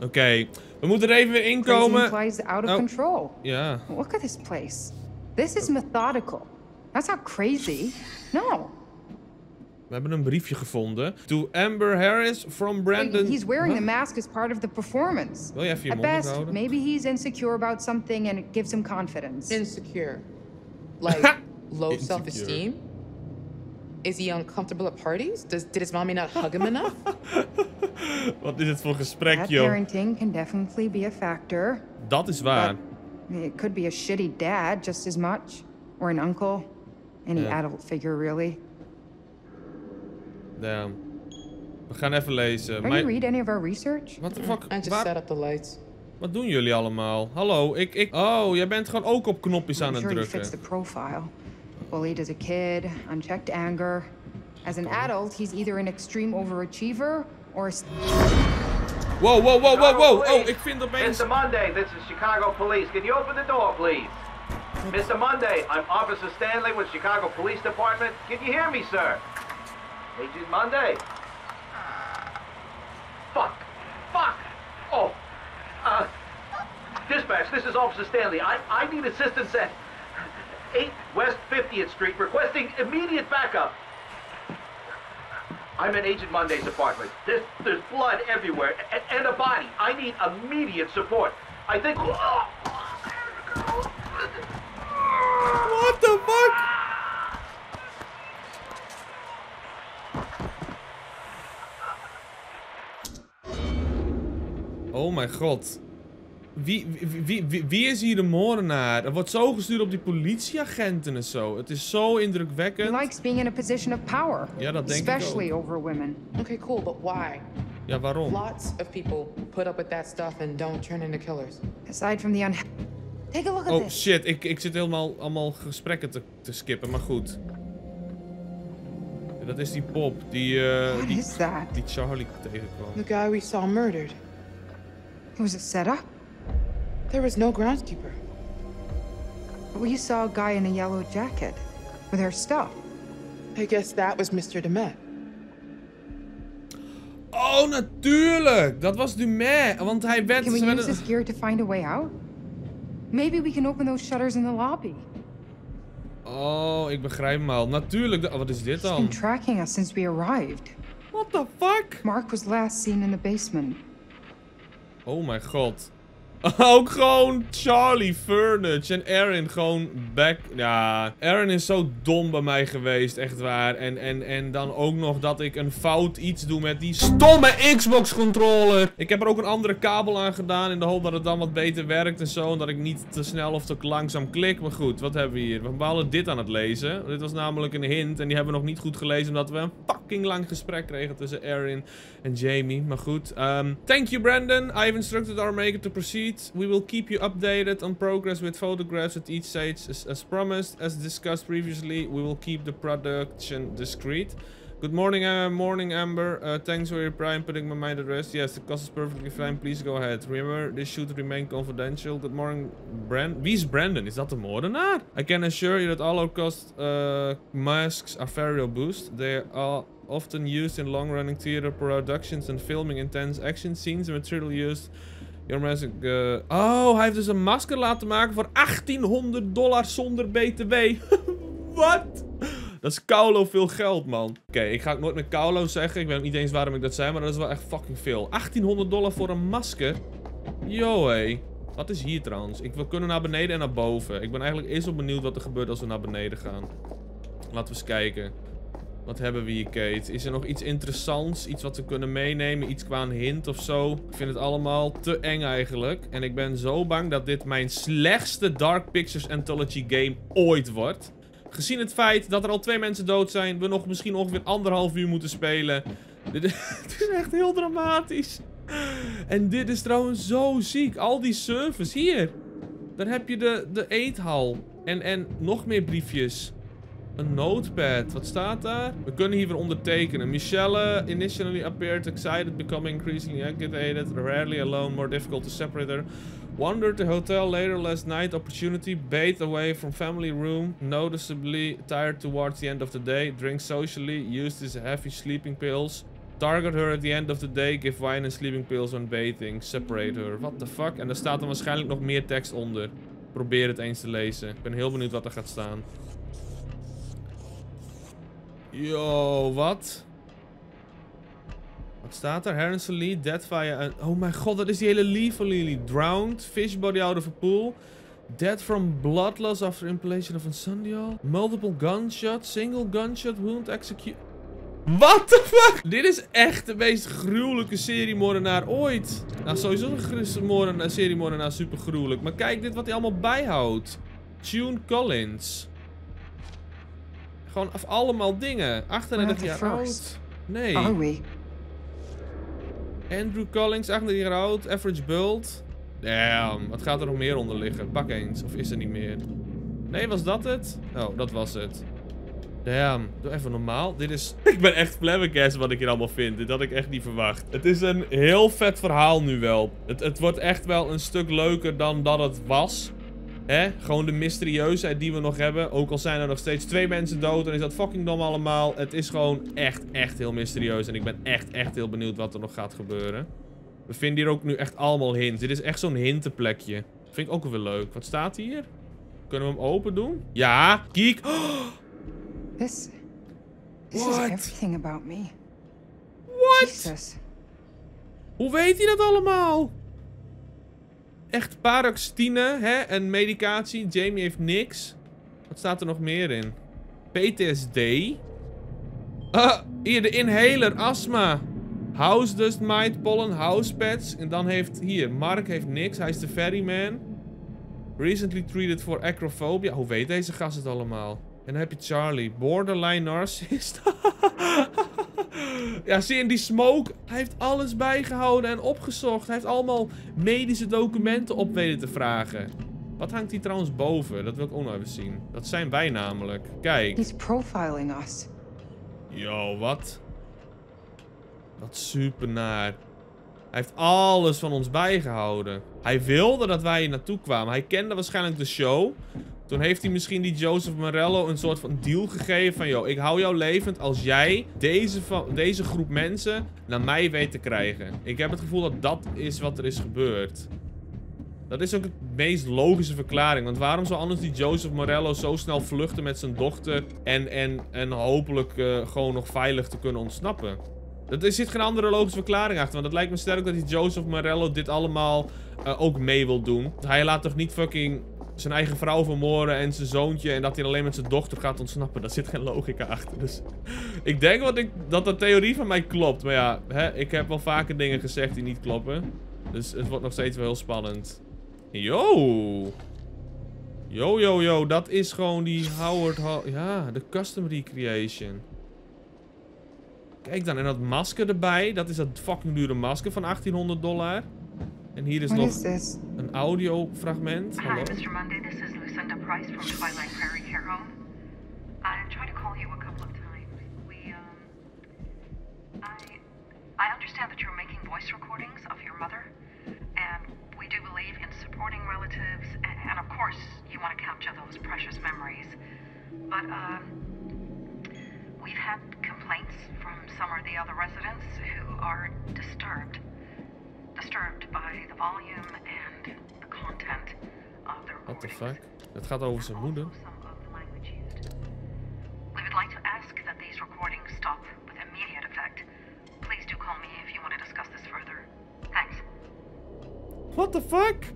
Oké, we moeten er even weer Crazy inkomen. implies out of Oh. control. Ja. Look at this place. This is methodical. That's not crazy. No. We hebben een briefje gevonden. To Amber Harris from Brandon... He's wearing the mask as part of the performance. Wil je even je At best, maybe he's insecure about something and it gives him confidence. Insecure. Like <laughs> low self esteem? Is he uncomfortable at parties? Does did his mommy not hug him enough? <laughs> Wat is het voor gesprek, Bad joh? parenting can definitely be a factor. Dat is waar. It could be a shitty dad just as much, or an uncle, any Yeah. adult figure really. Damn. We gaan even lezen. Have Mijn- you read any of our research? What the fuck? I just Waar- set up the lights. Wat doen jullie allemaal? Hallo, ik, ik... Oh, jij bent gewoon ook op knopjes aan het he fits drukken. the profile. Bullied as a kid, unchecked anger. As an adult, he's either an extreme overachiever or Wow, wow, wow, wow, wow. Oh, ik vind opeens... Mr. Monday, this is Chicago Police. Can you open the door, please? Mr. Monday, I'm Officer Stanley with Chicago Police Department. Can you hear me, sir? Agent Monday? Fuck. Fuck. Oh. Uh, dispatch, this is Officer Stanley. I, I need assistance at 8 West 50th Street, requesting immediate backup. I'm in Agent Monday's apartment. There's, there's blood everywhere and, and a body. I need immediate support. I think. <gasps> What the fuck? Oh mijn god. Wie, wie, wie, wie, wie is hier de moordenaar? Er wordt zo gestuurd op die politieagenten en zo. Het is zo indrukwekkend. He likes being in a position of power. Ja, dat denk ik ook. Especially over women. Okay, cool, but why? Ja, waarom? Lots of people put up with that stuff and don't turn into killers. Aside from the un... Take a look at Oh this. shit, ik, ik zit helemaal allemaal gesprekken te, te skippen, maar goed. Ja, Dat is die pop, die, eh What die, is that? die Charlie tegenkwam. The guy we saw murdered. It set up? There was no groundskeeper. We saw a guy in a yellow jacket with her stuff. I guess that was Mr. Demet. Oh, natuurlijk! Dat was Dumet, want hij werd... Can we ze use werden- this gear to find a way out? Maybe we can open those shutters in the lobby. Oh, ik begrijp hem al. Natuurlijk, da- oh, wat is dit He's dan? been tracking us since we arrived. What the fuck? Mark was last seen in the basement. Oh mijn god. <laughs> Ook gewoon Charlie, Furniture en Aaron gewoon back. Ja, Aaron is zo dom bij mij geweest, echt waar. En, en, en dan ook nog dat ik een fout iets doe met die stomme Xbox controller. Ik heb er ook een andere kabel aan gedaan in de hoop dat het dan wat beter werkt en zo. En dat ik niet te snel of te langzaam klik. Maar goed, wat hebben we hier? We waren dit aan het lezen. Dit was namelijk een hint en die hebben we nog niet goed gelezen omdat we een fucking lang gesprek kregen tussen Aaron en Jamie. Maar goed. Um, thank you, Brandon. I've instructed our maker to proceed. We will keep you updated on progress with photographs at each stage. As, as promised, as discussed previously, we will keep the production discreet. Good morning, uh, morning, Amber. Uh, thanks for your prime putting my mind at rest. Yes, the cost is perfectly fine. Please go ahead. Remember, this should remain confidential. Good morning, Brand. Is Brandon? Is dat de moordenaar? I can assure you that all our cost uh, masks are very robust. They are often used in long-running theater productions and filming intense action scenes. The material used... Your mask... uh, Oh, hij heeft dus een masker laten maken voor 1800 dollar zonder BTW. <laughs> Wat? Dat is Kaulo veel geld, man. Oké, ik ga het nooit met Kaulo zeggen. Ik weet ook niet eens waarom ik dat zei, maar dat is wel echt fucking veel. 1800 dollar voor een masker? Yo, hé. Wat is hier trouwens? Ik, we kunnen naar beneden en naar boven. Ik ben eigenlijk eerst wel benieuwd wat er gebeurt als we naar beneden gaan. Laten we eens kijken. Wat hebben we hier, Kate? Is er nog iets interessants? Iets wat we kunnen meenemen? Iets qua een hint of zo? Ik vind het allemaal te eng eigenlijk. En ik ben zo bang dat dit mijn slechtste Dark Pictures Anthology game ooit wordt. Gezien het feit dat er al twee mensen dood zijn. We nog misschien ongeveer anderhalf uur moeten spelen. <laughs> Dit is, echt heel dramatisch. En dit is trouwens zo ziek. Al die servers. Hier. Daar heb je de, de eethal. En, en nog meer briefjes. Een notepad. Wat staat daar? We kunnen hier weer ondertekenen. Michelle initially appeared excited, becoming increasingly agitated, rarely alone, more difficult to separate her. Wandered the hotel later last night, opportunity, bathed away from family room, noticeably tired towards the end of the day, drinks socially, used his heavy sleeping pills. Target her at the end of the day, give wine and sleeping pills when bathing, separate her. What the fuck? En er staat er waarschijnlijk nog meer tekst onder. Probeer het eens te lezen. Ik ben heel benieuwd wat er gaat staan. Yo, wat? Wat staat er? Harrison Lee, dead via... een- Oh mijn god, dat is die hele Lee van Lily. Drowned, fish body out of a pool. Dead from blood loss after impalation of incendial. Multiple gunshot, single gunshot, wound execute... What the fuck? Dit is echt de meest gruwelijke seriemoordenaar ooit. Nou, sowieso een seriemoordenaar super gruwelijk. Maar kijk dit wat hij allemaal bijhoudt. Tune Collins. Gewoon af allemaal dingen. 38 Not the jaar oud. Nee. Are we? Andrew Collins, 38 jaar oud. Average build. Damn, wat gaat er nog meer onder liggen? Pak eens, of is er niet meer? Nee, was dat het? Oh, dat was het. Damn, doe even normaal. Dit is... <laughs> Ik ben echt flabbergast wat ik hier allemaal vind. Dit had ik echt niet verwacht. Het is een heel vet verhaal nu wel. Het, het wordt echt wel een stuk leuker dan dat het was. Hè? Gewoon de mysterieusheid die we nog hebben. Ook al zijn er nog steeds twee mensen dood en is dat fucking dom allemaal. Het is gewoon echt, echt heel mysterieus. En ik ben echt, echt heel benieuwd wat er nog gaat gebeuren. We vinden hier ook nu echt allemaal hints. Dit is echt zo'n hintenplekje. Vind ik ook wel leuk. Wat staat hier? Kunnen we hem open doen? Ja, kijk. Oh, <gasps> This. This What? is everything about me. What? Jesus. Hoe weet hij dat allemaal? Echt paroxetine, hè? En medicatie. Jamie heeft niks. Wat staat er nog meer in? PTSD. Ah, hier de inhaler, astma. House dust mite, pollen, house pets. En dan heeft hier, Mark heeft niks. Hij is de ferryman. Recently treated for acrophobia. Hoe weet deze gast het allemaal? En dan heb je Charlie, borderline narcissist. <laughs> ja, zie je, in die smoke, hij heeft alles bijgehouden en opgezocht. Hij heeft allemaal medische documenten op weten te vragen. Wat hangt hier trouwens boven? Dat wil ik ook nog even zien. Dat zijn wij namelijk. Kijk. He's profiling us. Yo, wat? Wat super naar. Hij heeft alles van ons bijgehouden. Hij wilde dat wij hier naartoe kwamen. Hij kende waarschijnlijk de show. Toen heeft hij misschien die Joseph Morello een soort van deal gegeven van... Yo, ik hou jou levend als jij deze, deze groep mensen naar mij weet te krijgen. Ik heb het gevoel dat dat is wat er is gebeurd. Dat is ook de meest logische verklaring. Want waarom zou anders die Joseph Morello zo snel vluchten met zijn dochter... en, en, en hopelijk uh, gewoon nog veilig te kunnen ontsnappen? Er zit geen andere logische verklaring achter. Want het lijkt me sterk dat die Joseph Morello dit allemaal uh, ook mee wil doen. Hij laat toch niet fucking zijn eigen vrouw vermoorden en zijn zoontje... en dat hij alleen met zijn dochter gaat ontsnappen. Daar zit geen logica achter. Dus <laughs> ik denk wat ik, dat de theorie van mij klopt. Maar ja, hè, ik heb wel vaker dingen gezegd die niet kloppen. Dus het wordt nog steeds wel heel spannend. Yo! Yo, yo, yo. Dat is gewoon die Howard... ja, de custom recreation. Kijk dan, en dat masker erbij. Dat is dat fucking dure masker van 1800 dollar. En hier is What nog is this? een audiofragment. Hi, Hallo. Mr. Monday. This is Lucinda Price from Twilight Prairie Care Home. I tried to call you a couple of times. We, um, I, I understand that you're making voice recordings of your mother, and we do believe in supporting relatives, and, and of course, you want to capture those precious memories. But, um, we've had complaints from some of the other residents who are disturbed. Disturbed by the volume and the content of the What the fuck? Het gaat over zijn moeder. We would like to ask that these recordings stop with immediate effect. Please do call me if you want to discuss this further. Thanks. What the fuck?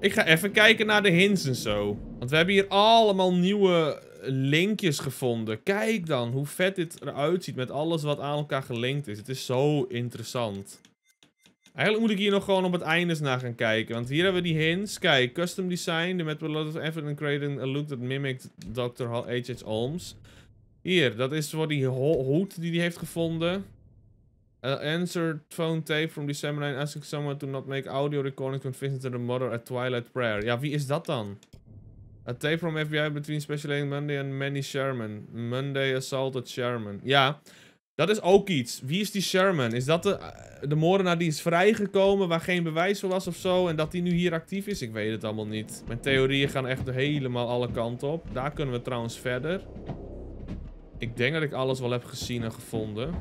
Ik ga even kijken naar de hints en zo. Want we hebben hier allemaal nieuwe linkjes gevonden. Kijk dan hoe vet dit eruit ziet met alles wat aan elkaar gelinkt is. Het is zo interessant. Eigenlijk moet ik hier nog gewoon op het einde eens naar gaan kijken. Want hier hebben we die hints. Kijk, custom design. The met a lot of effort in creating a look that mimicked Dr. H.H. Holmes. Hier, dat is voor die ho hoed die hij heeft gevonden. Answered phone tape from December 9 asking someone to not make audio recordings when visiting the mother at Twilight Prayer. Ja, wie is dat dan? A tape from FBI between Special Agent Monday and Manny Sherman. Monday assaulted Sherman. Ja, dat is ook iets. Wie is die Sherman? Is dat de, de moordenaar die is vrijgekomen waar geen bewijs voor was of zo? En dat die nu hier actief is? Ik weet het allemaal niet. Mijn theorieën gaan echt helemaal alle kanten op. Daar kunnen we trouwens verder. Ik denk dat ik alles wel heb gezien en gevonden.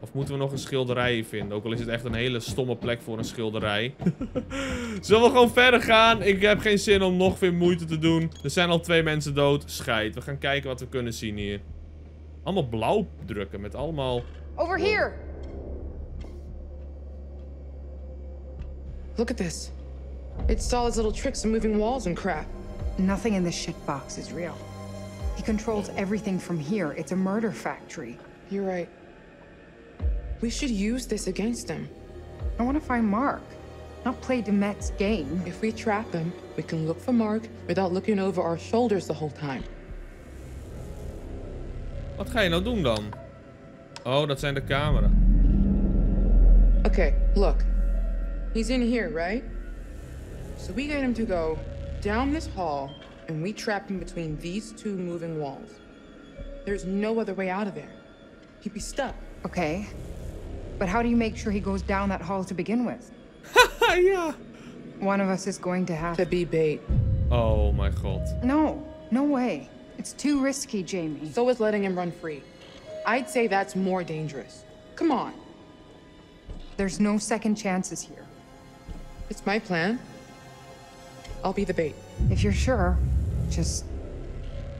Of moeten we nog een schilderij vinden? Ook al is het echt een hele stomme plek voor een schilderij. <laughs> Zullen we gewoon verder gaan? Ik heb geen zin om nog veel moeite te doen. Er zijn al twee mensen dood. Scheid. We gaan kijken wat we kunnen zien hier. Allemaal blauw drukken met allemaal... Over here! Look at this. It's saw his little tricks of moving walls and crap. Nothing in this shitbox is real. He controls everything from here. It's a murder factory. You're right. We should use this against him. I want to find Mark, not play Demet's game. If we trap him, we can look for Mark without looking over our shoulders the whole time. Wat ga je nou doen dan? Oh, dat zijn de camera. Okay, look. He's in here, right? So we get him to go down this hall, and we trap him between these two moving walls. There's no other way out of there. He'd be stuck. Okay. But how do you make sure he goes down that hall to begin with? <laughs> yeah. One of us is going to have to be bait. Oh my god. No, no way. It's too risky, Jamie. So is letting him run free. I'd say that's more dangerous. Come on. There's no second chances here. It's my plan. I'll be the bait. If you're sure, just.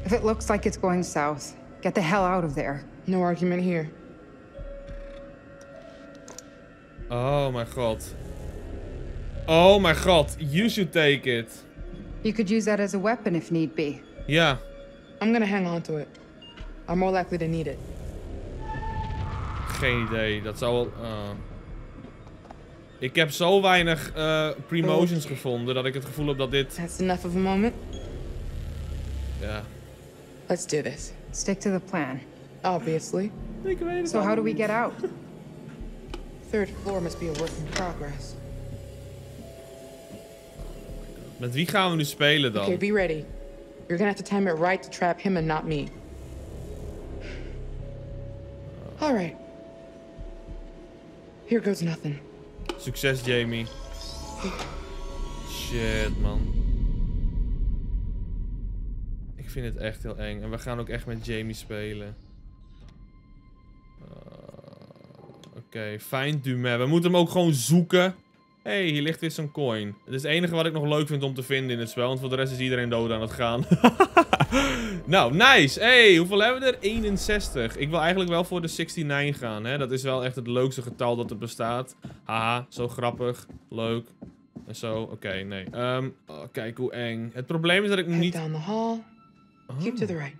If it looks like it's going south, get the hell out of there. No argument here. Oh my god. Oh my god, you should take it. You could use that as a weapon if need be. Ja. I'm gonna hang on to it. I'm more likely to need it. Geen idee. Dat zou wel... Uh... Ik heb zo weinig uh, promotions gevonden dat ik het gevoel heb dat dit... That's enough of a moment. Ja. Let's do this. Stick to the plan. Obviously. Ik weet het So how do we get out? Third floor must be a work in progress. Met wie gaan we nu spelen dan? Okay, be ready. You're gonna have to time it right to trap him and not me. All right. Here goes nothing. Succes, Jamie. Shit, man. Ik vind het echt heel eng. En we gaan ook echt met Jamie spelen. Uh, Oké, okay. find Dumet. We moeten hem ook gewoon zoeken. Hé, hey, hier ligt weer zo'n coin. Het is het enige wat ik nog leuk vind om te vinden in het spel. Want voor de rest is iedereen dood aan het gaan. <laughs> nou, nice. hey, hoeveel hebben we er? 61. Ik wil eigenlijk wel voor de 69 gaan. Hè? Dat is wel echt het leukste getal dat er bestaat. Haha, zo grappig. Leuk. En zo. Oké, nee. Um, oh, kijk hoe eng. Het probleem is dat ik Head niet... down the hall. Keep to the right.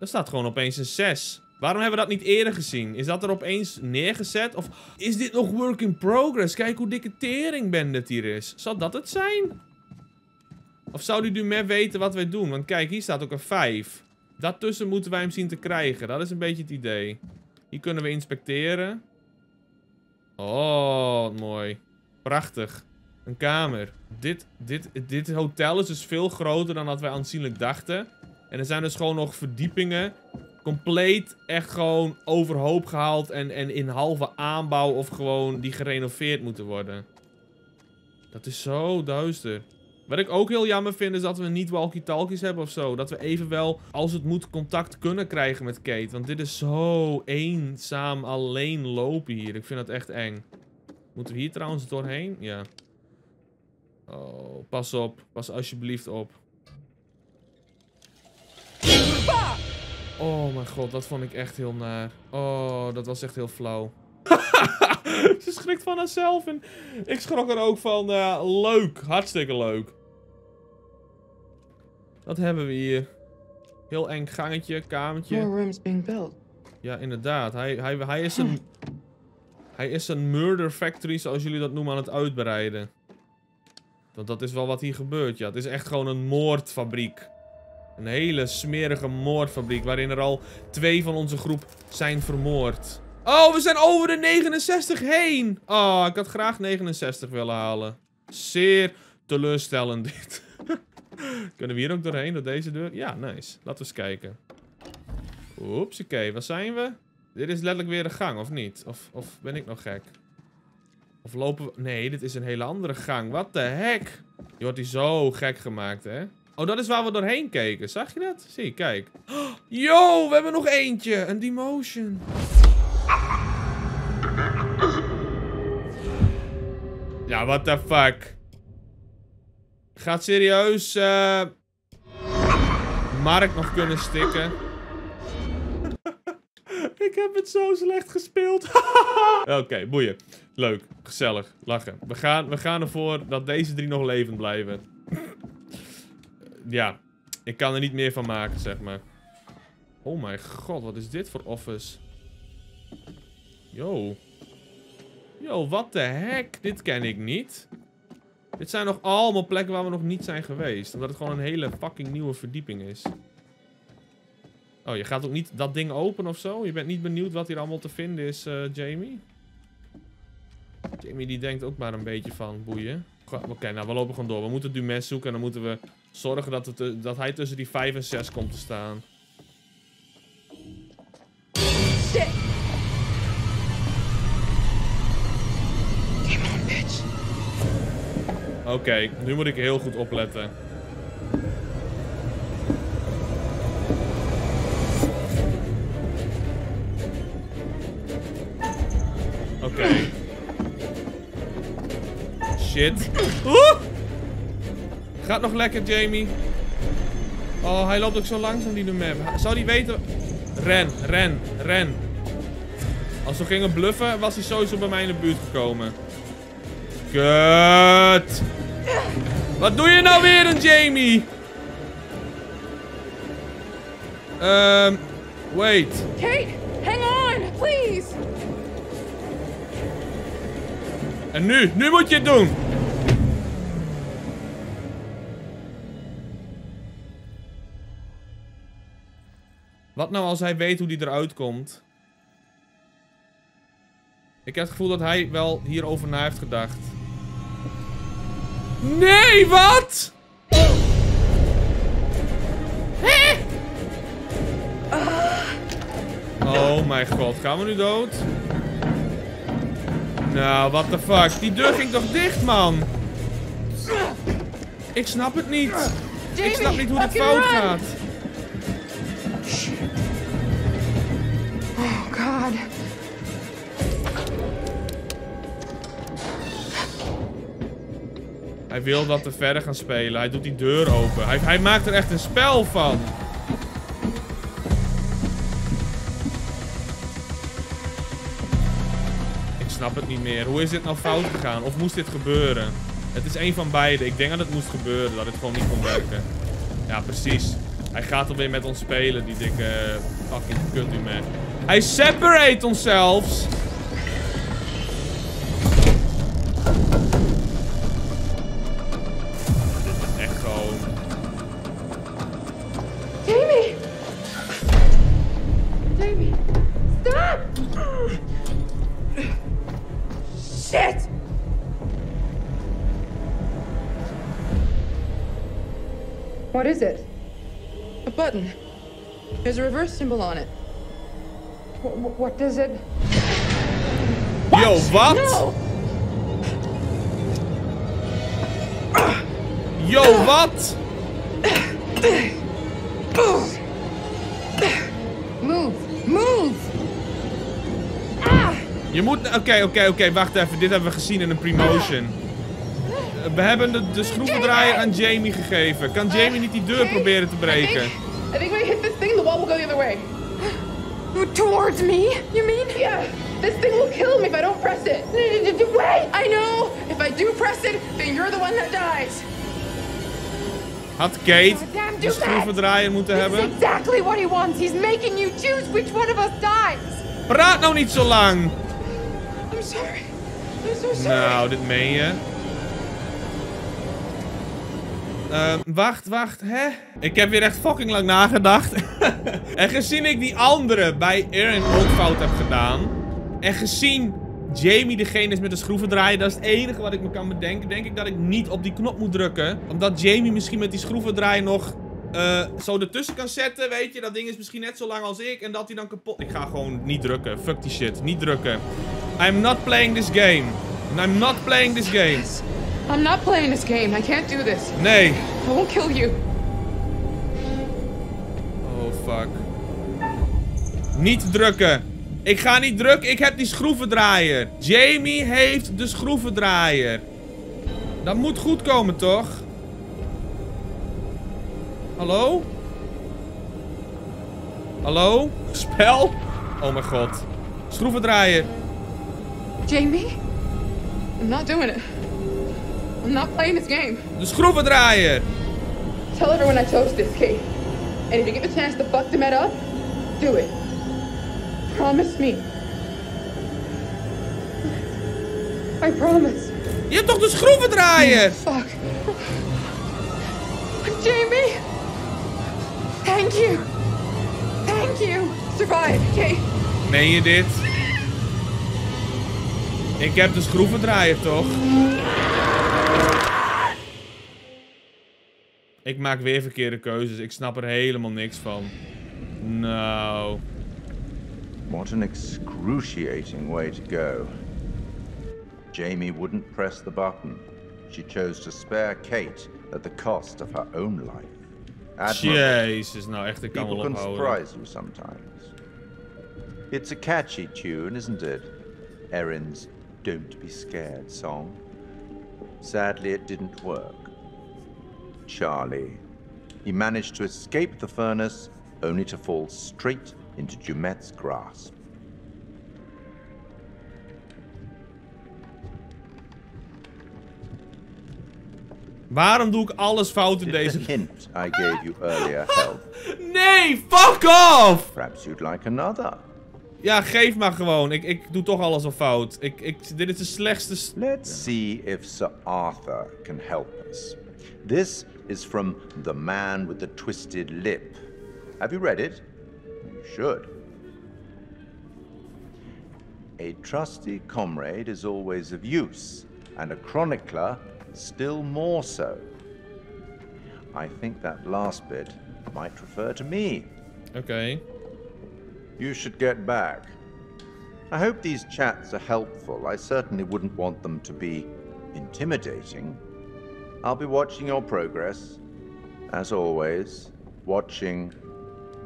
Er staat gewoon opeens een 6. Waarom hebben we dat niet eerder gezien? Is dat er opeens neergezet? Of is dit nog work in progress? Kijk hoe dikke tering bandit hier is. Zal dat het zijn? Of zou die Dumet weten wat wij doen? Want kijk, hier staat ook een 5. Daartussen moeten wij hem zien te krijgen. Dat is een beetje het idee. Hier kunnen we inspecteren. Oh, mooi. Prachtig. Een kamer. Dit, dit, dit hotel is dus veel groter dan dat wij aanzienlijk dachten. En er zijn dus gewoon nog verdiepingen compleet echt gewoon overhoop gehaald en, en in halve aanbouw of gewoon die gerenoveerd moeten worden. Dat is zo duister. Wat ik ook heel jammer vind is dat we niet walkie-talkies hebben of zo. Dat we evenwel, als het moet, contact kunnen krijgen met Kate. Want dit is zo eenzaam alleen lopen hier. Ik vind dat echt eng. Moeten we hier trouwens doorheen? Ja. Oh, pas op. Pas alsjeblieft op. Oh mijn god, dat vond ik echt heel naar. Oh, dat was echt heel flauw. <laughs> Ze schrikt van haarzelf en ik schrok er ook van. Uh, leuk, hartstikke leuk. Wat hebben we hier? Heel eng gangetje, kamertje. More rooms being built. Ja, inderdaad. Hij, hij, hij, is een, hij is een murder factory, zoals jullie dat noemen, aan het uitbreiden. Want dat is wel wat hier gebeurt, ja. Het is echt gewoon een moordfabriek. Een hele smerige moordfabriek waarin er al twee van onze groep zijn vermoord. Oh, we zijn over de 69 heen. Oh, ik had graag 69 willen halen. Zeer teleurstellend <laughs> dit. Kunnen we hier ook doorheen, door deze deur? Ja, nice. Laten we eens kijken. Oeps, oké. Waar zijn we? Dit is letterlijk weer een gang, of niet? Of, of ben ik nog gek? Of lopen we... Nee, dit is een hele andere gang. Wat de heck? Je wordt hier zo gek gemaakt, hè? Oh, dat is waar we doorheen keken. Zag je dat? Zie, kijk. <gasps> Yo, we hebben nog eentje. Een demotion. Ja, what the fuck. Gaat serieus uh, Mark nog kunnen stikken? <laughs> Ik heb het zo slecht gespeeld. <laughs> Oké, boeien. Leuk, gezellig, lachen. We gaan, we gaan ervoor dat deze drie nog levend blijven ja, ik kan er niet meer van maken, zeg maar. Oh mijn god, wat is dit voor office? Yo. Yo, wat de heck? Dit ken ik niet. Dit zijn nog allemaal plekken waar we nog niet zijn geweest. Omdat het gewoon een hele fucking nieuwe verdieping is. Oh, je gaat ook niet dat ding open of zo? Je bent niet benieuwd wat hier allemaal te vinden is, uh, Jamie? Jamie die denkt ook maar een beetje van boeien. Oké, nou we lopen gewoon door. We moeten Dumes zoeken en dan moeten we zorgen dat, het, dat hij tussen die 5 en 6 komt te staan. Shit! Oké, okay, nu moet ik heel goed opletten. Oké. Okay. Shit. Oeh! Gaat nog lekker, Jamie. Oh, hij loopt ook zo langzaam, die map. Zou hij weten... Ren, ren, ren. Als we gingen bluffen, was hij sowieso bij mij in de buurt gekomen. Kut. Wat doe je nou weer, een Jamie? Um, wait. Kate, hang on, please. En nu, nu moet je het doen. Wat nou als hij weet hoe die eruit komt? Ik heb het gevoel dat hij wel hierover na heeft gedacht. Nee, wat? Hè? Oh mijn god, gaan we nu dood? Nou, what the fuck. Die deur ging toch dicht, man? Ik snap het niet. ik snap niet hoe dit fout run. Oh, God. Hij wil dat we verder gaan spelen. Hij doet die deur open. Hij, hij maakt er echt een spel van. Ik snap het niet meer. Hoe is dit nou fout gegaan? Of moest dit gebeuren? Het is een van beide. Ik denk dat het moest gebeuren. Dat het gewoon niet kon werken. Ja, precies. Hij gaat alweer met ons spelen, die dikke fucking kut man. Hij separate ons zelfs. Reverse symbol on it. What, what does it? Yo, wat? No! Yo, wat? Move! Move! Je moet... Oké, oké, oké. Wacht even. Dit hebben we gezien in een promotion. We hebben de, de schroevendraaier aan Jamie gegeven. Kan Jamie niet die deur proberen te breken? I think when I hit this thing, the wall will go the other way. <sighs> Towards me, you mean? Yeah. This thing will kill me if I don't press it. <laughs> Wait! I know! If I do press it, then you're the one that dies. Had Kate oh, Goddamn, de do schroevendraaier moeten This is hebben? exactly what he wants. He's making you choose which one of us dies. Praat nou niet zo lang! I'm sorry. I'm so sorry. Nou, dit meen je. Ehm, wacht, wacht, hè? Ik heb weer echt fucking lang nagedacht. <laughs> en gezien ik die andere bij Aaron ook fout heb gedaan. En gezien Jamie degene is met de schroevendraaier. Dat is het enige wat ik me kan bedenken. Denk ik dat ik niet op die knop moet drukken. Omdat Jamie misschien met die schroevendraaier nog eh, zo ertussen kan zetten. Weet je, dat ding is misschien net zo lang als ik. En dat hij dan kapot... Ik ga gewoon niet drukken. Fuck die shit. Niet drukken. I'm not playing this game. I'm not playing this game. I'm not playing this game. I can't do this. Nee. I won't kill you. Oh, fuck. Niet drukken. Ik ga niet drukken. Ik heb die schroevendraaier. Jamie heeft de schroevendraaier. Dat moet goed komen, toch? Hallo? Hallo? Spel? Oh mijn god. Schroevendraaier. Jamie? I'm not doing it. I'm not playing this game. De schroevendraaier. Tell everyone I chose this, Kate. And if you get the chance to fuck the up, do it. Promise me. I promise. Je hebt toch de schroevendraaier? Fuck. Jamie! Thank you. Thank you. Survive, Kate. Meen je dit? Ik heb de schroevendraaier toch? Ik maak weer verkeerde keuzes. Ik snap er helemaal niks van. Nou. What an excruciating way to go. Jamie wouldn't press the button. She chose to spare Kate at the cost of her own life. Admirable. Jezus, nou echt, ik kan People wel can surprise you sometimes. It's a catchy tune, isn't it? Erin's Don't Be Scared song. Sadly, it didn't work. Charlie. He managed to escape the furnace, only to fall straight into Jumet's grasp. Waarom doe ik alles fout in deze... hint I gave you earlier <laughs> help? Nee, fuck off! Perhaps you'd like another. Ja, geef maar gewoon. Ik, ik doe toch alles al fout. Ik, ik, dit is de slechtste... Let's see if Sir Arthur can help us. This is from The Man with the Twisted Lip. Have you read it? You should. A trusty comrade is always of use, and a chronicler still more so. I think that last bit might refer to me. Oké. You should get back. I hope these chats are helpful. I certainly wouldn't want them to be intimidating. I'll be watching your progress. As always, watching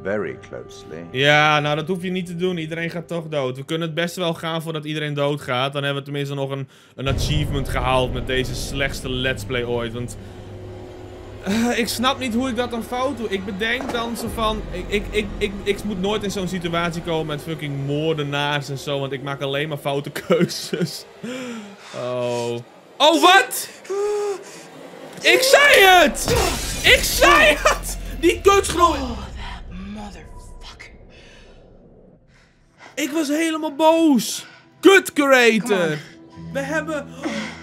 very closely. Ja, nou dat hoef je niet te doen. Iedereen gaat toch dood. We kunnen het best wel gaan voordat iedereen doodgaat. Dan hebben we tenminste nog een, een achievement gehaald met deze slechtste let's play ooit. Want <laughs> ik snap niet hoe ik dat dan fout doe. Ik bedenk dan zo van... Ik, ik, ik, ik, ik moet nooit in zo'n situatie komen met fucking moordenaars en zo. Want ik maak alleen maar foute <laughs> keuzes. Oh. Oh, wat? Ik zei het! Ik zei het! Die kunstgroei... Ik was helemaal boos. Kut curator. We hebben...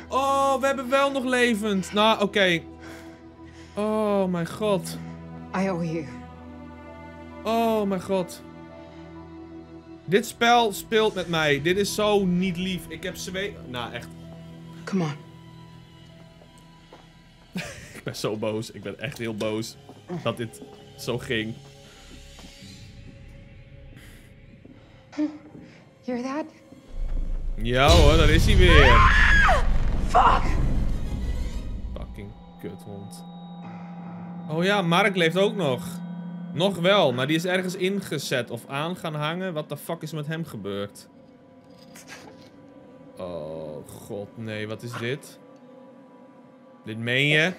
Oh, we hebben wel nog levend. Nou, oké. Oh, mijn god. I owe you. Oh, mijn god. Dit spel speelt met mij. Dit is zo niet lief. Ik heb twee... Nou, echt. Come on. <laughs> Ik ben zo boos. Ik ben echt heel boos. Dat dit zo ging. Hear that? Ja hoor, daar is hij weer. Fuck! Fucking kuthond. Oh ja, Mark leeft ook nog. Nog wel, maar die is ergens ingezet of aan gaan hangen. Wat de fuck is met hem gebeurd? Oh god, nee, wat is dit? Dit meen je?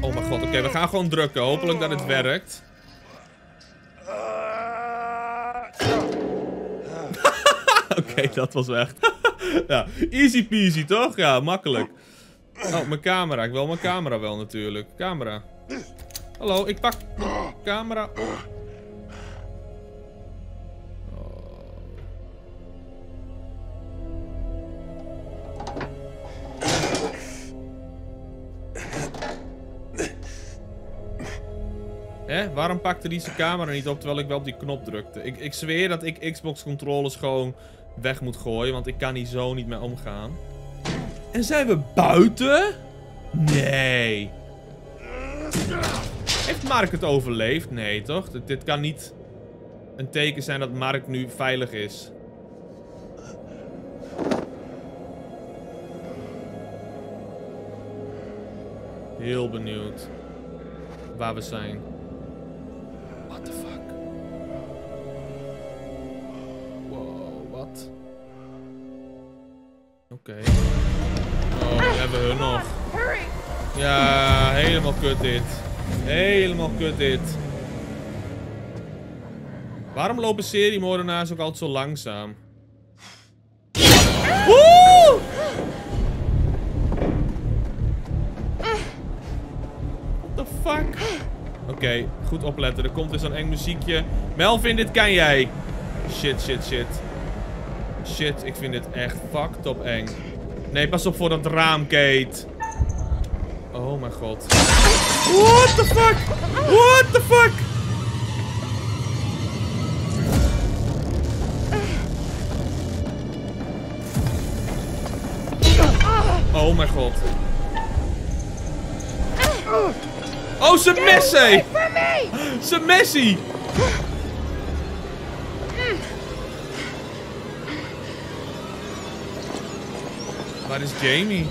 Oh mijn god, oké, we gaan gewoon drukken. Hopelijk dat het werkt. Oké, dat was echt. <laughs> ja, easy peasy toch? Ja, makkelijk. Oh, mijn camera. Ik wil mijn camera wel natuurlijk. Camera. Hallo, ik pak camera op. Hè? Waarom pakte die zijn camera niet op terwijl ik wel op die knop drukte? Ik, ik zweer dat ik Xbox controllers gewoon weg moet gooien, want ik kan hier zo niet mee omgaan. En zijn we buiten? Nee. Heeft Mark het overleefd? Nee, toch? Dit, kan niet een teken zijn dat Mark nu veilig is. Heel benieuwd waar we zijn. What the fuck? Oké. Oh, we hebben hun nog. Ja, helemaal kut dit. Helemaal kut dit. Waarom lopen seriemoordenaars ook altijd zo langzaam? Woe! What the fuck? Oké, goed opletten. Er komt dus zo'n eng muziekje. Melvin, dit kan jij. Shit, shit, shit. Shit, ik vind dit echt fucked op eng. Nee, pas op voor dat raam, Kate. Oh mijn god. What the fuck? What the fuck? Oh mijn god. Oh, zijn mes, hé! Zijn messie! Is Jamie?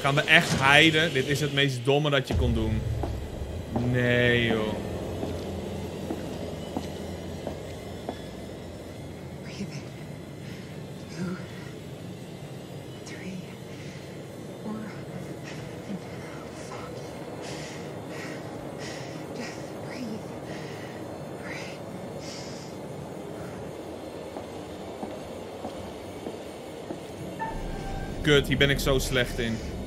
Gaan we echt heiden? Dit is het meest domme dat je kon doen. Nee, joh. Breathe in. Two, three, four, and fuck. Just breathe. Breathe. Kut. Hier ben ik zo slecht in.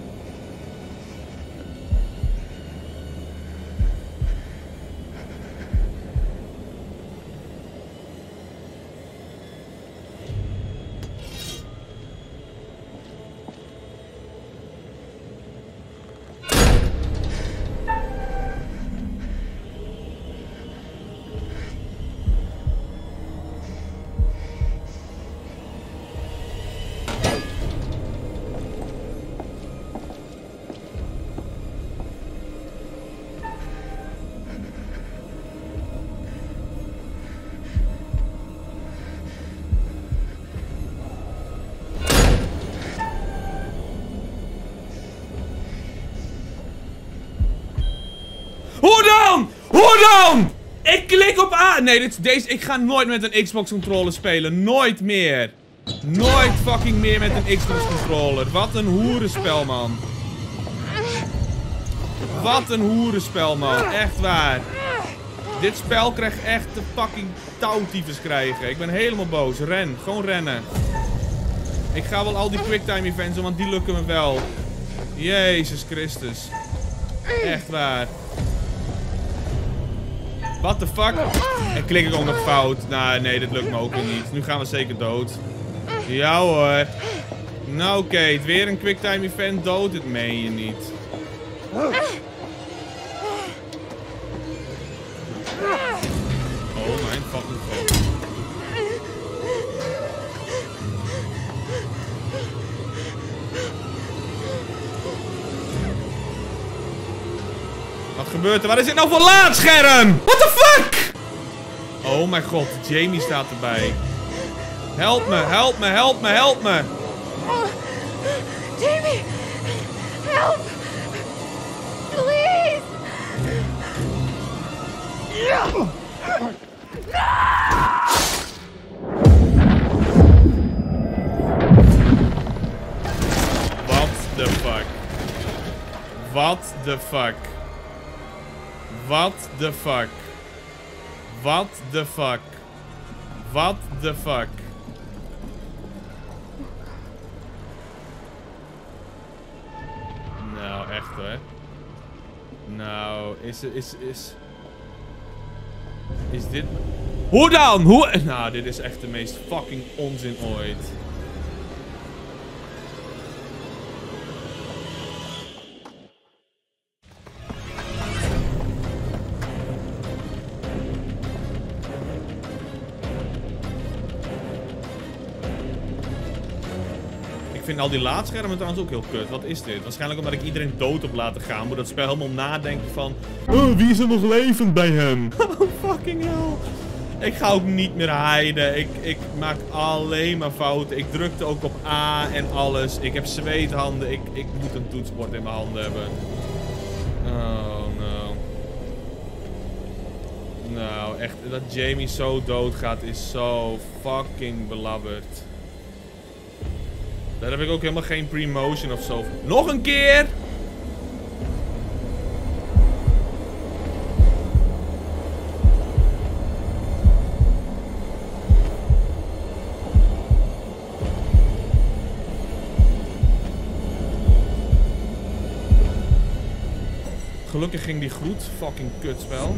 Nee, dit, deze, ik ga nooit met een Xbox controller spelen. Nooit meer. Nooit fucking meer met een Xbox controller. Wat een hoerenspel, man. Wat een hoerenspel, man. Echt waar. Dit spel krijgt echt de fucking touwtyfus krijgen. Ik ben helemaal boos. Ren. Gewoon rennen. Ik ga wel al die quicktime events doen, want die lukken me wel. Jezus Christus. Echt waar. What the fuck? En klik ik ook nog fout. Nou, nee, dit lukt me ook weer niet. Nu gaan we zeker dood. Ja hoor. Nou, Kate. Weer een quicktime event dood? Dit meen je niet. Gebeurt er? Wat is dit nou voor laadscherm? What the fuck? Oh mijn god, Jamie staat erbij. Help me, help me, help me, help me. Jamie! Help! Please! What the fuck? What the fuck? What the fuck? What the fuck? What the fuck? Nou, echt hoor. Nou, is is is is dit Hoe dan? Hoe Nou, dit is echt de meest fucking onzin ooit. Al die laadschermen trouwens ook heel kut. Wat is dit? Waarschijnlijk omdat ik iedereen dood heb laten gaan. Moet dat spel helemaal nadenken van... Oh, wie is er nog levend bij hem? <laughs> Oh, fucking hell. Ik ga ook niet meer hiden. Ik, ik maak alleen maar fouten. Ik drukte ook op A en alles. Ik heb zweethanden. Ik, ik moet een toetsenbord in mijn handen hebben. Oh, no. Nou, echt. Dat Jamie zo doodgaat is zo fucking belabberd. Daar heb ik ook helemaal geen pre-motion of zo. Nog een keer! Gelukkig ging die goed. Fucking kutspel.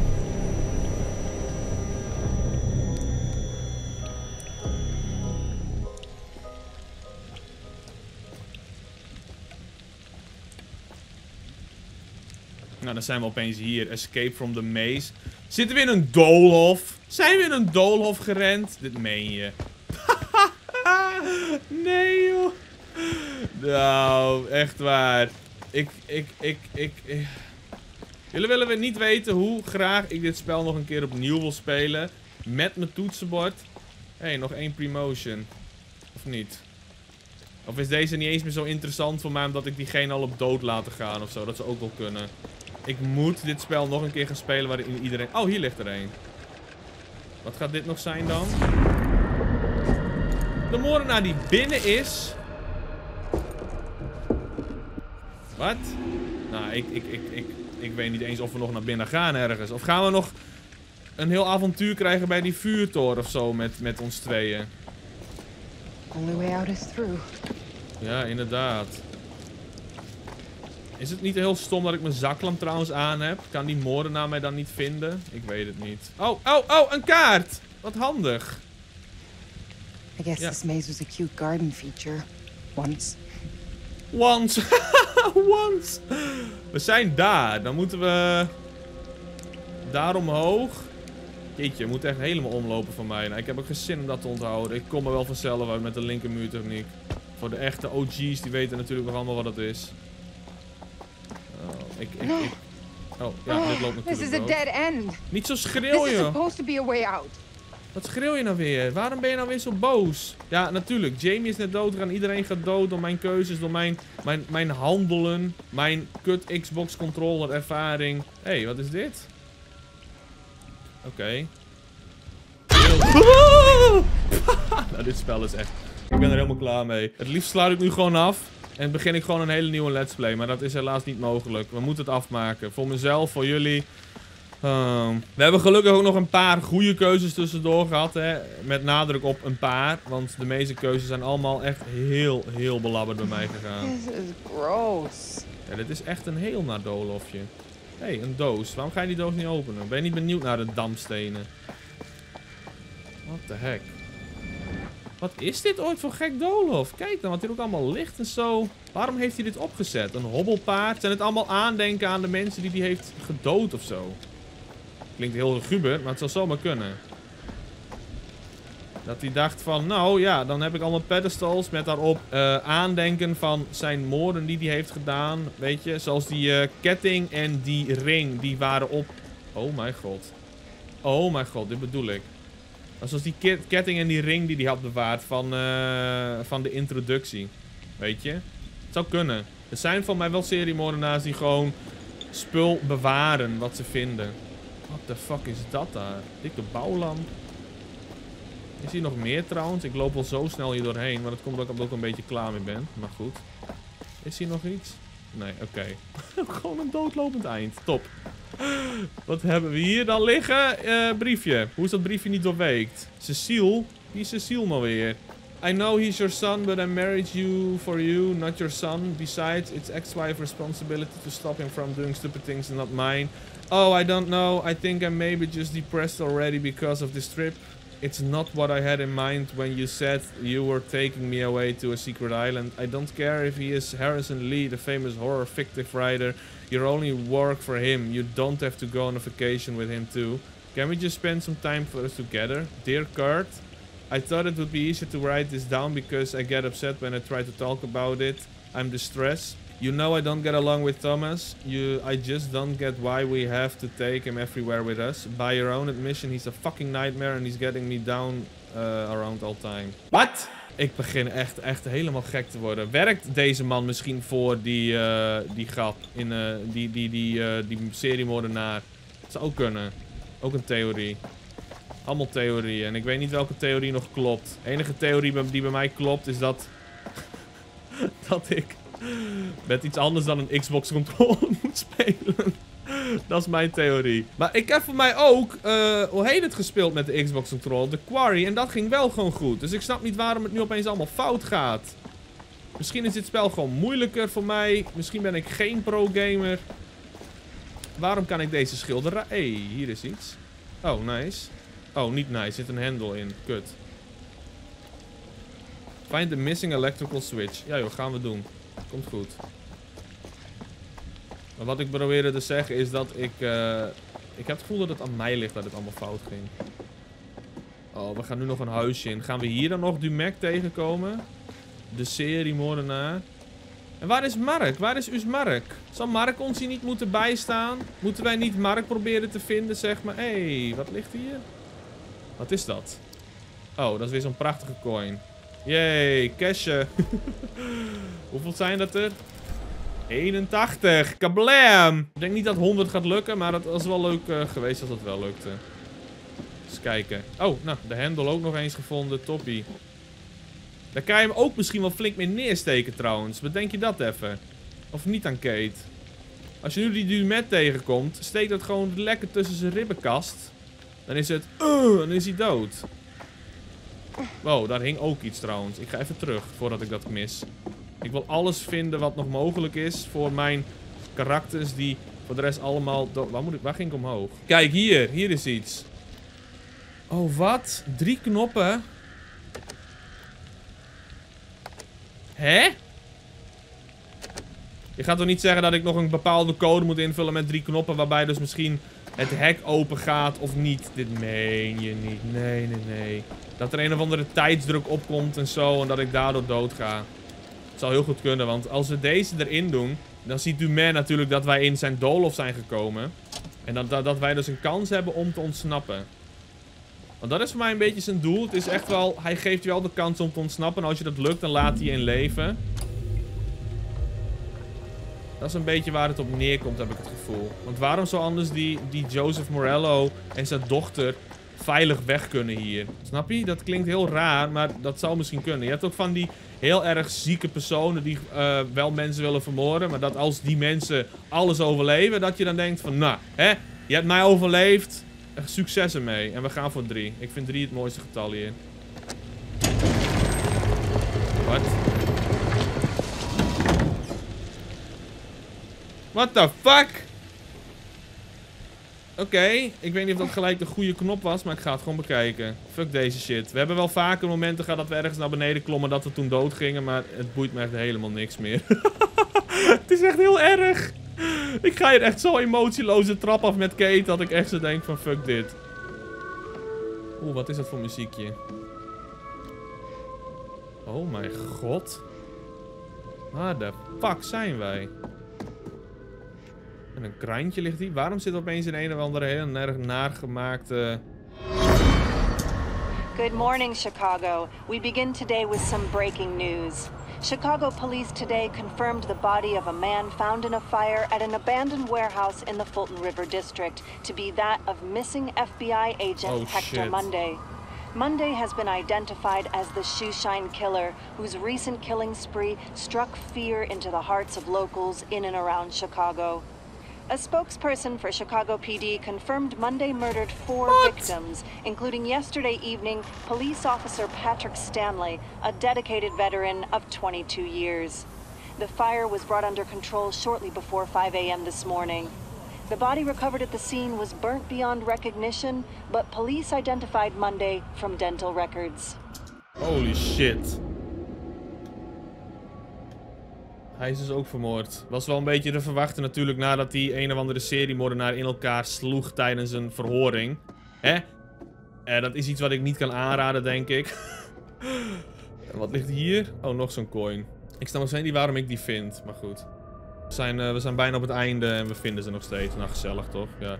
Dan zijn we opeens hier. Escape from the maze. Zitten we in een doolhof? Zijn we in een doolhof gerend? Dit meen je. <laughs> nee, joh. Nou, echt waar. Ik, ik, ik, ik, ik... Jullie willen we niet weten hoe graag ik dit spel nog een keer opnieuw wil spelen. Met mijn toetsenbord. Hé, hey, nog één promotion. Of niet? Of is deze niet eens meer zo interessant voor mij omdat ik diegene al op dood laten gaan of zo? Dat zou ook wel kunnen. Ik moet dit spel nog een keer gaan spelen waarin iedereen... Oh, hier ligt er een. Wat gaat dit nog zijn dan? De moordenaar die binnen is... Wat? Nou, ik, ik, ik, ik, ik weet niet eens of we nog naar binnen gaan ergens. Of gaan we nog een heel avontuur krijgen bij die vuurtoren of zo met, met ons tweeën? Only way out is through. Ja, inderdaad. Is het niet heel stom dat ik mijn zaklamp trouwens aan heb? Kan die moordenaar mij dan niet vinden? Ik weet het niet. Oh, oh, oh, een kaart! Wat handig. I guess Ja. this maze was a cute garden feature. Once. Once. <laughs> Once. We zijn daar. Dan moeten we... Daar omhoog. Jeetje, we moeten echt helemaal omlopen van mij. Nou, ik heb ook geen zin om dat te onthouden. Ik kom er wel vanzelf uit met de linkermuurtechniek. Voor de echte OG's, die weten natuurlijk nog allemaal wat het is. Oh, ik, ik, ik... Oh, ja, dit loopt This natuurlijk is a dead end. Niet zo This schreeuwen, is joh. supposed to be a way out. Wat schreeuw je nou weer? Waarom ben je nou weer zo boos? Ja, natuurlijk. Jamie is net dood. Iedereen gaat dood door mijn keuzes, door mijn, mijn, mijn handelen. Mijn kut Xbox controller ervaring. Hé, hey, wat is dit? Oké. <laughs> Nou, dit spel is echt... Ik ben er helemaal klaar mee. Het liefst sluit ik nu gewoon af. En begin ik gewoon een hele nieuwe let's play. Maar dat is helaas niet mogelijk. We moeten het afmaken. Voor mezelf, voor jullie. Ehm, we hebben gelukkig ook nog een paar goede keuzes tussendoor gehad. Hè? Met nadruk op een paar. Want de meeste keuzes zijn allemaal echt heel, heel belabberd bij mij gegaan. <laughs> This is gross. Ja, dit is echt een heel naar doolhofje. Hé, hey, een doos. Waarom ga je die doos niet openen? Ben je niet benieuwd naar de dampstenen? What the heck? Wat is dit ooit voor gek doolhof? Kijk dan, wat hier ook allemaal ligt en zo. Waarom heeft hij dit opgezet? Een hobbelpaard? Zijn het allemaal aandenken aan de mensen die hij heeft gedood of zo? Klinkt heel guber, maar het zou zomaar kunnen. Dat hij dacht van, nou ja, dan heb ik allemaal pedestals met daarop eh, aandenken van zijn moorden die hij heeft gedaan. Weet je, zoals die eh, ketting en die ring, die waren op... Oh mijn god. Oh mijn god, dit bedoel ik. Zoals die ke- ketting en die ring die hij had bewaard van, eh, van de introductie. Weet je? Het zou kunnen. Er zijn van mij wel seriemoordenaars die gewoon spul bewaren wat ze vinden. What the fuck is dat daar? Dikke bouwlamp. Is hier nog meer trouwens? Ik loop wel zo snel hier doorheen. Maar dat komt ook omdat ik een beetje klaar mee ben. Maar goed. Is hier nog iets? Nee, oké. <laughs> Gewoon een doodlopend eind. Top. Wat hebben we hier dan liggen? Eh, briefje. Hoe is dat briefje niet doorweekt? Cecile? Wie is Cecile nou weer? I know he's your son, but I married you for you, not your son. Besides, it's ex-wife responsibility to stop him from doing stupid things and not mine. Oh, I don't know. I think I'm maybe just depressed already because of this trip. It's not what I had in mind when you said you were taking me away to a secret island. I don't care if he is Harrison Lee, the famous horror fictive writer. You only work for him. You don't have to go on a vacation with him too. Can we just spend some time for us together? Dear Kurt, I thought it would be easier to write this down because I get upset when I try to talk about it. I'm distressed. You know I don't get along with Thomas. You, I just don't get why we have to take him everywhere with us. By your own admission, he's a fucking nightmare and he's getting me down uh, around all time. Wat? Ik begin echt, echt helemaal gek te worden. Werkt deze man misschien voor die, eh, die grap in eh, die, die, die, eh, die seriemoordenaar? Het zou ook kunnen. Ook een theorie. Allemaal theorieën. En ik weet niet welke theorie nog klopt. De enige theorie die bij mij klopt is dat... <laughs> dat ik met iets anders dan een Xbox controller <laughs> moet spelen. dat is mijn theorie. Maar ik heb voor mij ook, eh, hoe heet het, gespeeld met de Xbox controller? De Quarry. En dat ging wel gewoon goed. Dus ik snap niet waarom het nu opeens allemaal fout gaat. Misschien is dit spel gewoon moeilijker voor mij. Misschien ben ik geen pro-gamer. Waarom kan ik deze schilderij... Hé, hey, hier is iets. Oh, nice. Oh, niet nice. Er zit een hendel in. Kut. Find the missing electrical switch. Ja joh, gaan we doen. Komt goed. Maar wat ik probeerde te zeggen is dat ik... eh, ik heb het gevoel dat het aan mij ligt dat het allemaal fout ging. Oh, we gaan nu nog een huisje in. Gaan we hier dan nog Dumek tegenkomen? De serie moordenaar. En waar is Mark? Waar is us Mark? Zal Mark ons hier niet moeten bijstaan? Moeten wij niet Mark proberen te vinden, zeg maar? Hé, hey, wat ligt hier? Wat is dat? Oh, dat is weer zo'n prachtige coin. Yay, cashje. <laughs> Hoeveel zijn dat er? 81. Kablam! Ik denk niet dat 100 gaat lukken, maar het was wel leuk eh, geweest als dat wel lukte. Eens kijken. Oh, nou, de hendel ook nog eens gevonden. Toppie. Daar kan je hem ook misschien wel flink mee neersteken trouwens. Bedenk je dat even. Of niet aan Kate. Als je nu die Dumet tegenkomt, steek dat gewoon lekker tussen zijn ribbenkast. Dan is het... Uh, dan is hij dood. Wow, daar hing ook iets trouwens. Ik ga even terug voordat ik dat mis. Ik wil alles vinden wat nog mogelijk is voor mijn karakters die voor de rest allemaal... Waar, moet ik, waar ging ik omhoog? Kijk, hier. Hier is iets. Oh, wat? Drie knoppen? Hè? Je gaat toch niet zeggen dat ik nog een bepaalde code moet invullen met drie knoppen... waarbij dus misschien het hek open gaat of niet? Dit meen je niet. Nee, nee, nee. Dat er een of andere tijdsdruk opkomt en zo en dat ik daardoor dood ga. Zou heel goed kunnen, want als we deze erin doen... dan ziet Dumain natuurlijk dat wij in zijn doolhof zijn gekomen. En dat, dat, dat wij dus een kans hebben om te ontsnappen. Want dat is voor mij een beetje zijn doel. Het is echt wel... Hij geeft je wel de kans om te ontsnappen. En als je dat lukt, dan laat hij je in leven. Dat is een beetje waar het op neerkomt, heb ik het gevoel. Want waarom zou anders die, die Joseph Morello en zijn dochter veilig weg kunnen hier? Snap je? Dat klinkt heel raar, maar dat zou misschien kunnen. Je hebt ook van die heel erg zieke personen die uh, wel mensen willen vermoorden. Maar dat als die mensen alles overleven, dat je dan denkt van... Nou, hè, je hebt mij overleefd. Succes ermee. En we gaan voor drie. Ik vind drie het mooiste getal hier. Wat? What the fuck? Oké, ik weet niet of dat gelijk de goede knop was, maar ik ga het gewoon bekijken. Fuck deze shit. We hebben wel vaker momenten gehad dat we ergens naar beneden klommen dat we toen dood gingen, maar het boeit me echt helemaal niks meer. <laughs> het is echt heel erg. Ik ga hier echt zo emotieloze trap af met Kate dat ik echt zo denk van fuck dit. Oeh, wat is dat voor muziekje? Oh mijn god. Waar de fuck zijn wij? En een kraantje ligt hier. Waarom zit opeens in een of andere heel erg naargemaakte... Good morning, Chicago. We begin today with some breaking news. Chicago police today confirmed the body of a man found in a fire at an abandoned warehouse in the Fulton River District to be that of missing FBI agent Oh, Hector shit. Monday. Monday has been identified as the shoeshine killer, whose recent killing spree struck fear into the hearts of locals in and around Chicago. A spokesperson for Chicago PD confirmed Monday murdered four victims, including yesterday evening police officer Patrick Stanley, a dedicated veteran of 22 years. The fire was brought under control shortly before 5 a.m. this morning. The body recovered at the scene was burnt beyond recognition, but police identified Monday from dental records. Holy shit. Hij is dus ook vermoord. Was wel een beetje te verwachten natuurlijk nadat die een of andere seriemoordenaar in elkaar sloeg tijdens een verhoring. Hè? Eh, dat is iets wat ik niet kan aanraden, denk ik. <laughs> Wat ligt hier? Oh, nog zo'n coin. Ik snap nog steeds niet waarom ik die vind, maar goed. We zijn, eh, we zijn bijna op het einde en we vinden ze nog steeds. Nou, gezellig toch? Ja.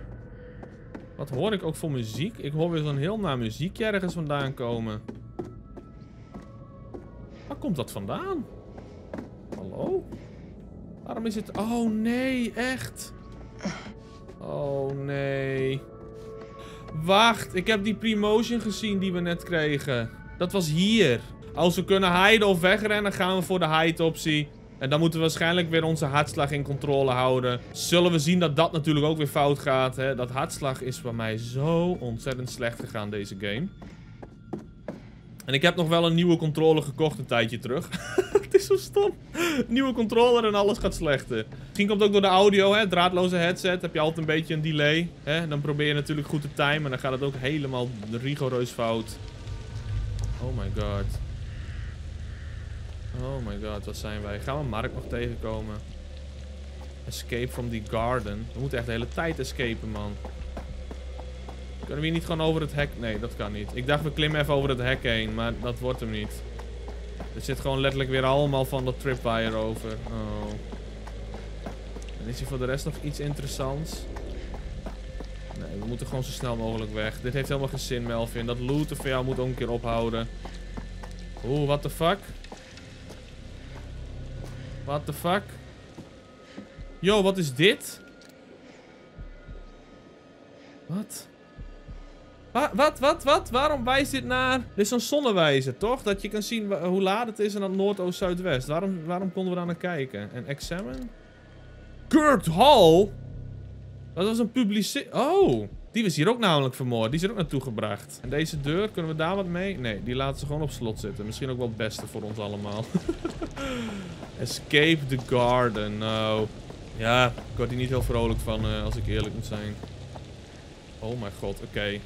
Wat hoor ik ook voor muziek? Ik hoor weer zo'n heel naar muziekje ergens vandaan komen. Waar komt dat vandaan? Hallo? Waarom is het... Oh nee, echt? Oh nee. Wacht, ik heb die promotion gezien die we net kregen. Dat was hier. Als we kunnen hiden of wegrennen, gaan we voor de hide optie. En dan moeten we waarschijnlijk weer onze hartslag in controle houden. Zullen we zien dat dat natuurlijk ook weer fout gaat. Hè? Dat hartslag is bij mij zo ontzettend slecht gegaan deze game. En ik heb nog wel een nieuwe controller gekocht een tijdje terug. <laughs> <laughs> Zo stom. Nieuwe controller en alles gaat slechter. Misschien komt het ook door de audio, hè. Draadloze headset. Heb je altijd een beetje een delay. Hè? Dan probeer je natuurlijk goed te timen. En dan gaat het ook helemaal rigoureus fout. Oh my god. Oh my god, wat zijn wij? Gaan we Mark nog tegenkomen? Escape from the garden. We moeten echt de hele tijd escapen, man. Kunnen we hier niet gewoon over het hek? Nee, dat kan niet. Ik dacht we klimmen even over het hek heen, maar dat wordt hem niet. Er zit gewoon letterlijk weer allemaal van dat tripwire over. Oh. En is hier voor de rest nog iets interessants? Nee, we moeten gewoon zo snel mogelijk weg. Dit heeft helemaal geen zin, Melvin. Dat looten van jou moet ook een keer ophouden. Oeh, what the fuck? What the fuck? Yo, wat is dit? Wat? Wa- Wat, wat, wat? Waarom wijst dit naar... Dit is een zonnewijzer, toch? Dat je kan zien hoe laat het is en dan noord, oost, zuidwest. Waarom, waarom konden we daar naar kijken? En examine? Kurt Hall? Dat was een publici... Oh. Die was hier ook namelijk vermoord. Die is er ook naartoe gebracht. En deze deur, kunnen we daar wat mee? Nee, die laten ze gewoon op slot zitten. Misschien ook wel het beste voor ons allemaal. <laughs> Escape the garden. Nou, ja, ik word hier niet heel vrolijk van, uh, als ik eerlijk moet zijn. Oh mijn god, oké.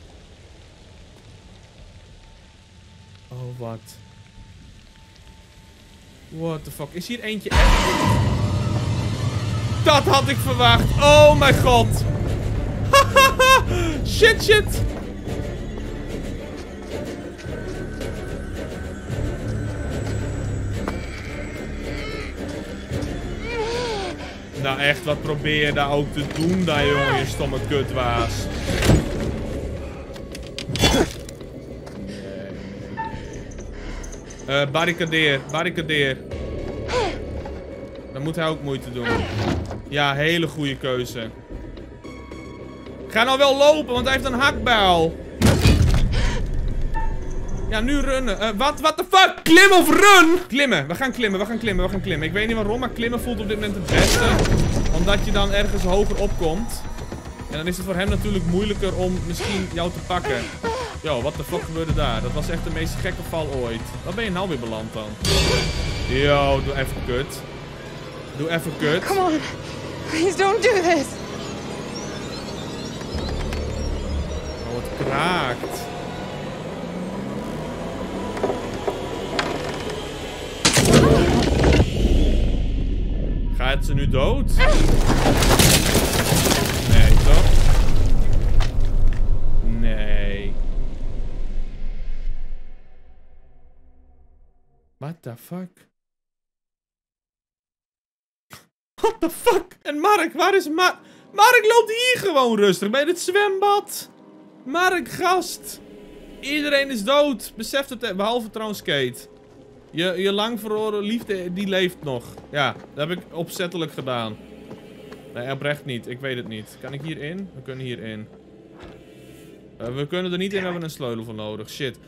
Oh, wat? What the fuck? Is hier eentje echt... Dat had ik verwacht. Oh mijn god. <laughs> shit, shit. Nou echt, wat probeer je daar ook te doen daar, jongen, je stomme kutwaas. Uh, barricadeer, barricadeer. Dan moet hij ook moeite doen. Ja, hele goede keuze. Ga nou wel lopen, want hij heeft een hakbijl. Ja, nu runnen. Uh, wat, what the fuck? Klim of run? Klimmen. We gaan klimmen, we gaan klimmen, we gaan klimmen. Ik weet niet waarom, maar klimmen voelt op dit moment het beste. Omdat je dan ergens hoger opkomt. En dan is het voor hem natuurlijk moeilijker om misschien jou te pakken. Yo, wat de fuck gebeurde daar? Dat was echt de meest gekke val ooit. Waar ben je nou weer beland dan? Yo, doe even kut. Doe even kut. Come on. Please don't do this. Oh, het kraakt. Gaat ze nu dood? What the fuck? What the fuck? En Mark, waar is Mark? Mark loopt hier gewoon rustig bij het zwembad. Mark, gast. Iedereen is dood. Besef het, behalve trouwens Kate. Je, je lang verloren liefde, die leeft nog. Ja, dat heb ik opzettelijk gedaan. Nee, oprecht niet. Ik weet het niet. Kan ik hierin? We kunnen hierin. Uh, we kunnen er niet in, we hebben een sleutel voor nodig. Shit.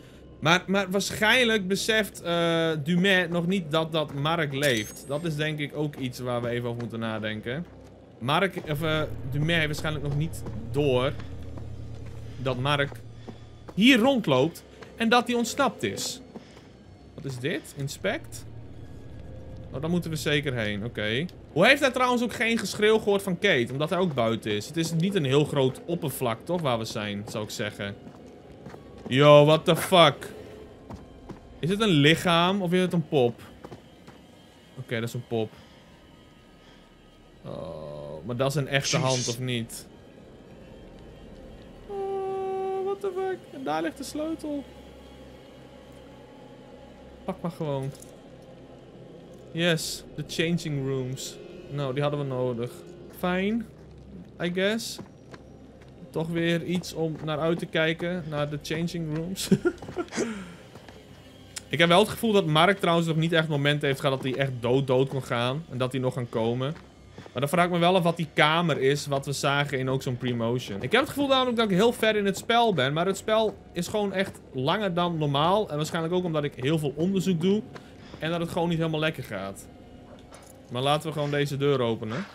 Maar, maar waarschijnlijk beseft uh, Dumet nog niet dat dat Mark leeft. Dat is denk ik ook iets waar we even over moeten nadenken. Mark, of uh, Dumet heeft waarschijnlijk nog niet door dat Mark hier rondloopt en dat hij ontsnapt is. Wat is dit? Inspect? Oh, daar moeten we zeker heen. Oké. Hoe heeft hij trouwens ook geen geschreeuw gehoord van Kate? Omdat hij ook buiten is. Het is niet een heel groot oppervlak, toch? Waar we zijn, zou ik zeggen. Yo, what the fuck? Is het een lichaam of is het een pop? Oké, dat is een pop. Oh, maar dat is een echte hand of niet? Oh, what the fuck? En daar ligt de sleutel. Pak maar gewoon. Yes, the changing rooms. Nou, die hadden we nodig. Fijn, I guess. Toch weer iets om naar uit te kijken. Naar de changing rooms. <laughs> ik heb wel het gevoel dat Mark trouwens nog niet echt moment heeft gehad dat hij echt dood dood kon gaan. En dat hij nog kan komen. Maar dan vraag ik me wel af wat die kamer is, wat we zagen in ook zo'n pre-motion. Ik heb het gevoel namelijk dat ik heel ver in het spel ben, maar het spel is gewoon echt langer dan normaal. En waarschijnlijk ook omdat ik heel veel onderzoek doe. En dat het gewoon niet helemaal lekker gaat. Maar laten we gewoon deze deur openen.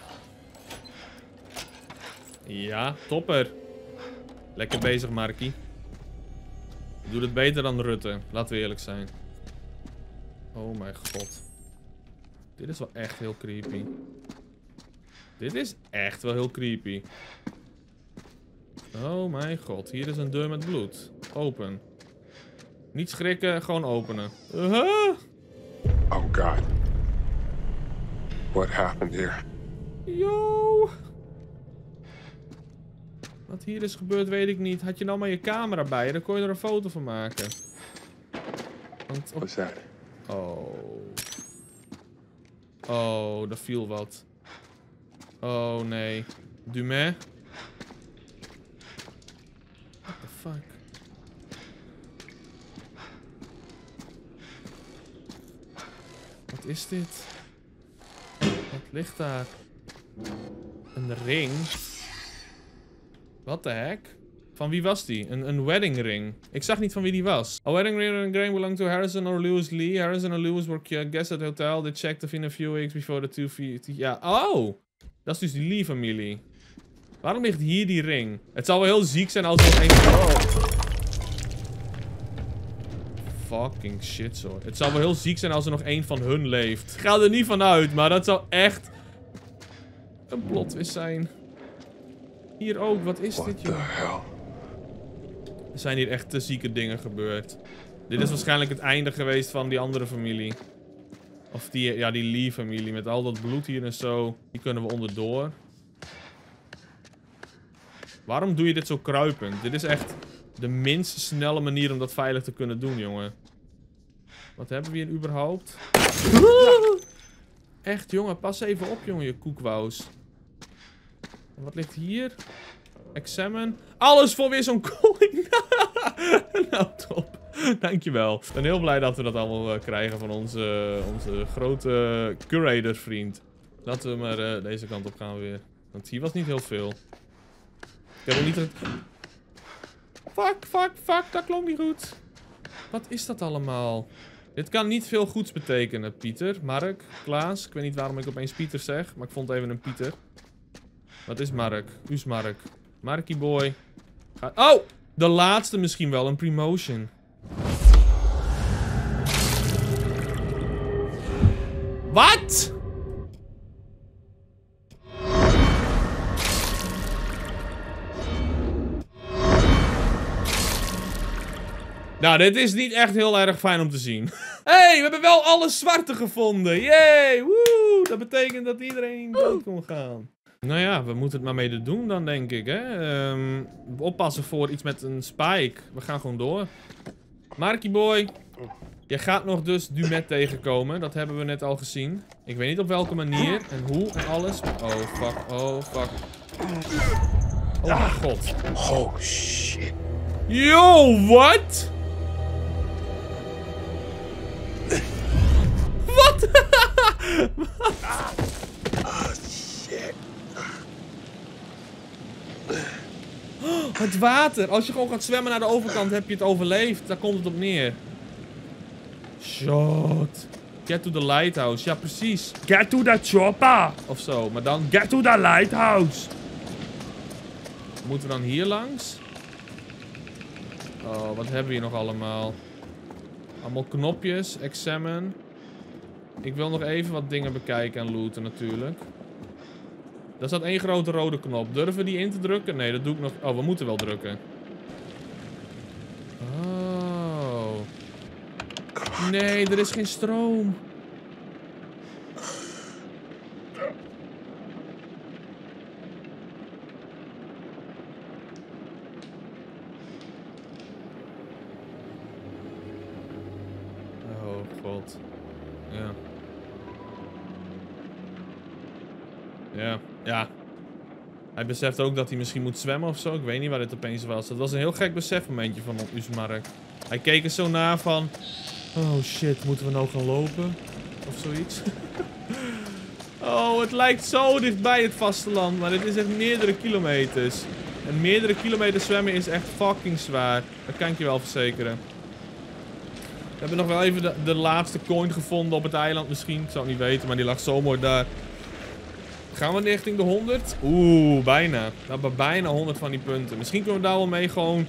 Ja, topper. Lekker bezig, Markie. Je doet het beter dan Rutte. Laten we eerlijk zijn. Oh mijn god. Dit is wel echt heel creepy. Dit is echt wel heel creepy. Oh mijn god. Hier is een deur met bloed. Open. Niet schrikken, gewoon openen. Uh -huh. Oh god. What happened here? Yo. Wat hier is gebeurd weet ik niet. Had je nou maar je camera bij dan kon je er een foto van maken. Want op... Oh. Oh, dat viel wat. Oh nee. Dumet? What the fuck? Wat is dit? Wat ligt daar? Een ring? Wat de heck? Van wie was die? Een, een wedding ring. Ik zag niet van wie die was. A wedding ring belonged to Harrison or Lewis Lee. Harrison and Lewis were guests at the hotel. They checked in a few weeks before the two feet. Ja, oh! Dat is dus die Lee-familie. Waarom ligt hier die ring? Het zal wel heel ziek zijn als er één... Oh. Fucking shit, zo. Het zou wel heel ziek zijn als er nog één van hun leeft. Ik ga er niet van uit, maar dat zou echt... Een plot twist zijn. Hier ook, wat is dit, joh? Er zijn hier echt te zieke dingen gebeurd. Dit is waarschijnlijk het einde geweest van die andere familie. Of die, ja, die Lee-familie. Met al dat bloed hier en zo. Die kunnen we onderdoor. Waarom doe je dit zo kruipend? Dit is echt de minst snelle manier om dat veilig te kunnen doen, jongen. Wat hebben we hier überhaupt? Echt, jongen. Pas even op, jongen, je koekwous. Wat ligt hier? Examine. Alles voor weer zo'n coin. <laughs> nou, top. Dankjewel. Ik ben heel blij dat we dat allemaal uh, krijgen van onze, onze grote curator vriend. Laten we maar uh, deze kant op gaan weer. Want hier was niet heel veel. Ik heb ook niet... Fuck, fuck, fuck. Dat klonk niet goed. Wat is dat allemaal? Dit kan niet veel goeds betekenen, Pieter, Mark, Klaas. Ik weet niet waarom ik opeens Pieter zeg, maar ik vond even een Pieter. Wat is Mark? U is Mark. Marky boy. Oh! De laatste misschien wel, een promotion. Wat? Nou, dit is niet echt heel erg fijn om te zien. <laughs> hey, we hebben wel alle zwarte gevonden. Yay, woe. Dat betekent dat iedereen dood kon gaan. Nou ja, we moeten het maar mee doen dan, denk ik, hè. Um, oppassen voor iets met een spike. We gaan gewoon door. Marky boy. Je gaat nog dus Dumet tegenkomen. Dat hebben we net al gezien. Ik weet niet op welke manier en hoe en alles. Oh, fuck. Oh, fuck. Oh, mijn god. Oh, shit. Yo, <laughs> wat? <laughs> Wat? Oh, shit. Oh, het water. Als je gewoon gaat zwemmen naar de overkant, heb je het overleefd. Daar komt het op neer. Shot. Get to the lighthouse. Ja, precies. Get to the chopper. Of zo. Maar dan get to the lighthouse. Moeten we dan hier langs? Oh, wat hebben we hier nog allemaal? Allemaal knopjes. Examine. Ik wil nog even wat dingen bekijken en looten natuurlijk. Daar staat één grote rode knop. Durven we die in te drukken? Nee, dat doe ik nog... Oh, we moeten wel drukken. Oh. Nee, er is geen stroom. Oh, god. Ja. Ja, ja. Hij beseft ook dat hij misschien moet zwemmen of zo. Ik weet niet waar dit opeens was. Dat was een heel gek besefmomentje van Usmark. Hij keek er zo naar van... Oh shit, moeten we nou gaan lopen? Of zoiets. <laughs> oh, het lijkt zo dichtbij het vasteland. Maar dit is echt meerdere kilometers. En meerdere kilometers zwemmen is echt fucking zwaar. Dat kan ik je wel verzekeren. We hebben nog wel even de, de laatste coin gevonden op het eiland misschien. Ik zou het niet weten, maar die lag zo mooi daar. Gaan we richting de 100? Oeh, bijna. We hebben bijna 100 van die punten. Misschien kunnen we daar wel mee gewoon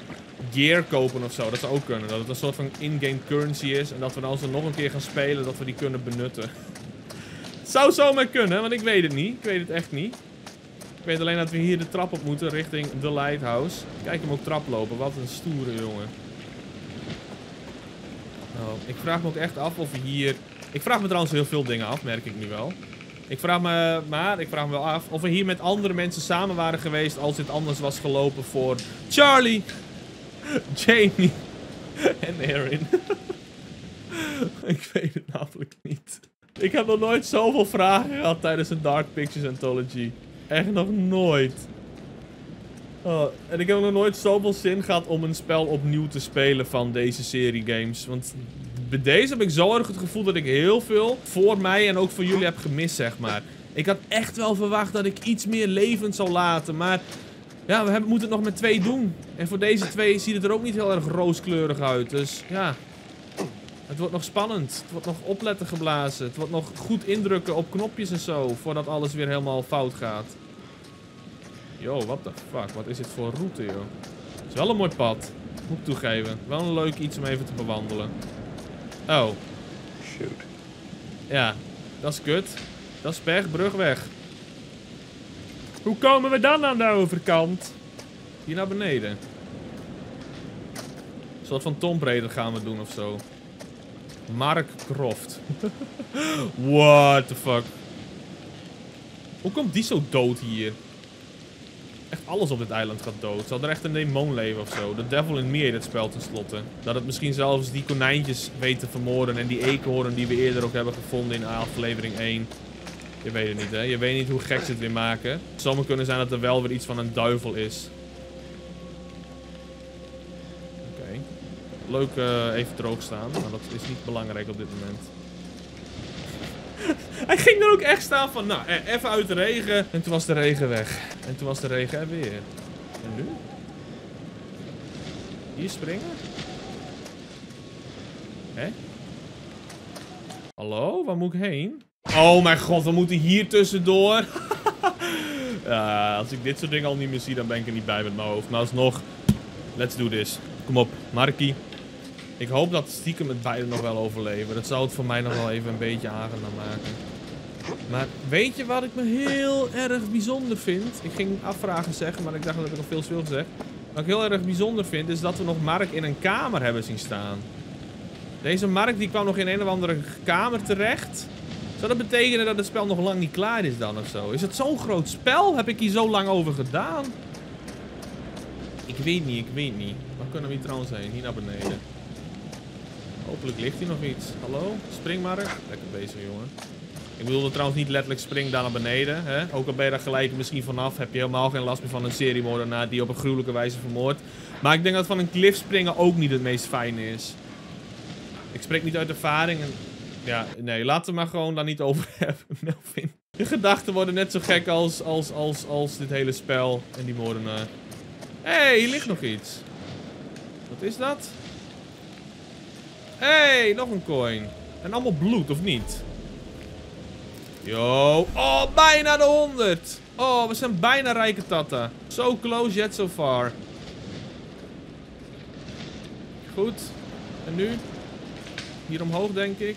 gear kopen of zo. Dat zou ook kunnen. Dat het een soort van in-game currency is. En dat we dan als we nog een keer gaan spelen, dat we die kunnen benutten. Zou zomaar kunnen, want ik weet het niet. Ik weet het echt niet. Ik weet alleen dat we hier de trap op moeten richting de lighthouse. Kijk hem ook trap lopen. Wat een stoere jongen. Nou, ik vraag me ook echt af of we hier... Ik vraag me trouwens heel veel dingen af, merk ik nu wel. Ik vraag me, maar ik vraag me wel af of we hier met andere mensen samen waren geweest als dit anders was gelopen voor Charlie, <laughs> Jamie en Erin. <laughs> ik weet het namelijk niet. Ik heb nog nooit zoveel vragen gehad tijdens een Dark Pictures Anthology. Echt nog nooit. Oh, en ik heb nog nooit zoveel zin gehad om een spel opnieuw te spelen van deze serie games. Want bij deze heb ik zo erg het gevoel dat ik heel veel voor mij en ook voor jullie heb gemist, zeg maar. Ik had echt wel verwacht dat ik iets meer levend zou laten, maar... Ja, we hebben, moeten het nog met twee doen. En voor deze twee ziet het er ook niet heel erg rooskleurig uit. Dus ja, het wordt nog spannend. Het wordt nog opletten geblazen. Het wordt nog goed indrukken op knopjes en zo. Voordat alles weer helemaal fout gaat. Yo, what the fuck? Wat is dit voor route, joh? Het is wel een mooi pad. Moet ik toegeven. Wel een leuk iets om even te bewandelen. Oh. Shoot. Ja, dat is kut. Dat is pech, brug weg. Hoe komen we dan aan de overkant? Hier naar beneden. Een soort van Tomb Raider gaan we doen of zo. Mark Croft. <laughs> What the fuck? Hoe komt die zo dood hier? Echt alles op dit eiland gaat dood. Zal er echt een demon leven of zo? De devil in me heet het spel tenslotte. Dat het misschien zelfs die konijntjes weet te vermoorden. En die eekhoorn die we eerder ook hebben gevonden in aflevering 1. Je weet het niet, hè? Je weet niet hoe gek ze het weer maken. Het zou maar kunnen zijn dat er wel weer iets van een duivel is. Oké. Leuk eh, even droog staan, maar dat is niet belangrijk op dit moment. Hij ging er ook echt staan van, nou, eh, even uit de regen. En toen was de regen weg. En toen was de regen er weer. En nu? Hier springen? Hè? Hallo? Waar moet ik heen? Oh mijn god, we moeten hier tussendoor. <laughs> als ik dit soort dingen al niet meer zie, dan ben ik er niet bij met mijn hoofd. Maar alsnog, let's do this. Kom op, Markie. Ik hoop dat stiekem het beide nog wel overleven. Dat zou het voor mij nog wel even een beetje aangenaam maken. Maar weet je wat ik me heel erg bijzonder vind? Ik ging afvragen zeggen, maar ik dacht dat ik al veel te veel gezegd. Wat ik heel erg bijzonder vind, is dat we nog Mark in een kamer hebben zien staan. Deze Mark die kwam nog in een of andere kamer terecht. Zou dat betekenen dat het spel nog lang niet klaar is dan of zo? Is het zo'n groot spel? Heb ik hier zo lang over gedaan? Ik weet niet, ik weet niet. Waar kunnen we hier trouwens heen? Hier naar beneden. Hopelijk ligt hier nog iets. Hallo? Spring maar. Lekker bezig, jongen. Ik bedoelde trouwens niet letterlijk spring daar naar beneden. Hè? Ook al ben je daar gelijk misschien vanaf, heb je helemaal geen last meer van een seriemoordenaar die op een gruwelijke wijze vermoordt. Maar ik denk dat van een cliff springen ook niet het meest fijne is. Ik spreek niet uit ervaring. En ja, nee, laten we maar gewoon daar niet over <laughs> hebben, Melvin. Je gedachten worden net zo gek als, als, als, als dit hele spel en die moordenaar. Hé, hey, hier ligt nog iets. Wat is dat? Hé, hey, nog een coin. En allemaal bloed, of niet? Yo. Oh, bijna de 100. Oh, we zijn bijna rijke tata. So close yet so far. Goed. En nu? Hier omhoog, denk ik.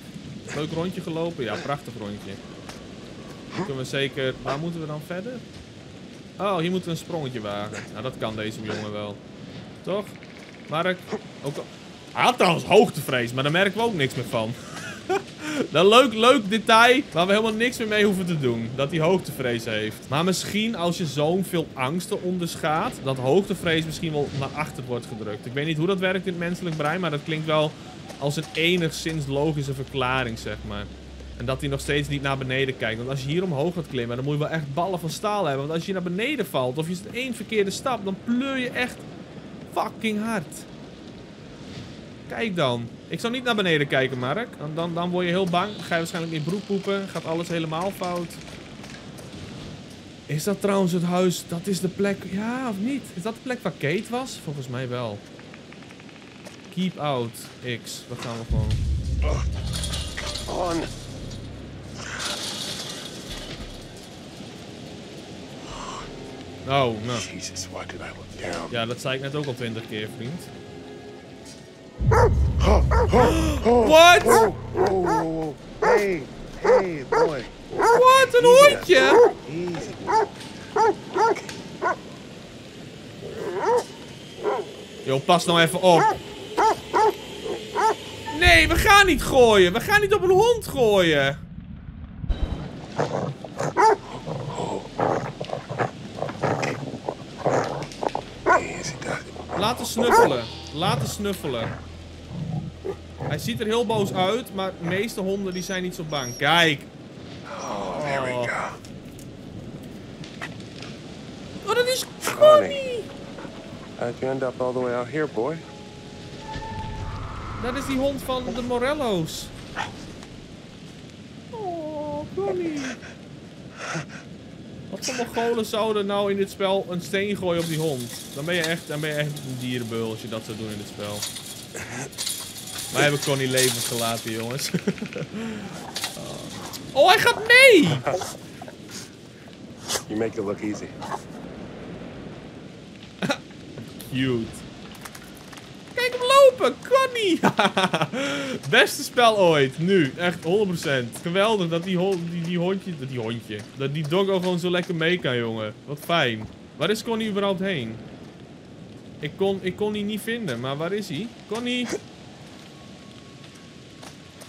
Leuk rondje gelopen. Ja, prachtig rondje. Kunnen we zeker... Waar moeten we dan verder? Oh, hier moeten we een sprongetje wagen. Nou, dat kan deze jongen wel. Toch? Mark? Ook. Hij had trouwens hoogtevrees, maar daar merken we ook niks meer van. Dat <laughs> leuk, leuk detail waar we helemaal niks meer mee hoeven te doen. Dat hij hoogtevrees heeft. Maar misschien als je zo'n veel angsten onderschaadt, dat hoogtevrees misschien wel naar achter wordt gedrukt. Ik weet niet hoe dat werkt in het menselijk brein, maar dat klinkt wel als een enigszins logische verklaring, zeg maar. En dat hij nog steeds niet naar beneden kijkt. Want als je hier omhoog gaat klimmen, dan moet je wel echt ballen van staal hebben. Want als je naar beneden valt, of je zet één verkeerde stap, dan pleur je echt fucking hard. Kijk dan. Ik zou niet naar beneden kijken, Mark. Dan, dan, dan word je heel bang. Ga je waarschijnlijk in broek poepen. Gaat alles helemaal fout. Is dat trouwens het huis? Dat is de plek... Ja, of niet? Is dat de plek waar Kate was? Volgens mij wel. Keep out, X. We gaan we gewoon. On. Oh, nou. Jesus, why did I look down? Ja, dat zei ik net ook al twintig keer, vriend. What? What? Hey, hey, boy. Wat? Een hondje? Easy. Yo, pas nou even op. Nee, we gaan niet gooien. We gaan niet op een hond gooien. Laten snuffelen. Laten snuffelen. Hij ziet er heel boos uit, maar de meeste honden die zijn niet zo bang. Kijk. Oh, there we go. Oh, dat is Connie. How'd you end up all the way out here, boy? Dat is die hond van de Morello's. Oh, Connie. Wat voor Mongolen zouden nou in dit spel een steen gooien op die hond? Dan ben je echt, dan ben je echt een dierenbeul als je dat zou doen in dit spel. Wij hebben Connie levend gelaten, jongens. <laughs> oh, hij gaat mee! You make it look easy. cute. Kijk hem lopen, Connie! <laughs> Beste spel ooit, nu, echt 100%. Geweldig dat die, die hondje, dat die hondje, dat die doggo gewoon zo lekker mee kan, jongen. Wat fijn. Waar is Connie überhaupt heen? Ik kon, ik kon die niet vinden, maar waar is hij? Connie!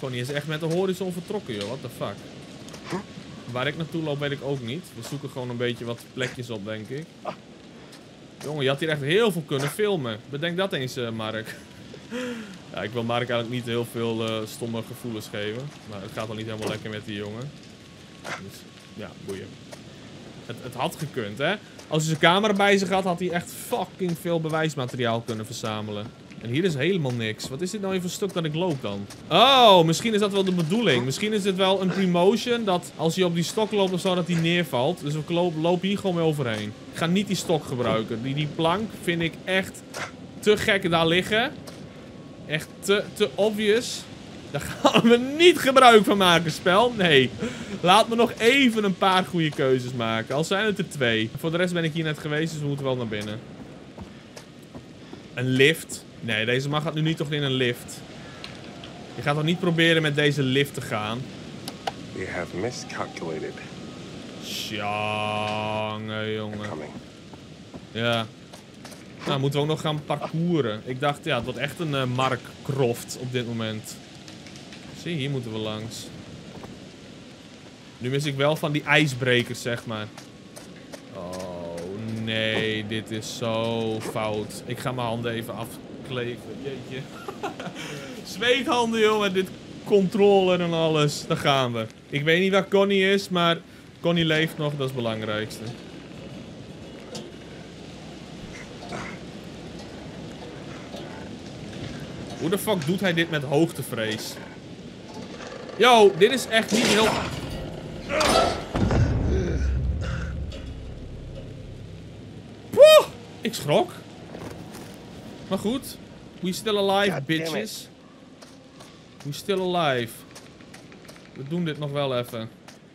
Connie is echt met de horizon vertrokken, joh. What the fuck? Waar ik naartoe loop, weet ik ook niet. We zoeken gewoon een beetje wat plekjes op, denk ik. Jongen, je had hier echt heel veel kunnen filmen. Bedenk dat eens, eh, Mark. ja, ik wil Mark eigenlijk niet heel veel eh, stomme gevoelens geven. Maar het gaat al niet helemaal lekker met die jongen. Dus, ja, boeien. Het, het had gekund, hè. Als hij zijn camera bij zich had, had hij echt fucking veel bewijsmateriaal kunnen verzamelen. En hier is helemaal niks. Wat is dit nou even een stuk dat ik loop dan? Oh, misschien is dat wel de bedoeling. Misschien is dit wel een promotion dat als je op die stok loopt of zo, dat die neervalt. Dus lopen lopen hier gewoon mee overheen. Ik ga niet die stok gebruiken. Die, die plank vind ik echt te gek daar liggen. Echt te, te obvious. Daar gaan we niet gebruik van maken, spel. Nee. Laat me nog even een paar goede keuzes maken. Al zijn het er twee. Voor de rest ben ik hier net geweest, dus we moeten wel naar binnen. Een lift? Nee, deze man gaat nu niet toch in een lift. Je gaat toch niet proberen met deze lift te gaan? We have miscalculated. Sjange, jongen. Ja. Nou, moeten we ook nog gaan parcouren. Ik dacht, ja, het wordt echt een eh, Mark Croft op dit moment. Zie, hier moeten we langs. Nu mis ik wel van die ijsbrekers, zeg maar. Oh, nee. Dit is zo fout. Ik ga mijn handen even Jeetje. <laughs> Zweethanden, jongen. Dit controller en alles. Daar gaan we. Ik weet niet waar Connie is, maar Connie leeft nog. Dat is het belangrijkste. Hoe de fuck doet hij dit met hoogtevrees? Yo, dit is echt niet heel... Poeh! Ik schrok. Maar goed. We still alive, bitches. We still alive. We doen dit nog wel even.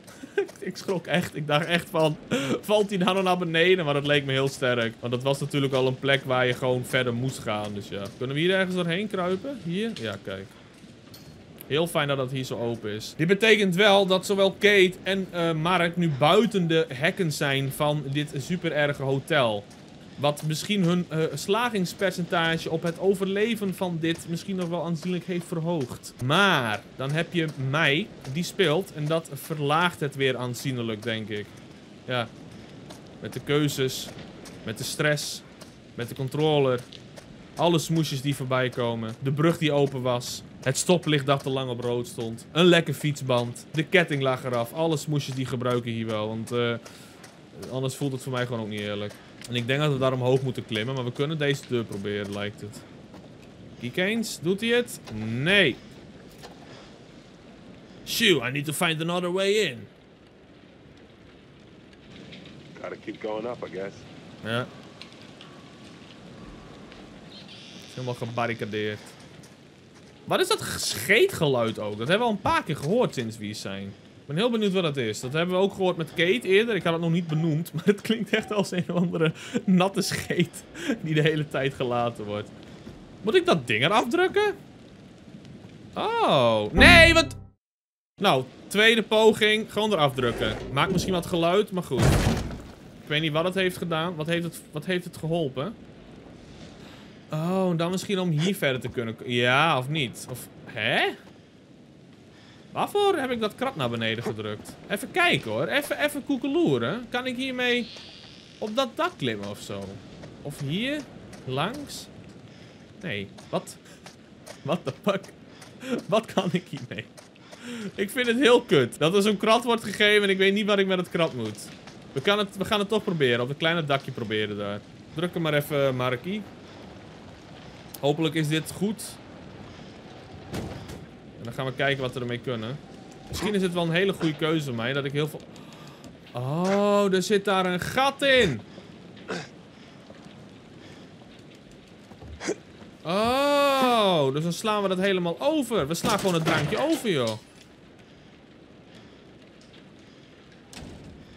<laughs> ik schrok echt. Ik dacht echt van, <laughs> valt hij nou naar beneden? Maar dat leek me heel sterk. Want dat was natuurlijk al een plek waar je gewoon verder moest gaan. Dus ja. Kunnen we hier ergens doorheen kruipen? Hier? Ja, kijk. Heel fijn dat het hier zo open is. Dit betekent wel dat zowel Kate en eh, Mark nu buiten de hekken zijn van dit super erge hotel. Wat misschien hun eh, slagingspercentage op het overleven van dit misschien nog wel aanzienlijk heeft verhoogd. Maar dan heb je mij, die speelt. En dat verlaagt het weer aanzienlijk, denk ik. Ja. Met de keuzes. Met de stress. Met de controller. Alle smoesjes die voorbij komen. De brug die open was. Het stoplicht dat te lang op rood stond. Een lekker fietsband. De ketting lag eraf. Alle smoesjes die gebruiken hier wel. Want eh, anders voelt het voor mij gewoon ook niet eerlijk. En ik denk dat we daar omhoog moeten klimmen. Maar we kunnen deze deur proberen, lijkt het. Kijk eens. Doet hij het? Nee. Shoo, I need to find another way in. Gotta keep going up, I guess. Ja. Het is helemaal gebarricadeerd. Wat is dat scheetgeluid ook? Dat hebben we al een paar keer gehoord sinds we hier zijn. Ik ben heel benieuwd wat dat is. Dat hebben we ook gehoord met Kate eerder. Ik had het nog niet benoemd. <laughs> Maar het klinkt echt als een of andere natte scheet. Die de hele tijd gelaten wordt. Moet ik dat ding eraf drukken? Oh. Nee, wat... Nou, tweede poging. Gewoon eraf drukken. Maakt misschien wat geluid, maar goed. Ik weet niet wat het heeft gedaan. Wat heeft het, wat heeft het geholpen? Oh, dan misschien om hier verder te kunnen... Ja, of niet? Of... Hè? Waarvoor heb ik dat krat naar beneden gedrukt? Even kijken hoor. Even, even koekeloeren. Kan ik hiermee op dat dak klimmen of zo? Of hier? Langs? Nee. Wat? <laughs> What the fuck? <laughs> Wat kan ik hiermee? Ik vind het heel kut. Dat er zo'n krat wordt gegeven en ik weet niet wat ik met het krat moet. We, kan het, we gaan het toch proberen. Op het kleine dakje proberen daar. Druk hem maar even, Markie. Hopelijk is dit goed. Dan gaan we kijken wat we ermee kunnen. Misschien is het wel een hele goede keuze van mij. Dat ik heel veel... Oh, er zit daar een gat in. Oh, dus dan slaan we dat helemaal over. We slaan gewoon het drankje over, joh.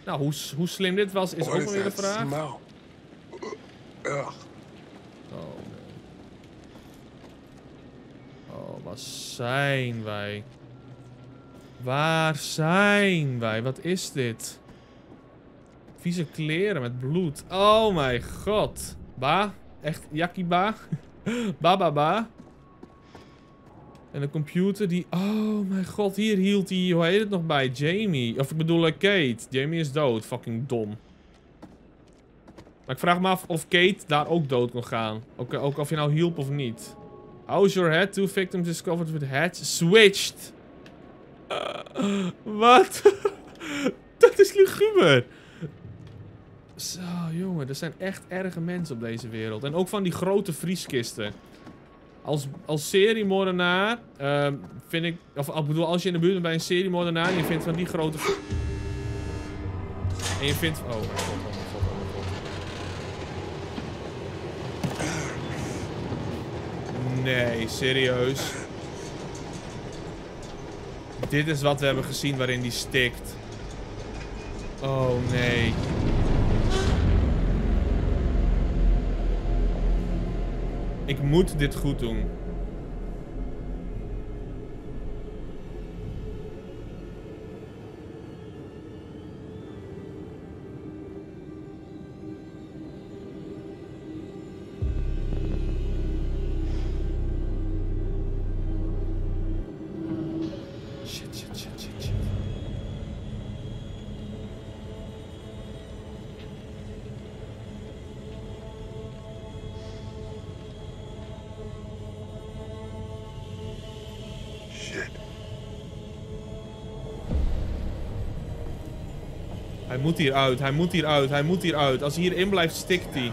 Nou, hoe, hoe slim dit was, is What ook is weer de vraag. smell? Ugh. Waar zijn wij? Waar zijn wij? Wat is dit? Vieze kleren met bloed. Oh mijn god. Ba? Echt Yakiba? <laughs> ba ba ba. En een computer die... Oh mijn god, hier hield hij... Hoe heet het nog bij? Jamie. Of ik bedoel eh, Kate. Jamie is dood. Fucking dom. Maar ik vraag me af of Kate daar ook dood kon gaan. Ook, ook of je nou hielp of niet. How's your head? Two victims discovered with heads switched. Uh, wat? <laughs> Dat is luguber. Zo, jongen. Er zijn echt erge mensen op deze wereld. En ook van die grote vrieskisten. Als, als seriemoordenaar uh, vind ik... Of ik bedoel, als je in de buurt bent bij een seriemoordenaar... en je vindt van die grote... En je vindt... Oh mijn god, oh mijn god, oh mijn god. Nee, serieus. Dit is wat we hebben gezien waarin die stikt. Oh nee. Ik moet dit goed doen. Moet hier uit, hij moet hier uit, hij moet hier uit. Als hij hierin blijft, stikt hij.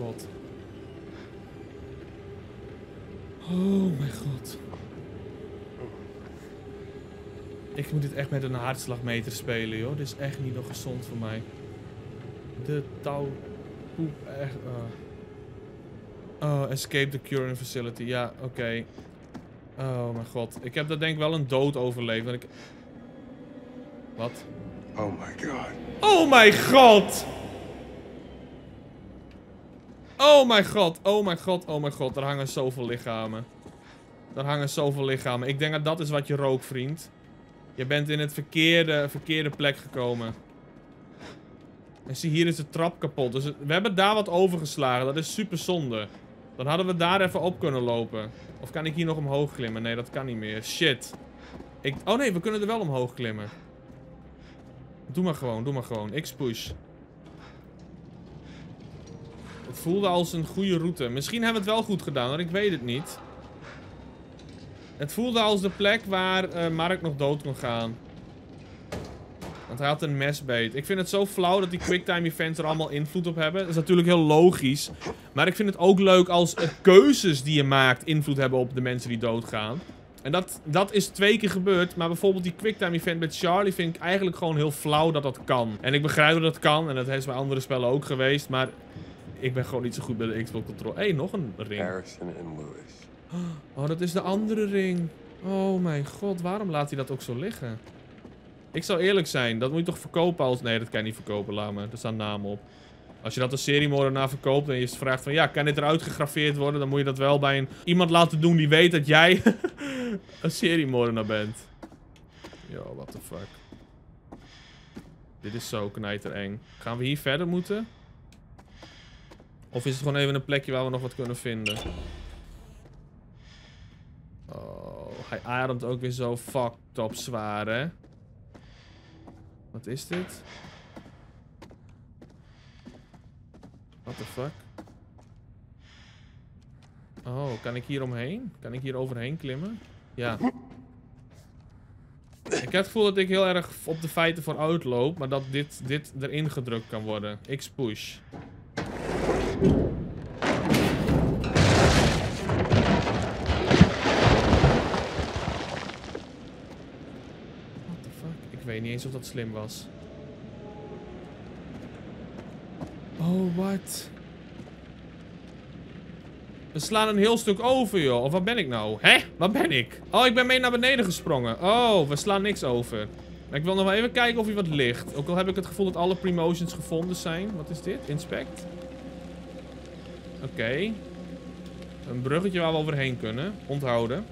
God. Oh mijn god. Ik moet dit echt met een hartslagmeter spelen, joh. Dit is echt niet nog gezond voor mij. De touw... Poep, echt... ah. Oh, escape the curing facility. Ja, oké. Oh mijn god. Ik heb dat denk ik wel een dood overleefd. want Ik... Wat? Oh my god. Oh mijn god! Oh mijn god, oh mijn god, oh mijn god. Er hangen zoveel lichamen. Er hangen zoveel lichamen. Ik denk dat dat is wat je rook, vriend. Je bent in het verkeerde, verkeerde plek gekomen. En zie, hier is de trap kapot. Dus we hebben daar wat overgeslagen. Dat is super zonde. Dan hadden we daar even op kunnen lopen. Of kan ik hier nog omhoog klimmen? Nee, dat kan niet meer. Shit. Ik, oh nee, we kunnen er wel omhoog klimmen. Doe maar gewoon, doe maar gewoon. X-push. Voelde als een goede route. Misschien hebben we het wel goed gedaan, maar ik weet het niet. Het voelde als de plek waar eh, Mark nog dood kon gaan. Want hij had een mesbeet. Ik vind het zo flauw dat die quicktime events er allemaal invloed op hebben. Dat is natuurlijk heel logisch. Maar ik vind het ook leuk als keuzes die je maakt invloed hebben op de mensen die doodgaan. En dat, dat is twee keer gebeurd. Maar bijvoorbeeld die quicktime event met Charlie vind ik eigenlijk gewoon heel flauw dat dat kan. En ik begrijp dat dat kan. En dat is bij andere spellen ook geweest. Maar ik ben gewoon niet zo goed bij de Xbox control. Hé, hey, nog een ring. Harrison en Lewis. <gasps> Oh, dat is de andere ring. Oh mijn god, waarom laat hij dat ook zo liggen? Ik zal eerlijk zijn, dat moet je toch verkopen als... Nee, dat kan je niet verkopen, laat me. Er staat naam op. Als je dat als seriemoordenaar verkoopt en je vraagt van... Ja, kan dit eruit gegraveerd worden? Dan moet je dat wel bij een, iemand laten doen die weet dat jij <laughs> een seriemoordenaar bent. Yo, what the fuck. Dit is zo knijtereng. Gaan we hier verder moeten? Of is het gewoon even een plekje waar we nog wat kunnen vinden? Oh, hij ademt ook weer zo fucked up zwaar, hè? Wat is dit? What the fuck? Oh, kan ik hier omheen? Kan ik hier overheen klimmen? Ja. Ik heb het gevoel dat ik heel erg op de feiten vooruit loop, maar dat dit, dit erin gedrukt kan worden. X-push. What? Ik weet niet eens of dat slim was. Oh, wat? We slaan een heel stuk over, joh. Of wat ben ik nou? Hè? Wat ben ik? Oh, ik ben mee naar beneden gesprongen. Oh, we slaan niks over. Ik wil nog wel even kijken of hier wat ligt. Ook al heb ik het gevoel dat alle promotions gevonden zijn. Wat is dit? Inspect. Oké. Een bruggetje waar we overheen kunnen. Onthouden.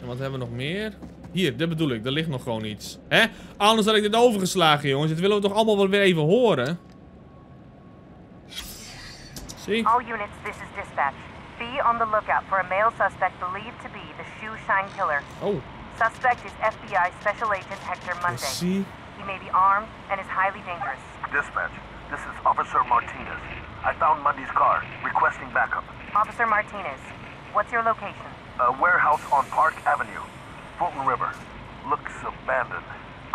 En wat hebben we nog meer? Hier, dit bedoel ik. Er ligt nog gewoon iets. Hè? Anders had ik dit overgeslagen, jongens. Dit willen we toch allemaal wel weer even horen? Zie? All units, this is dispatch. Be on the lookout for a male suspect believed to be the shoe shine killer. Oh. Suspect is FBI Special Agent Hector Monday. see. He may be armed and is highly dangerous. Dispatch, this is Officer Martinez. I found Mundy's car, requesting backup. Officer Martinez, what's your location? A warehouse on Park Avenue, Fulton River. Looks abandoned.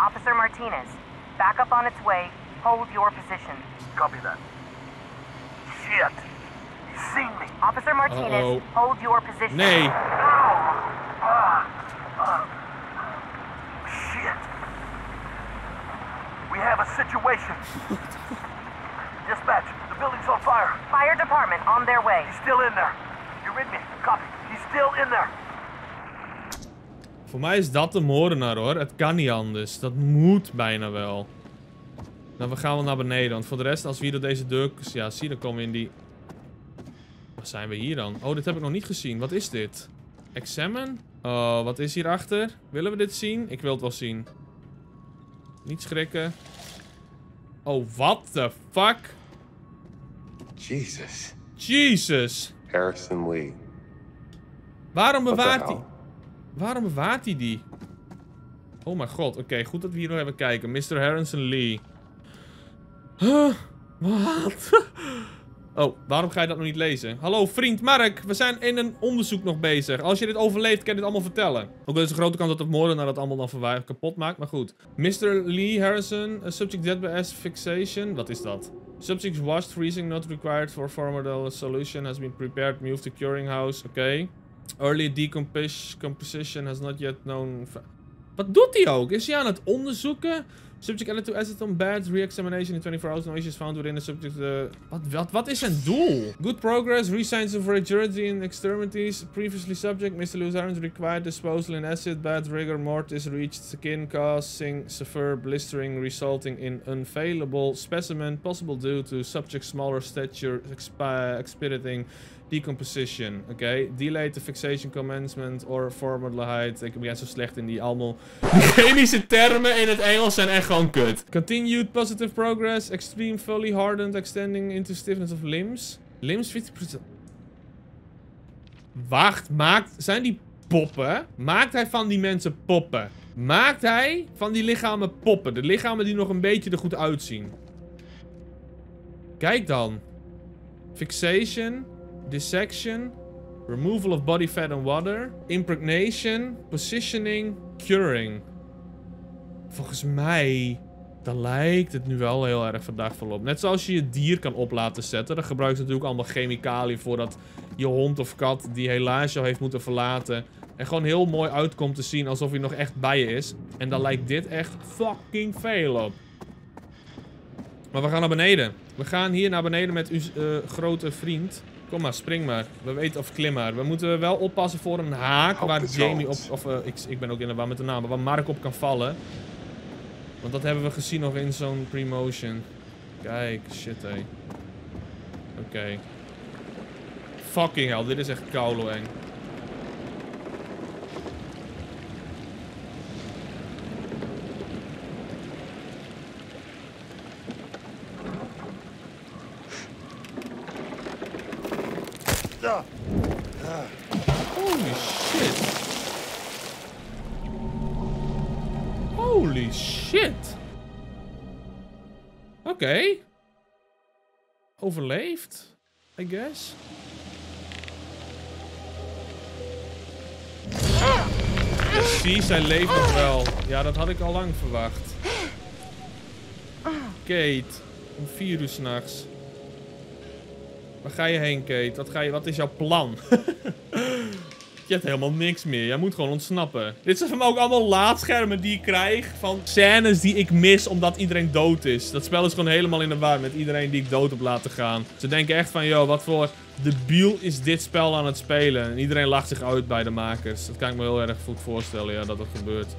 Officer Martinez, backup on its way. Hold your position. Copy that. Shit! He's seen me! Officer Martinez, Uh-oh. hold your position. Nee. Shit! We have a situation. <laughs> Dispatch, the building's on fire. Fire department on their way. He's still in there. You read me? Copy. He's still in there. Voor mij is dat de moordenaar hoor. Het kan niet anders. Dat moet bijna wel. Nou, we gaan wel naar beneden. Want voor de rest, als we hier door deze deur ja, zien, dan komen we in die... Wat zijn we hier dan? Oh, dit heb ik nog niet gezien. Wat is dit? Examine? Oh, wat is hierachter? Willen we dit zien? Ik wil het wel zien. Niet schrikken. Oh, what the fuck? Jesus. Jesus. Harrison Lee. Waarom bewaart hij... Waarom bewaart hij die? Oh mijn god. Oké, goed dat we hier nog even kijken. Mr. Harrison Lee. Huh? Wat? <laughs> Oh, waarom ga je dat nog niet lezen? Hallo vriend Mark, we zijn in een onderzoek nog bezig. Als je dit overleeft, kan je dit allemaal vertellen. Ook al is een grote kans dat de moordenaar dat allemaal dan kapot maakt, maar goed. Mr. Lee Harrison, a subject dead by asphyxiation. Wat is dat? Subject washed, freezing, not required for formal solution, has been prepared, moved to curing house. Oké. Early decomposition has not yet known... Wat doet hij ook? Is hij aan het onderzoeken? Subject added to acetone bed, re-examination in 24 hours, no found within the subject. Uh, wat, wat, wat is? Good progress, re-signs of rigidity in extremities. Previously subject, Mr. Lewis Irons required disposal in acid, bad rigor mortis reached skin, causing severe blistering, resulting in unfailable specimen, possible due to subject smaller stature, expi- expediting decomposition. Oké, delayed the fixation commencement or formaldehyde. Ik ben zo slecht in die allemaal. <laughs> Chemische termen in het Engels zijn echt gewoon kut. Continued positive progress. Extreme fully hardened extending into stiffness of limbs. Limbs 50%. Wacht, maakt... Zijn die poppen? Maakt hij van die mensen poppen? Maakt hij van die lichamen poppen? De lichamen die nog een beetje er goed uitzien. Kijk dan. Fixation. Dissection. Removal of body fat and water. Impregnation. Positioning. Curing. Volgens mij... Dan lijkt het nu wel heel erg vandaag volop. Net zoals je je dier kan op laten zetten. Daar gebruiken ze natuurlijk allemaal chemicaliën voor dat je hond of kat die helaas jou heeft moeten verlaten. En gewoon heel mooi uitkomt te zien alsof hij nog echt bij je is. En dan lijkt dit echt fucking veel op. Maar we gaan naar beneden. We gaan hier naar beneden met uw eh, grote vriend. Kom maar, spring maar. We weten of klim maar. We moeten wel oppassen voor een haak waar Jamie op... Of eh, ik, ik ben ook in de war met de naam. maar Waar Mark op kan vallen. Want dat hebben we gezien nog in zo'n pre-motion. Kijk, shit hé. Oké. Fucking hell, dit is echt koulo eng. Oké, Overleefd, I guess. Precies, hij leeft nog wel. Ja, dat had ik al lang verwacht. Kate, een vier s'nachts. Waar ga je heen, Kate? Wat, ga je, wat is jouw plan? <laughs> je hebt helemaal niks meer. Jij moet gewoon ontsnappen. Dit zijn mij ook allemaal laadschermen die ik krijg van scènes die ik mis omdat iedereen dood is. Dat spel is gewoon helemaal in de war met iedereen die ik dood heb laten gaan. Ze denken echt van, yo, wat voor debiel is dit spel aan het spelen? En iedereen lacht zich uit bij de makers. Dat kan ik me heel erg goed voorstellen, ja, dat dat gebeurt.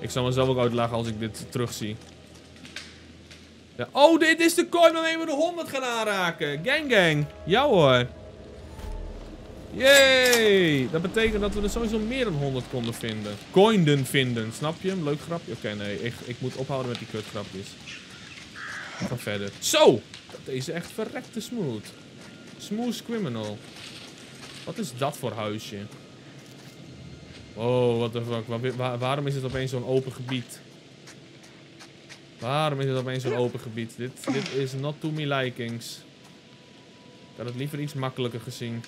Ik zal mezelf ook uitlachen als ik dit terugzie. Ja. Oh, dit is de coin waarmee we de 100 gaan aanraken. Gang gang. Ja hoor. Yay! Dat betekent dat we er sowieso meer dan 100 konden vinden. Coinden vinden, snap je hem? Leuk grapje? Oké, nee. Ik, ik moet ophouden met die kutgrapjes. We gaan verder. Zo! Dat is echt verrekte smooth. Smooth criminal. Wat is dat voor huisje? Oh, what the fuck. waarom is het opeens zo'n open gebied? Waarom is het opeens zo'n open gebied? Dit, dit is not to me likings. Ik had het liever iets makkelijker gezien.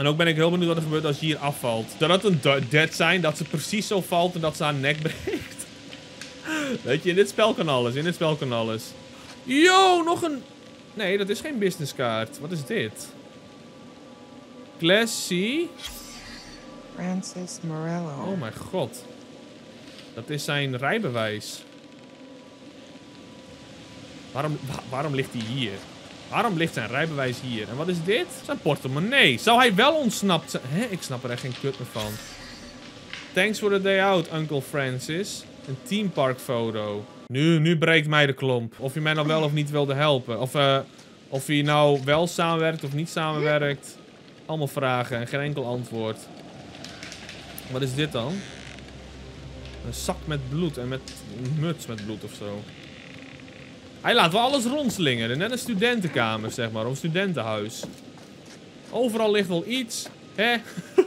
En ook ben ik heel benieuwd wat er gebeurt als je hier afvalt. Zou dat een dead zijn? Dat ze precies zo valt en dat ze haar nek <laughs> breekt? Weet je, in dit spel kan alles. In dit spel kan alles. Yo, nog een... Nee, dat is geen businesskaart. Wat is dit? Classy. Francis Morello. Oh mijn god. Dat is zijn rijbewijs. Waarom, waarom ligt hij hier? Waarom ligt zijn rijbewijs hier? En wat is dit? Zijn portemonnee. Zou hij wel ontsnapt zijn? Hè? Ik snap er echt geen kut meer van. Thanks for the day out, Uncle Francis. Een teamparkfoto. Nu, nu breekt mij de klomp. Of je mij nou wel of niet wilde helpen. Of, uh, of je nou wel samenwerkt of niet samenwerkt. Allemaal vragen en geen enkel antwoord. Wat is dit dan? Een zak met bloed en met een muts met bloed of zo. Hij laat wel alles rondslingeren. Net een studentenkamer, zeg maar. Of een studentenhuis. Overal ligt wel iets. Hè?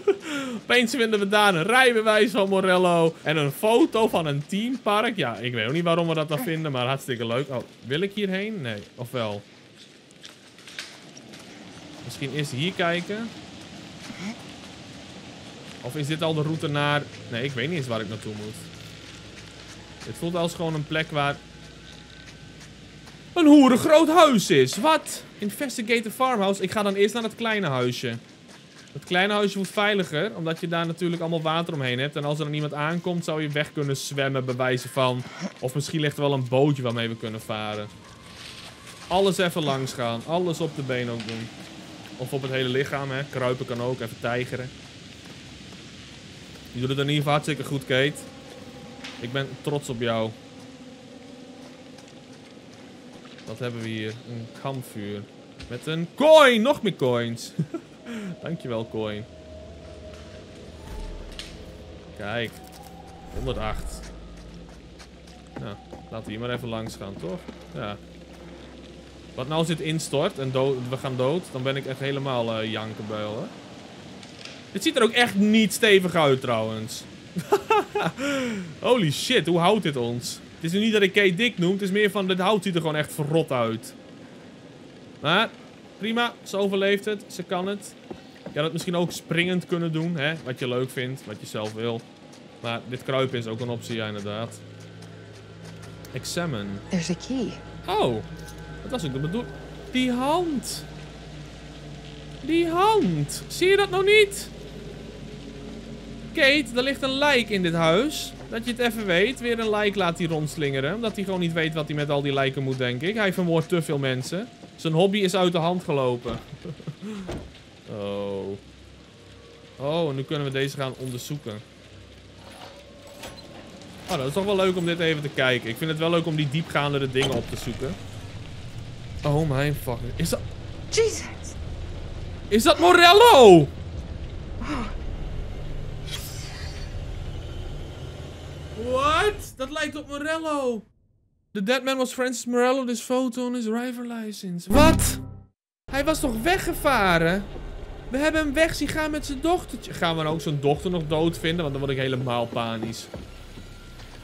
<laughs> Opeens vinden we daar een rijbewijs van Morello. En een foto van een teampark. Ja, ik weet ook niet waarom we dat dan vinden. Maar hartstikke leuk. Oh, wil ik hierheen? Nee. Of wel? Misschien eerst hier kijken. Of is dit al de route naar... Nee, ik weet niet eens waar ik naartoe moet. Dit voelt als gewoon een plek waar een hoeren groot huis is. Wat? Investigate farmhouse. Ik ga dan eerst naar het kleine huisje. Het kleine huisje wordt veiliger, omdat je daar natuurlijk allemaal water omheen hebt. En als er dan iemand aankomt, zou je weg kunnen zwemmen, bewijzen van. Of misschien ligt er wel een bootje waarmee we kunnen varen. Alles even langs gaan. Alles op de been ook doen. Of op het hele lichaam, hè. Kruipen kan ook, even tijgeren. Je doet het in ieder geval hartstikke goed, Kate. Ik ben trots op jou. Wat hebben we hier? Een kampvuur. Met een coin! Nog meer coins. <laughs> Dankjewel, coin. Kijk. 108. Nou, laten we hier maar even langs gaan, toch? Ja. Wat nou als dit instort en we gaan dood, dan ben ik echt helemaal uh, jankenbeul, hè? Dit ziet er ook echt niet stevig uit, trouwens. <laughs> Holy shit, hoe houdt dit ons? Het is nu niet dat ik Kate dik noem. Het is meer van, dit hout ziet er gewoon echt verrot uit. Maar, prima. Ze overleeft het. Ze kan het. Je had het misschien ook springend kunnen doen. Hè? Wat je leuk vindt. Wat je zelf wil. Maar dit kruipen is ook een optie, ja, inderdaad. Examine. There's a key. Oh. Dat was ook de bedoeling. Die hand. Die hand. Zie je dat nog niet? Kate, er ligt een lijk in dit huis. Dat je het even weet. Weer een lijk laat hij rondslingeren. Omdat hij gewoon niet weet wat hij met al die lijken moet, denk ik. Hij vermoordt te veel mensen. Zijn hobby is uit de hand gelopen. <laughs> oh. Oh, en nu kunnen we deze gaan onderzoeken. Oh, dat is toch wel leuk om dit even te kijken. Ik vind het wel leuk om die diepgaandere dingen op te zoeken. Oh mijn fucking... Is dat... Jesus! Is dat Morello? Oh. What? Dat lijkt op Morello. The dead man was Francis Morello. This photo on his driver license. Wat? Hij was toch weggevaren? We hebben hem weg zien gaan met zijn dochtertje. Gaan we ook zijn dochter nog dood vinden? Want dan word ik helemaal panisch.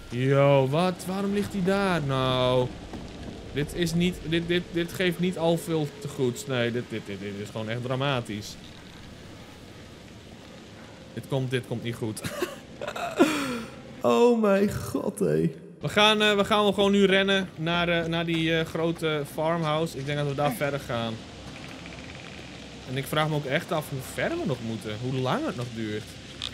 Yo, wat? Waarom ligt hij daar? Nou, dit is niet, dit, dit, dit geeft niet al veel te goeds. Nee, dit, dit, dit, dit is gewoon echt dramatisch. Dit komt, dit komt niet goed. <laughs> Oh mijn god, hé. We gaan, eh, we gaan wel gewoon nu rennen naar, eh, naar die eh, grote farmhouse. Ik denk dat we daar verder gaan. En ik vraag me ook echt af hoe ver we nog moeten. Hoe lang het nog duurt.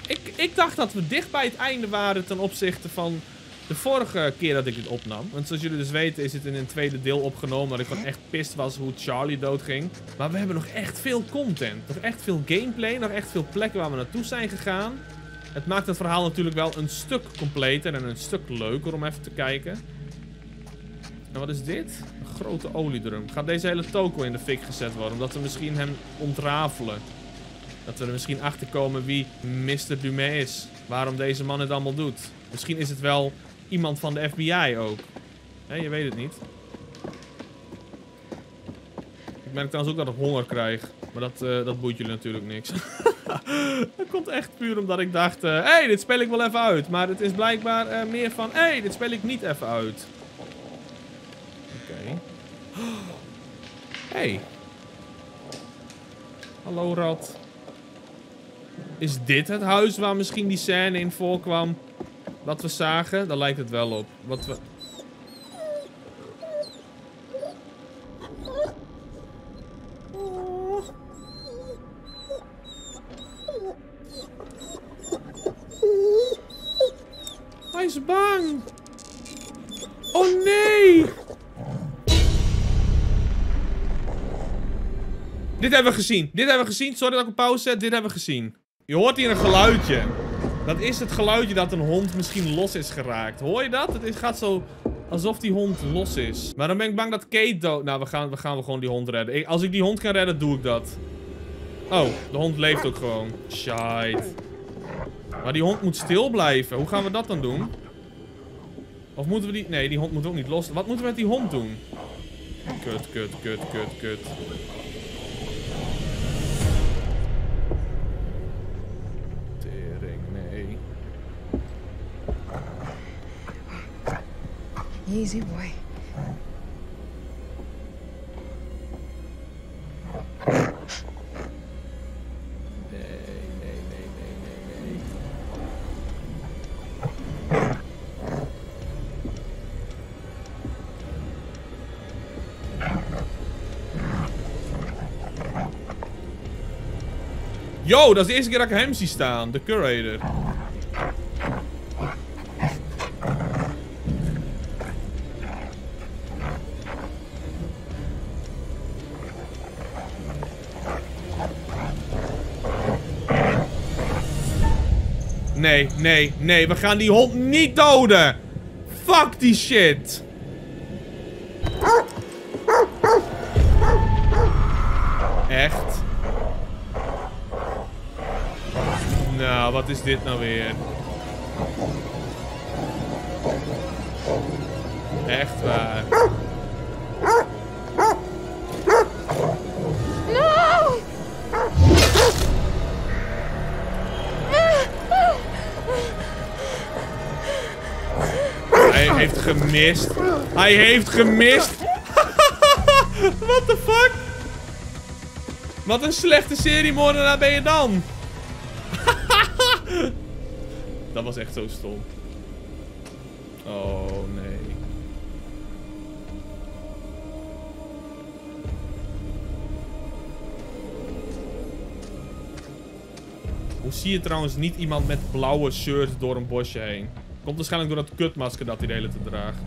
Ik, ik dacht dat we dicht bij het einde waren ten opzichte van de vorige keer dat ik dit opnam. Want zoals jullie dus weten is het in een tweede deel opgenomen. Dat ik gewoon echt pist was hoe Charlie doodging. Maar we hebben nog echt veel content. Nog echt veel gameplay. Nog echt veel plekken waar we naartoe zijn gegaan. Het maakt het verhaal natuurlijk wel een stuk completer en een stuk leuker om even te kijken. En wat is dit? Een grote oliedrum. Gaat deze hele toko in de fik gezet worden? Omdat we misschien hem ontrafelen. Dat we er misschien achter komen wie Mr. Dumais is. Waarom deze man het allemaal doet. Misschien is het wel iemand van de FBI ook. Je weet het niet. Merk trouwens ook dat ik honger krijg. Maar dat, eh, dat boeit jullie natuurlijk niks. <laughs> dat komt echt puur omdat ik dacht... Hé, hey, dit speel ik wel even uit. Maar het is blijkbaar eh, meer van... Hé, hey, dit speel ik niet even uit. Oké. <gasps> Hey. Hallo, rat. Is dit het huis waar misschien die scène in voorkwam? Wat we zagen? Daar lijkt het wel op. Wat we... bang. Oh nee. Dit hebben we gezien. Dit hebben we gezien. Sorry dat ik op pauze zet. Dit hebben we gezien. Je hoort hier een geluidje. Dat is het geluidje dat een hond misschien los is geraakt. Hoor je dat? Het gaat zo alsof die hond los is. Maar dan ben ik bang dat Kate dood... Nou, we gaan, we gaan gewoon die hond redden. Als ik die hond kan redden, doe ik dat. Oh, de hond leeft ook gewoon. Shite. Maar die hond moet stil blijven. Hoe gaan we dat dan doen? Of moeten we die... Nee, die hond moet ook niet los. Wat moeten we met die hond doen? Kut, kut, kut, kut, kut. Tering, nee. Easy boy. Yo, dat is de eerste keer dat ik hem zie staan. De curator. Nee, nee, nee. We gaan die hond niet doden. Fuck die shit. Wat is dit nou weer? Echt waar. Hij heeft gemist. Hij heeft gemist. <laughs> What the fuck? Wat een slechte seriemoordenaar ben je dan? Was echt zo stom. Oh nee. Hoe zie je trouwens niet iemand met blauwe shirt door een bosje heen? Komt waarschijnlijk door dat kutmasker dat hij de hele tijd draagt.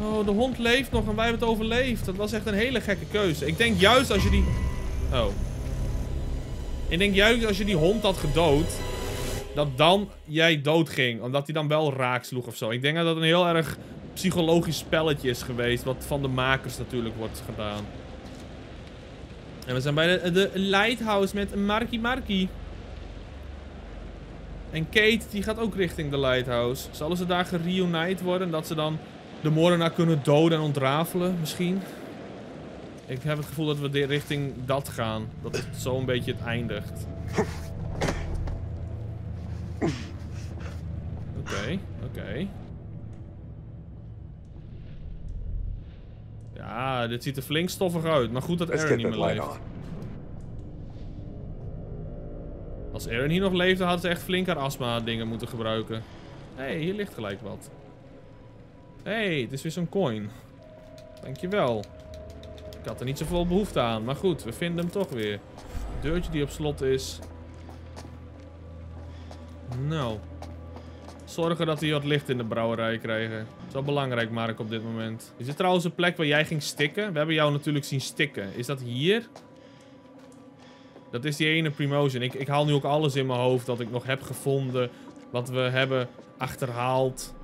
Oh, de hond leeft nog en wij hebben het overleefd. Dat was echt een hele gekke keuze. Ik denk juist als je die... Oh. Ik denk juist als je die hond had gedood... Dat dan jij dood ging. Omdat hij dan wel raak sloeg of zo. Ik denk dat dat een heel erg psychologisch spelletje is geweest. Wat van de makers natuurlijk wordt gedaan. En we zijn bij de, Lighthouse met Marky Marky. En Kate, die gaat ook richting de Lighthouse. Zullen ze daar gereunite worden? Dat ze dan de moordenaar kunnen doden en ontrafelen, misschien? Ik heb het gevoel dat we richting dat gaan. Dat het zo een beetje het eindigt. Oké, Ja, dit ziet er flink stoffig uit. Maar goed dat Let's Aaron get niet meer leeft. Als Aaron hier nog leefde, had ze echt flink haar astma dingen moeten gebruiken. Hé, hey, hier ligt gelijk wat. Hé, hey, het is weer zo'n coin. Dankjewel. Ik had er niet zoveel behoefte aan. Maar goed, we vinden hem toch weer. Deurtje die op slot is. Nou. Zorgen dat hij wat licht in de brouwerij krijgen. Wel belangrijk, Mark, op dit moment. Is dit trouwens een plek waar jij ging stikken? We hebben jou natuurlijk zien stikken. Is dat hier? Dat is die ene promotion. Ik, ik haal nu ook alles in mijn hoofd dat ik nog heb gevonden. Wat we hebben achterhaald.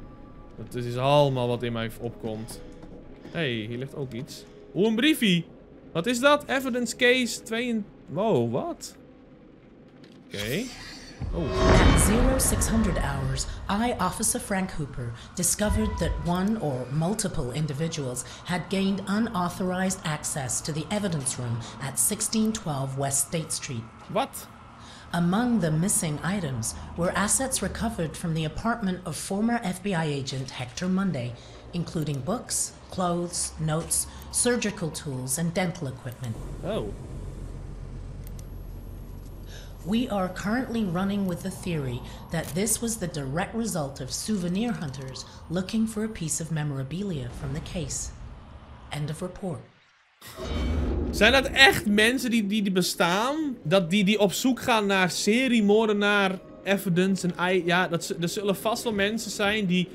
Het is allemaal wat in mij opkomt. Hé, hey, hier ligt ook iets. Oeh, een briefie. Wat is dat? Evidence case 2... Wow, wat? Oké. Oh. At 0600 hours, I, Officer Frank Hooper, discovered that one or multiple individuals had gained unauthorized access to the evidence room at 1612 West State Street. What? Among the missing items were assets recovered from the apartment of former FBI agent Hector Monday, including books, clothes, notes, surgical tools, and dental equipment. Oh. We are currently running with the theory that this was the direct result of souvenir hunters looking for a piece of memorabilia from the case. End of report. Zijn dat echt mensen die, die, die bestaan? Dat die, die op zoek gaan naar seriemoordenaar, evidence en... Ja, dat, er zullen vast wel mensen zijn die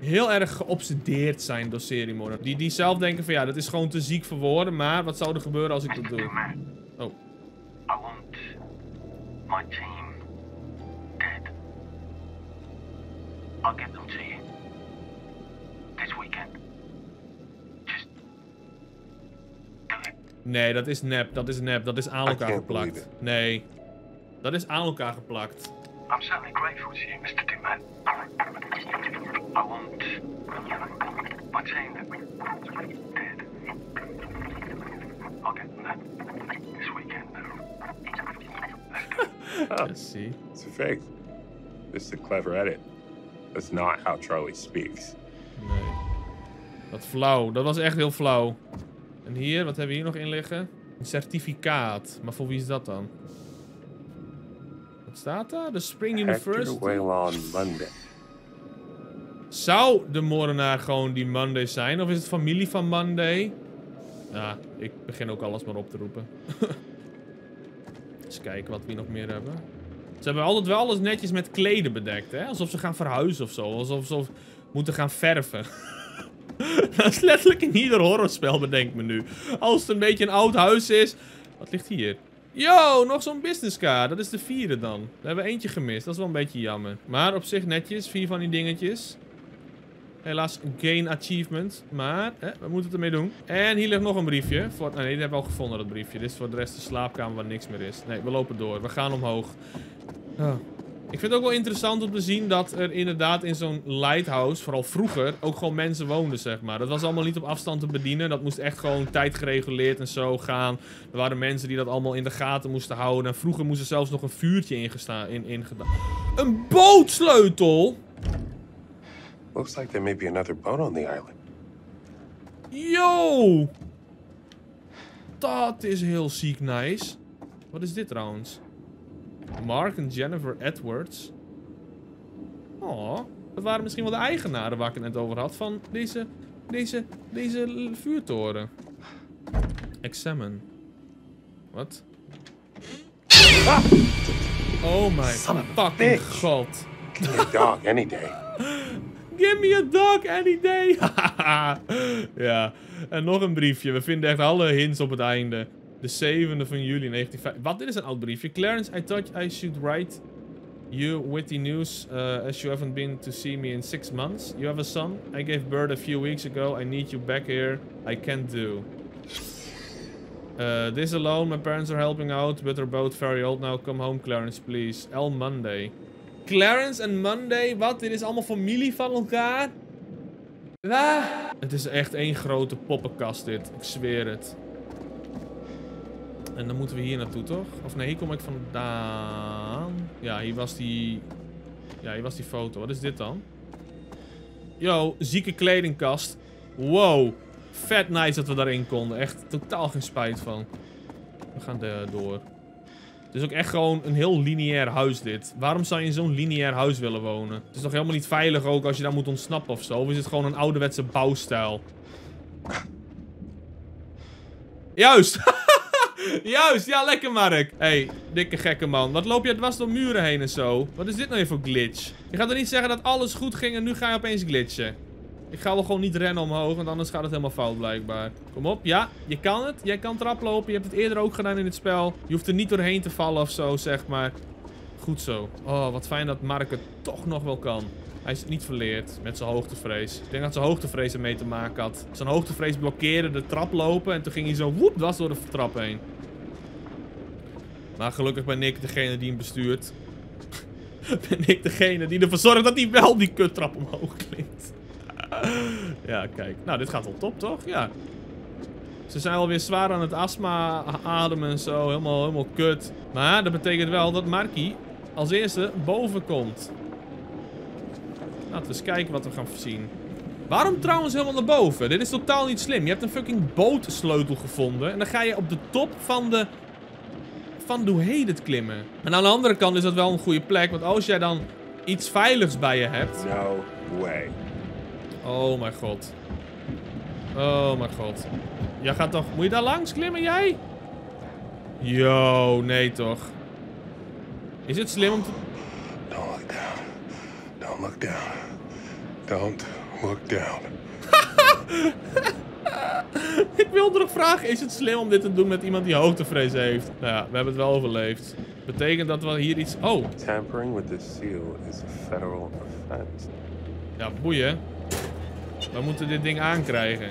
heel erg geobsedeerd zijn door seriemoorden. Die, die zelf denken van ja, dat is gewoon te ziek voor woorden, maar wat zou er gebeuren als ik dat doe? Oh. My team dead. I'll get them to you. This weekend. Just do it. Nee, dat is nep, dat is nep, dat is aan elkaar geplakt. Nee. Dat is aan elkaar geplakt. I'm certainly grateful to you, Mr. Duman. I want my team dead. I'll get them that this weekend. <laughs> Oh, see. It's a fake. This is a clever edit. That's not how Charlie speaks. Nee. Wat flauw. Dat was echt heel flauw. En hier, wat hebben we hier nog in liggen? Een certificaat. Maar voor wie is dat dan? Wat staat daar? De Spring University? On Monday. Zou de moordenaar gewoon die Monday zijn? Of is het familie van Monday? Ja, ik begin ook alles maar op te roepen. <laughs> Eens kijken wat we hier nog meer hebben. Ze hebben altijd wel alles netjes met kleden bedekt, hè? Alsof ze gaan verhuizen of zo. Alsof ze moeten gaan verven. <laughs> Dat is letterlijk in ieder horrorspel, bedenk me nu. Als het een beetje een oud huis is. Wat ligt hier? Yo, nog zo'n businesscard. Dat is de vierde dan. We hebben eentje gemist. Dat is wel een beetje jammer. Maar op zich netjes. Vier van die dingetjes. Helaas gain achievement. Maar we moeten het ermee doen. En hier ligt nog een briefje. Voor, nee, die hebben we al gevonden, dat briefje. Dit is voor de rest de slaapkamer waar niks meer is. Nee, we lopen door. We gaan omhoog. Oh. Ik vind het ook wel interessant om te zien dat er inderdaad in zo'n lighthouse, vooral vroeger, ook gewoon mensen woonden, zeg maar. Dat was allemaal niet op afstand te bedienen. Dat moest echt gewoon tijdgereguleerd en zo gaan. Er waren mensen die dat allemaal in de gaten moesten houden. En vroeger moest er zelfs nog een vuurtje ingestaan, in, ingedaan. Een bootsleutel! Looks like there may be another boat on the island. Yo! Dat is heel ziek nice. Wat is dit trouwens? Mark en Jennifer Edwards. Oh, dat waren misschien wel de eigenaren waar ik het net over had van deze, deze, deze vuurtoren. Examine. Wat? Ah! Oh my fucking god. Give me a dog any day. <laughs> Give me a dog any day. <laughs> ja, en nog een briefje. We vinden echt alle hints op het einde. De 7e van juli 1950. Wat? Dit is een oud briefje. Clarence, I thought I should write you with the news uh, as you haven't been to see me in six months. You have a son. I gave birth a few weeks ago. I need you back here. I can't do. Uh, this alone, my parents are helping out, but they're both very old now. Come home, Clarence, please. L Monday. Clarence en Monday, wat? Dit is allemaal familie van elkaar? Waar? Het is echt één grote poppenkast dit. Ik zweer het. En dan moeten we hier naartoe, toch? Of nee, hier kom ik vandaan. Ja, hier was die... Ja, hier was die foto. Wat is dit dan? Yo, zieke kledingkast. Wow. Vet nice dat we daarin konden. Echt totaal geen spijt van. We gaan de, door. Is ook echt gewoon een heel lineair huis dit. Waarom zou je in zo'n lineair huis willen wonen? Het is toch helemaal niet veilig ook als je daar moet ontsnappen of zo? Of is het gewoon een ouderwetse bouwstijl? Juist! <laughs> Juist, ja lekker Mark. hey, dikke gekke man. Wat loop je dwars door muren heen en zo? Wat is dit nou weer voor glitch? Je gaat er niet zeggen dat alles goed ging en nu ga je opeens glitchen. Ik ga wel gewoon niet rennen omhoog, want anders gaat het helemaal fout blijkbaar. Kom op, ja, je kan het. Jij kan trap lopen. Je hebt het eerder ook gedaan in het spel. Je hoeft er niet doorheen te vallen of zo, zeg maar. Goed zo. Oh, wat fijn dat Mark het toch nog wel kan. Hij is het niet verleerd met zijn hoogtevrees. Ik denk dat zijn hoogtevrees ermee te maken had. Zijn hoogtevrees blokkeerde de trap lopen en toen ging hij zo woep dwars door de trap heen. Maar gelukkig ben ik degene die hem bestuurt. <laughs> ben ik degene die ervoor zorgt dat hij wel die kuttrap omhoog klinkt. <laughs> ja, kijk. Nou, dit gaat wel top, toch? Ja. Ze zijn alweer zwaar aan het astma ademen en zo. Helemaal, helemaal kut. Maar dat betekent wel dat Marky als eerste boven komt. Laten we eens kijken wat we gaan zien. Waarom trouwens helemaal naar boven? Dit is totaal niet slim. Je hebt een fucking bootsleutel gevonden. En dan ga je op de top van de... Van de heet het klimmen. En aan de andere kant is dat wel een goede plek. Want als jij dan iets veiligs bij je hebt... No way. Oh mijn god. Oh mijn god. Jij gaat toch... Moet je daar langs klimmen, jij? Yo, nee toch. Is het slim om te... Don't look down. Don't look down. Don't look down. <laughs> Ik wilde nog vragen, is het slim om dit te doen met iemand die hoogtevrees heeft? Nou ja, we hebben het wel overleefd. Betekent dat we hier iets... Oh. Tampering with the seal is a federal offense. Ja, boeien. We moeten dit ding aankrijgen.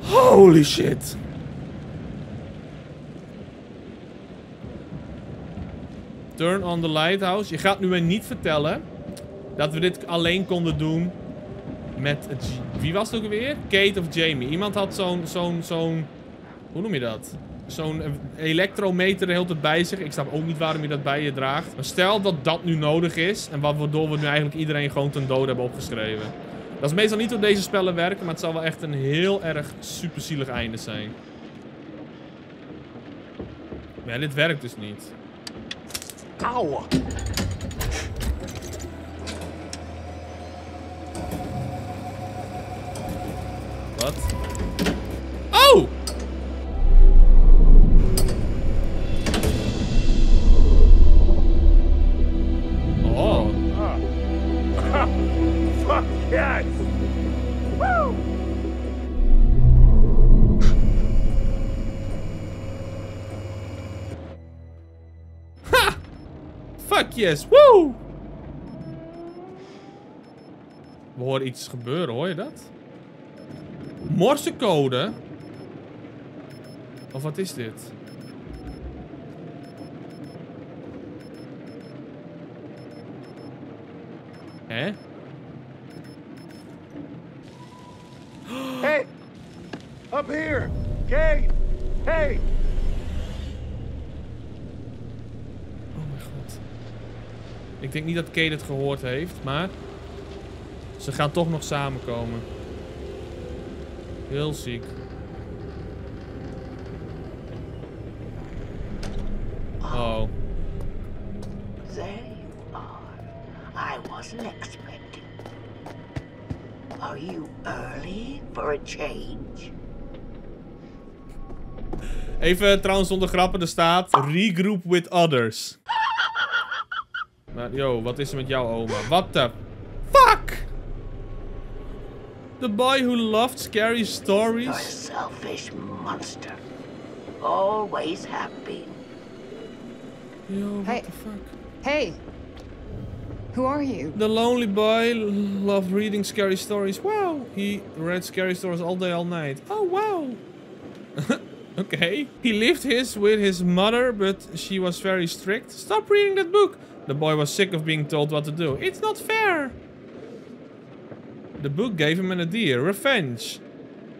Holy shit. Turn on the lighthouse. Je gaat nu mij niet vertellen dat we dit alleen konden doen met... Wie was het ook alweer? Kate of Jamie. Iemand had zo'n... zo'n zo'n Hoe noem je dat? Zo'n elektrometer de hele tijd bij zich. Ik snap ook niet waarom je dat bij je draagt. Maar stel dat dat nu nodig is. En waardoor we nu eigenlijk iedereen gewoon ten dode hebben opgeschreven. Dat is meestal niet hoe deze spellen werken. Maar het zal wel echt een heel erg superzielig einde zijn. Maar ja, dit werkt dus niet. Auw. Wat? Oh! Oh. Yes! Woo! Fuck yes, woo! We horen iets gebeuren, hoor je dat? Morsecode? Of wat is dit? Hè? Hey! Up here! Kate! Hey! Oh mijn god. Ik denk niet dat Kate het gehoord heeft, maar... Ze gaan toch nog samenkomen. Heel ziek. Oh. There you are. I wasn't expecting. Are you early for a change? Even trouwens onder grappen, er staat regroup with others. Maar yo, wat is er met jouw oma? What the fuck? The boy who loved scary You're a stories? selfish monster. Always have been. Yo, what Hey. the fuck? Hey! Who are you? The lonely boy loved reading scary stories. Wow, he read scary stories all day, all night. Oh, wow. <laughs> okay. He lived his with his mother, but she was very strict. Stop reading that book. The boy was sick of being told what to do. It's not fair. The book gave him an idea. Revenge.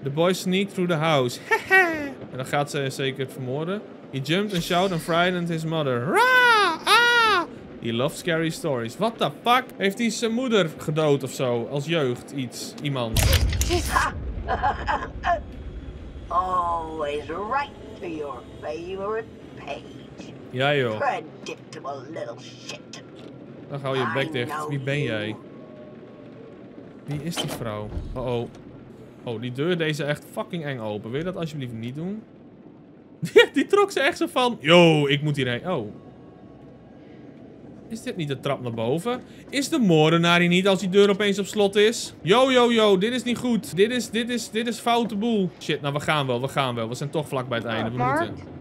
The boy sneaked through the house. <laughs> en dan gaat ze zeker vermoorden. He jumped and shouted and frightened his mother. Rah! Ah! He loves scary stories. What the fuck? Heeft hij zijn moeder gedood of zo? Als jeugd, iets, iemand. <laughs> Always right to your favorite page. Ja joh. Predictable little shit. Dan hou je bek dicht. Wie ben jij? Wie is die vrouw? Oh oh. Oh, die deur deze echt fucking eng open. Wil je dat alsjeblieft niet doen? <laughs> die trok ze echt zo van... Yo, ik moet hierheen. Oh. Is dit niet de trap naar boven? Is de moordenaar hier niet als die deur opeens op slot is? Yo, yo, yo. Dit is niet goed. Dit is, dit is, dit is foute boel. Shit, nou we gaan wel. We gaan wel. We zijn toch vlak bij het einde. We Mark? moeten.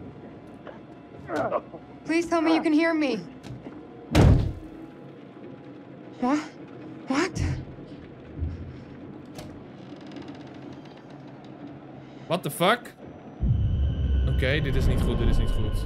Please tell me you can hear me. What? What? What the fuck? Oké, dit is niet goed. Dit is niet goed.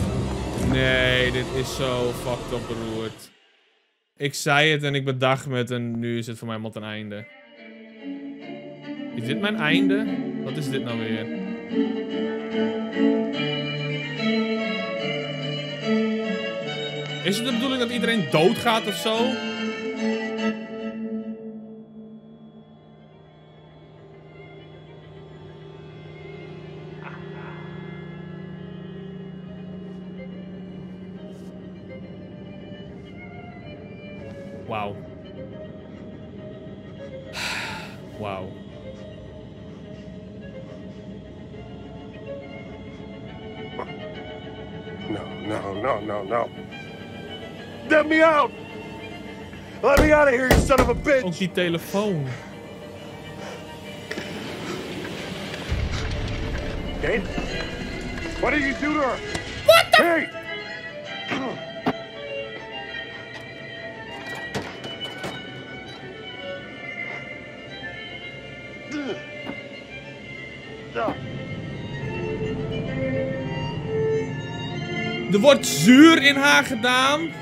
dit is zo fucked up beroerd. Ik zei het en ik bedacht me het en nu is het voor mij helemaal ten einde. Is dit mijn einde? Wat is dit nou weer? Is het de bedoeling dat iedereen doodgaat of zo? Me out! Let me out of here, you son of a bitch! Ook die telefoon. Kate? What did you do to her? What the? Hey! Er wordt zuur in haar gedaan.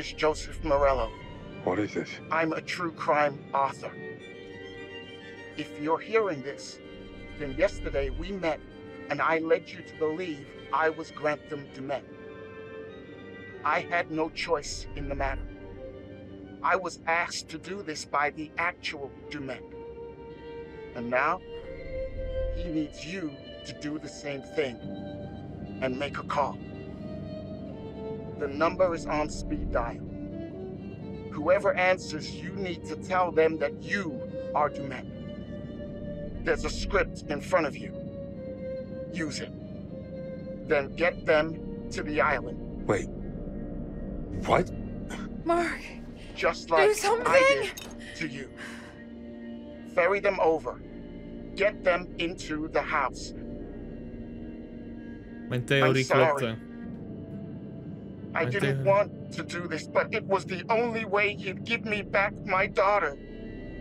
Is Joseph Morello. What is this? I'm a true crime author. If you're hearing this, then yesterday we met and I led you to believe I was Grantham Dumet. I had no choice in the matter. I was asked to do this by the actual Dumet. And now, he needs you to do the same thing and make a call. The number is on speed dial. Whoever answers, you need to tell them that you are Dumet. There's a script in front of you. Use it. Then get them to the island. Wait. What? Mark, Just do like something. I did to you. Ferry them over. Get them into the house. Mijn theorie I'm sorry. klopte. I didn't want to do this, but it was the only way he'd give me back my daughter.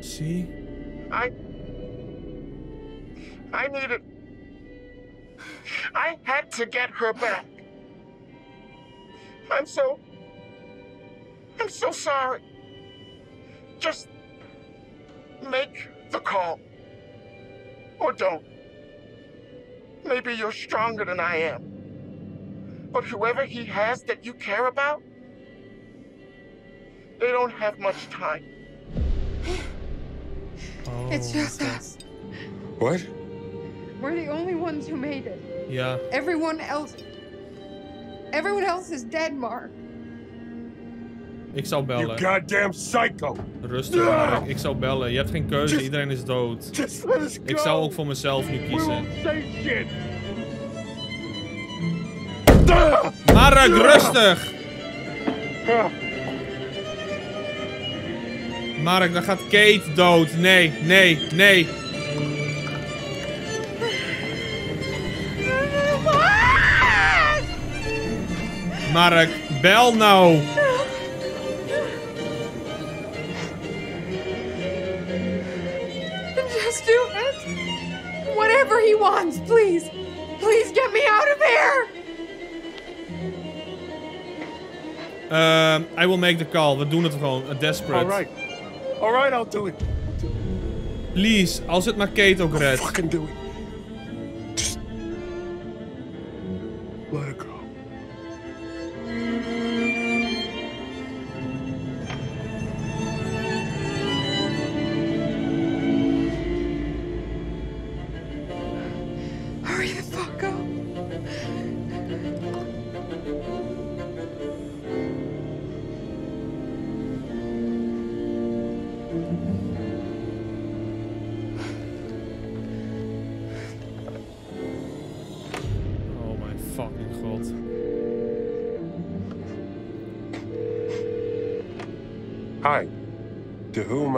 See? I. I needed. I had to get her back. I'm so. I'm so sorry. Just make the call. Or don't. Maybe you're stronger than I am. But whoever he has that you care about, they don't have much time. Oh, it's just us. What? We're the only ones who made it. Yeah. Everyone else. Everyone else is dead, Mark. Ik zou bellen. You goddamn psycho! Rustig, Mark. Ik zou bellen. Je hebt geen keuze. Iedereen is dood. Just let us Ik go. zou ook voor mezelf nu We won't say shit. Mark, rustig! Mark, dan gaat Kate dood. Nee, nee, nee. Mark, bel nou. Just do it. Whatever he wants, please. Please get me out of here. Ehm, I will make the call. We doen het gewoon. A desperate. All right. All right, I'll do it. Please, als het maar Kate ook redt. Fucking do it. Just let it go.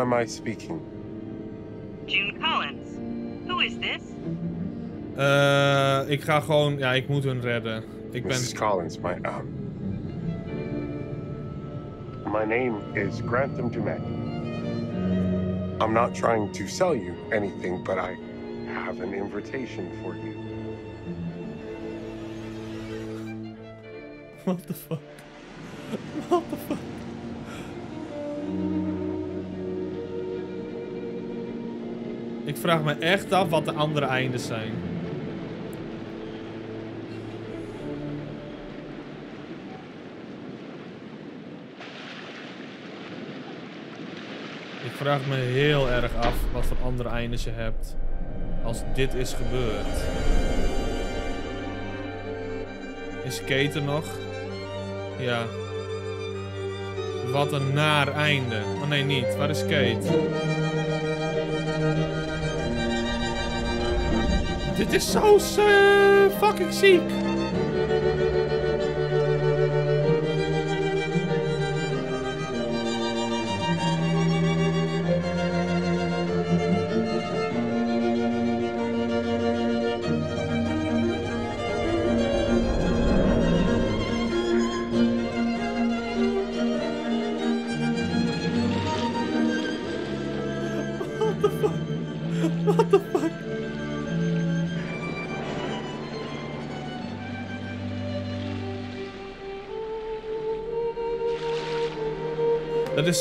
Am I speaking? June Collins. Who is this? Eh, ik ga gewoon... Ja, ik moet hun redden. Ik ben... Mrs. Collins, my um. My name is Grantham Dumet. I'm not trying to sell you anything, but I have an invitation for you. What the fuck? What the fuck? Ik vraag me echt af wat de andere eindes zijn. Ik vraag me heel erg af wat voor andere eindes je hebt. Als dit is gebeurd. Is Kate er nog? Ja. Wat een naar einde. Oh nee, niet. Waar is Kate? Dit is zo eh, fucking ziek.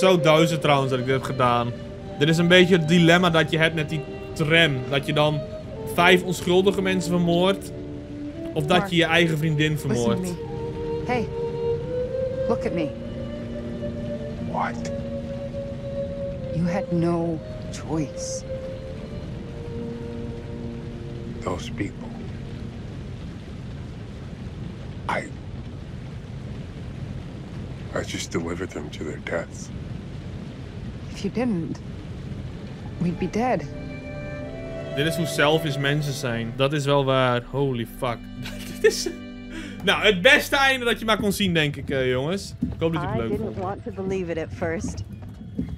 Zo duizend trouwens dat ik dit heb gedaan. Dit is een beetje het dilemma dat je hebt met die tram. Dat je dan vijf onschuldige mensen vermoordt. Of dat Mark, je je eigen vriendin vermoordt. Hey, look at me. What? You had no choice. Those people. I. I just delivered them to their deaths. If you didn't, we'd be dead. Dit is hoe selfish mensen zijn. Dat is wel waar. Holy fuck. <laughs> Dit is... Nou, het beste einde dat je maar kon zien, denk ik, eh, jongens. Ik hoop dat je het I leuk didn't vond. want to believe it at first,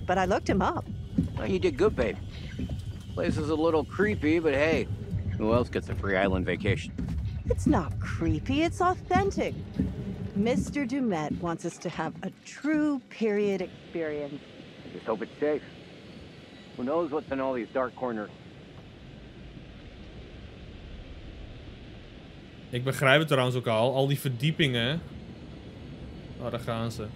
but I looked him up. Oh, you did good, babe. Place is a little creepy, but hey, who else gets a free island vacation? It's not creepy, it's authentic. Mr. Dumet wants us to have a true period experience. Hope safe. Who knows what's in all these dark corners? Ik begrijp het trouwens ook al. Al die verdiepingen. Oh, daar gaan ze.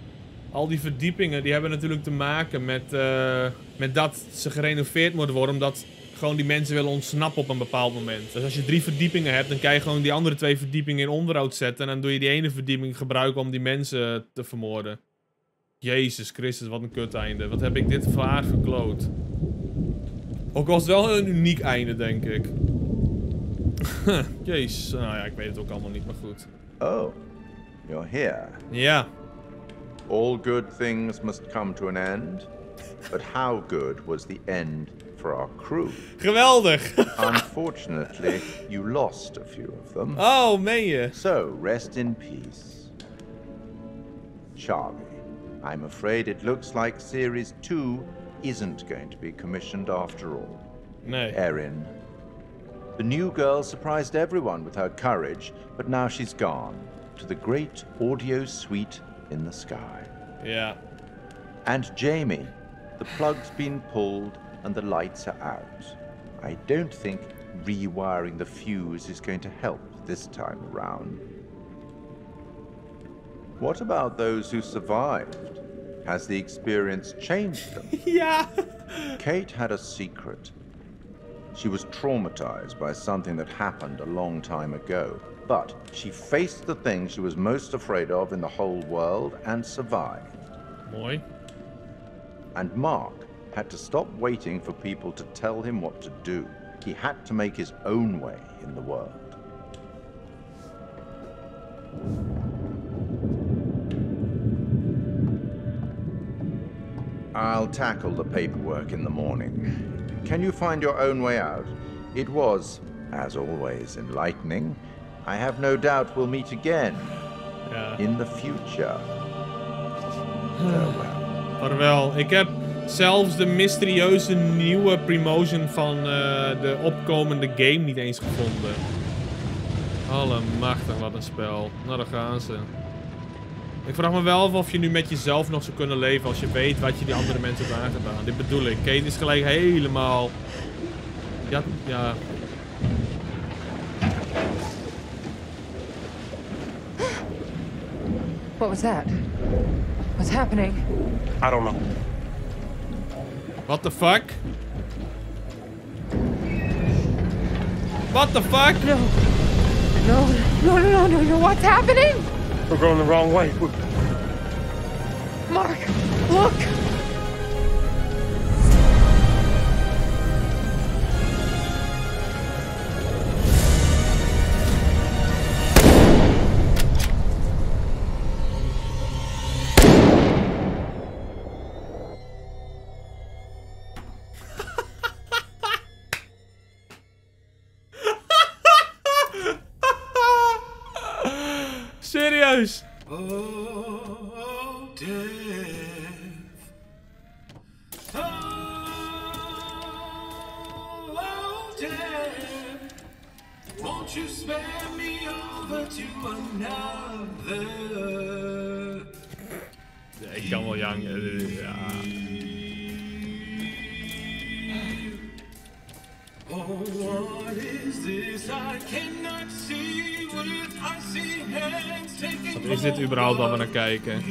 Al die verdiepingen die hebben natuurlijk te maken met, eh, met dat ze gerenoveerd moeten worden. Omdat gewoon die mensen willen ontsnappen op een bepaald moment. Dus als je drie verdiepingen hebt, dan kan je gewoon die andere twee verdiepingen in onderhoud zetten. En dan doe je die ene verdieping gebruiken om die mensen te vermoorden. Jezus Christus, wat een kut einde. Wat heb ik dit vaar gekloot. Ook was het wel een uniek einde, denk ik. <laughs> Jezus, nou ja, ik weet het ook allemaal niet, maar goed. Oh, you're here. Ja. All good things must come to an end. But how good was the end for our crew? Geweldig. Unfortunately, you lost a few of them. Oh, meen je? So, rest in peace. Charlie, I'm afraid it looks like Series 2 isn't going to be commissioned after all. Nee. Erin. The new girl surprised everyone with her courage, but now she's gone to the great audio suite in the sky. Yeah. And Jamie, the plug's been pulled and the lights are out. I don't think rewiring the fuse is going to help this time around. What about those who survived? Has the experience changed them? <laughs> yeah. Kate had a secret. She was traumatized by something that happened a long time ago, but she faced the thing she was most afraid of in the whole world and survived. Mooi. And Mark had to stop waiting for people to tell him what to do. He had to make his own way in the world. I'll tackle the paperwork in the morning. Can you find your own way out? It was, as always, enlightening. I have no doubt we'll meet again. Ja. In the future. <sighs> Vaarwel. Ik heb zelfs de mysterieuze nieuwe promotion van eh, de opkomende game niet eens gevonden. Allemachtig, wat een spel. Nou, daar gaan ze. Ik vraag me wel af of je nu met jezelf nog zou kunnen leven als je weet wat je die andere mensen hebt aangedaan. Dit bedoel ik. Kate is gelijk helemaal... Ja, ja. What was that? What's happening? I don't know. What the fuck? What the fuck? No. No, no, no, no, no, no. What's happening? We're going the wrong way. We're... Mark, look. Serieus? Is dit überhaupt waar we naar kijken?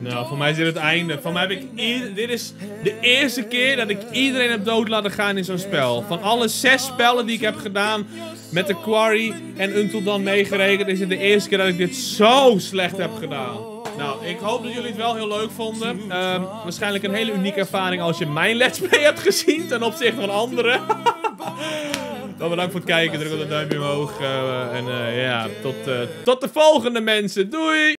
Nou, voor mij is dit het einde. Voor mij heb ik... Dit is de eerste keer dat ik iedereen heb dood laten gaan in zo'n spel. Van alle zes spellen die ik heb gedaan met de Quarry en Until Dawn meegerekend, is het de eerste keer dat ik dit zo slecht heb gedaan. Nou, ik hoop dat jullie het wel heel leuk vonden. Ehm, waarschijnlijk een hele unieke ervaring als je mijn Let's Play hebt gezien ten opzichte van anderen. <laughs> Wel bedankt voor het kijken. Druk op dat duimpje omhoog. eh, en eh, ja, tot, eh, tot de volgende mensen. Doei!